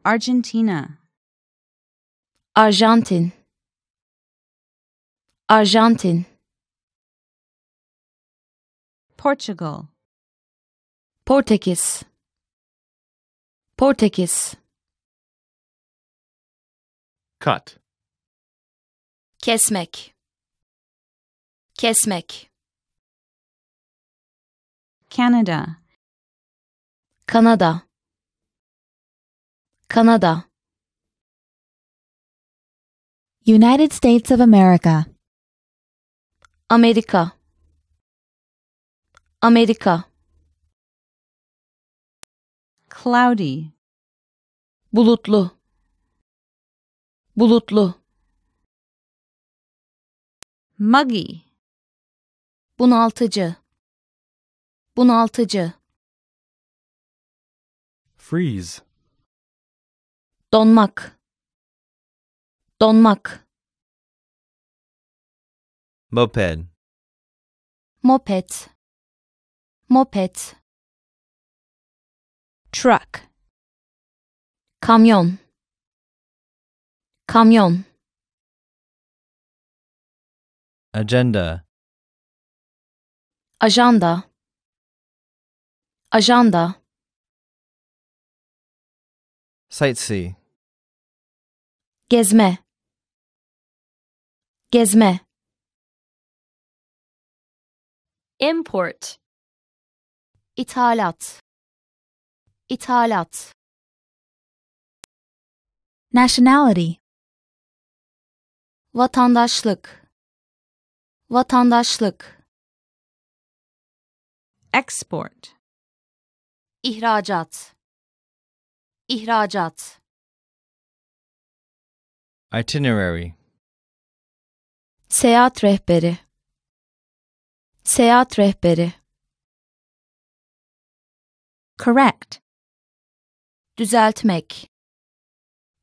Speaker 9: Argentina.
Speaker 2: Arjantin. Arjantin
Speaker 9: Portugal.
Speaker 2: Portekiz. Portekiz.
Speaker 7: Cut.
Speaker 2: Kesmek. Kesmek.
Speaker 9: Canada.
Speaker 2: Kanada. Kanada.
Speaker 4: United States of America.
Speaker 2: Amerika. Amerika.
Speaker 9: Cloudy.
Speaker 2: Bulutlu. Bulutlu.
Speaker 9: Muggy.
Speaker 2: Bunaltıcı. Bunaltıcı.
Speaker 10: Freeze.
Speaker 2: Donmak. Donmak.
Speaker 5: Moped.
Speaker 2: Moped. Moped. Truck. Kamyon. Kamyon.
Speaker 5: Agenda.
Speaker 2: Ajanda. Ajanda.
Speaker 5: Sightsee.
Speaker 2: Gezme. Gezme. Import. İthalat. İthalat.
Speaker 4: Nationality.
Speaker 2: Vatandaşlık. Vatandaşlık.
Speaker 9: Export.
Speaker 2: İhracat. İhracat.
Speaker 5: Itinerary.
Speaker 2: Seyahat rehberi. Seyahat rehberi.
Speaker 4: Correct.
Speaker 2: Düzeltmek.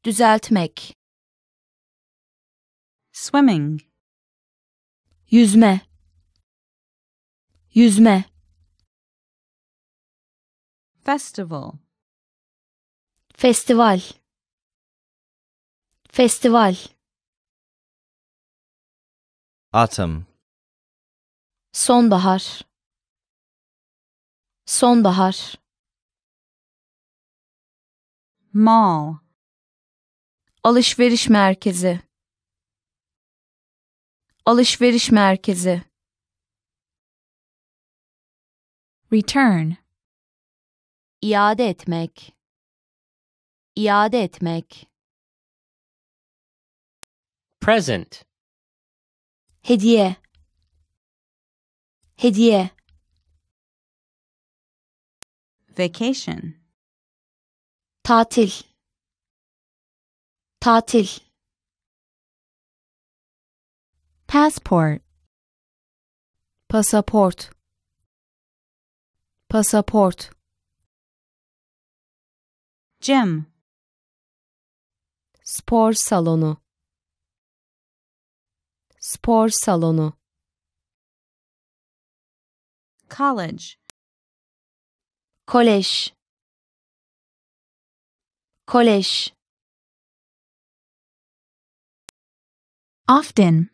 Speaker 2: Düzeltmek.
Speaker 9: Swimming.
Speaker 2: Yüzme. Yüzme.
Speaker 9: Festival.
Speaker 2: Festival. Festival.
Speaker 5: Autumn.
Speaker 2: Sonbahar. Sonbahar.
Speaker 9: Mall.
Speaker 2: Alışveriş merkezi. Alışveriş merkezi.
Speaker 4: Return.
Speaker 2: İade etmek. İade etmek.
Speaker 15: Present.
Speaker 2: Hediye. Hediye.
Speaker 9: Vacation.
Speaker 2: Tatil. Tatil.
Speaker 4: Passport.
Speaker 2: Pasaport. Pasaport.
Speaker 9: Gym.
Speaker 2: Spor salonu. Spor salonu.
Speaker 9: College.
Speaker 2: Kolej. Kolej.
Speaker 4: Often.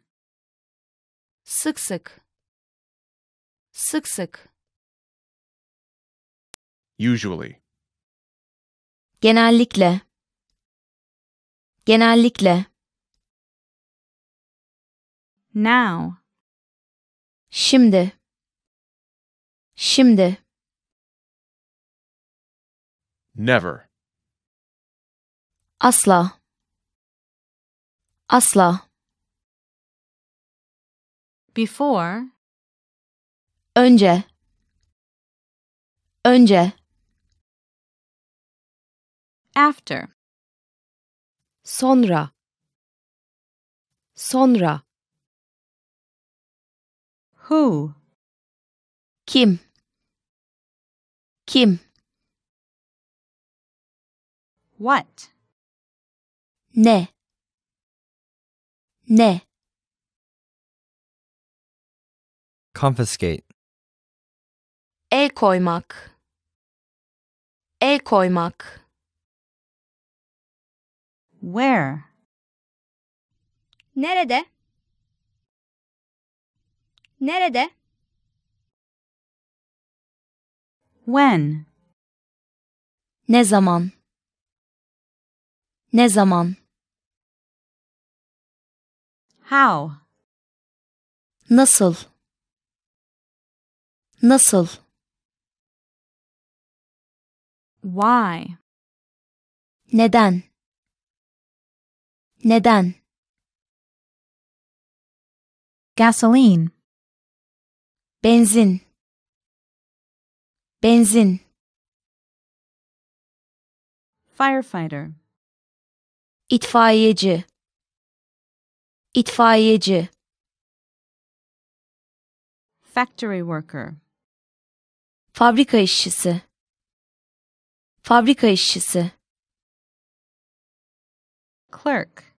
Speaker 2: Sık sık. Sık sık.
Speaker 7: Usually.
Speaker 2: Genellikle. Genellikle.
Speaker 9: Now.
Speaker 2: Şimdi. Şimdi.
Speaker 7: Never.
Speaker 2: Asla. Asla.
Speaker 9: Before.
Speaker 2: Önce. Önce.
Speaker 9: After.
Speaker 2: Sonra. Sonra.
Speaker 9: Who.
Speaker 2: Kim? Kim?
Speaker 9: What.
Speaker 2: Ne? Ne?
Speaker 5: Confiscate.
Speaker 2: El koymak. El koymak.
Speaker 9: Where.
Speaker 6: Nerede? Nerede?
Speaker 8: When?
Speaker 2: Ne zaman? Ne zaman?
Speaker 8: How?
Speaker 2: Nasıl? Nasıl?
Speaker 8: Why?
Speaker 2: Neden? Neden?
Speaker 4: Gasoline.
Speaker 2: Benzin. Benzin.
Speaker 8: Firefighter.
Speaker 2: İtfaiyeci. İtfaiyeci.
Speaker 8: Factory worker.
Speaker 2: Fabrika işçisi. Fabrika işçisi.
Speaker 8: Clerk.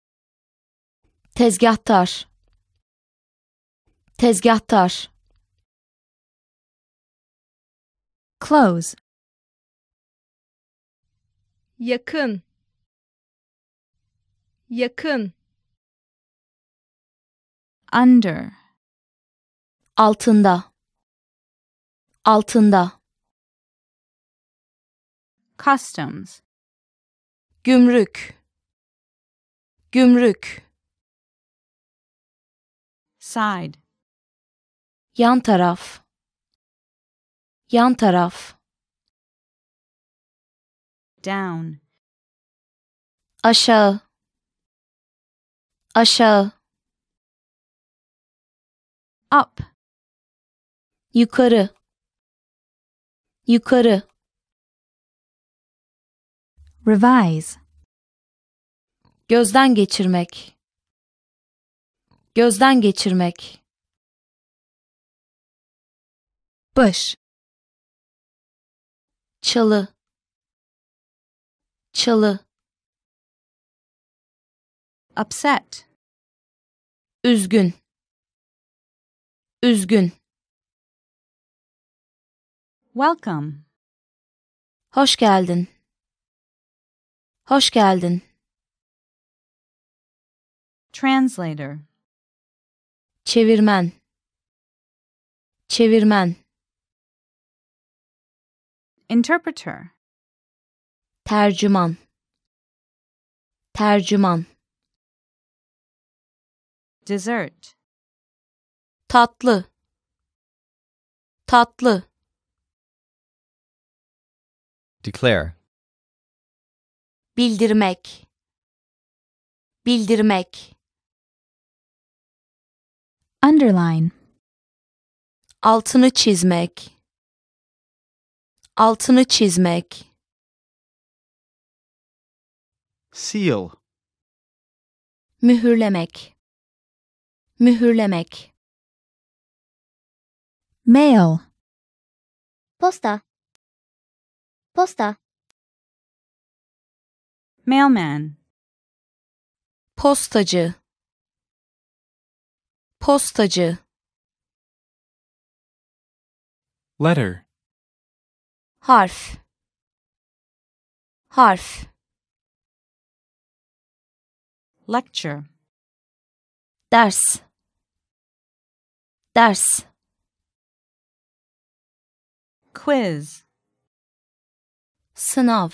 Speaker 2: Tezgahtar. Tezgahtar.
Speaker 4: Close.
Speaker 9: yakın yakın
Speaker 4: Under.
Speaker 2: Altında. Altında.
Speaker 8: Customs.
Speaker 2: Gümrük. Gümrük.
Speaker 8: Side.
Speaker 2: Yan taraf. Yan taraf.
Speaker 8: Down.
Speaker 2: Aşağı. Aşağı.
Speaker 8: Up.
Speaker 2: Yukarı. Yukarı.
Speaker 4: Revise.
Speaker 2: Gözden geçirmek. Gözden geçirmek.
Speaker 4: Bush.
Speaker 2: Çalı. Çalı.
Speaker 8: Upset.
Speaker 2: Üzgün. Üzgün.
Speaker 8: Welcome.
Speaker 2: Hoş geldin. Hoş geldin.
Speaker 8: Translator.
Speaker 2: Çevirmen. Çevirmen.
Speaker 8: Interpreter.
Speaker 2: Tercüman. Tercüman.
Speaker 8: Dessert.
Speaker 2: Tatlı. Tatlı.
Speaker 5: Declare.
Speaker 2: Bildirmek. Bildirmek.
Speaker 4: Underline.
Speaker 2: Altını çizmek. Altını çizmek.
Speaker 18: Seal.
Speaker 2: Mühürlemek. Mühürlemek.
Speaker 4: Mail.
Speaker 6: Posta. Posta.
Speaker 8: Mailman.
Speaker 2: Postacı. Postacı.
Speaker 10: Letter.
Speaker 2: Harf. Harf.
Speaker 8: Lecture.
Speaker 2: Ders. Ders.
Speaker 8: Quiz.
Speaker 2: Sınav.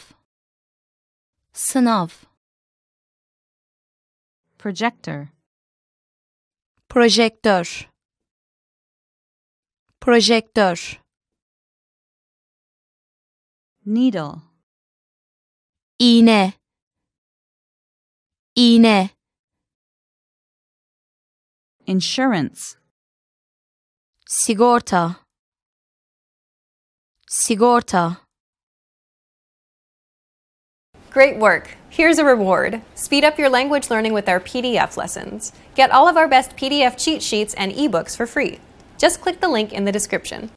Speaker 2: Sınav.
Speaker 8: Projector.
Speaker 2: Projektör. Projektör.
Speaker 8: Needle.
Speaker 2: İğne. İğne.
Speaker 8: Insurance.
Speaker 2: Sigorta. Sigorta.
Speaker 1: Great work. Here's a reward. Speed up your language learning with our PDF lessons. Get all of our best PDF cheat sheets and ebooks for free. Just click the link in the description.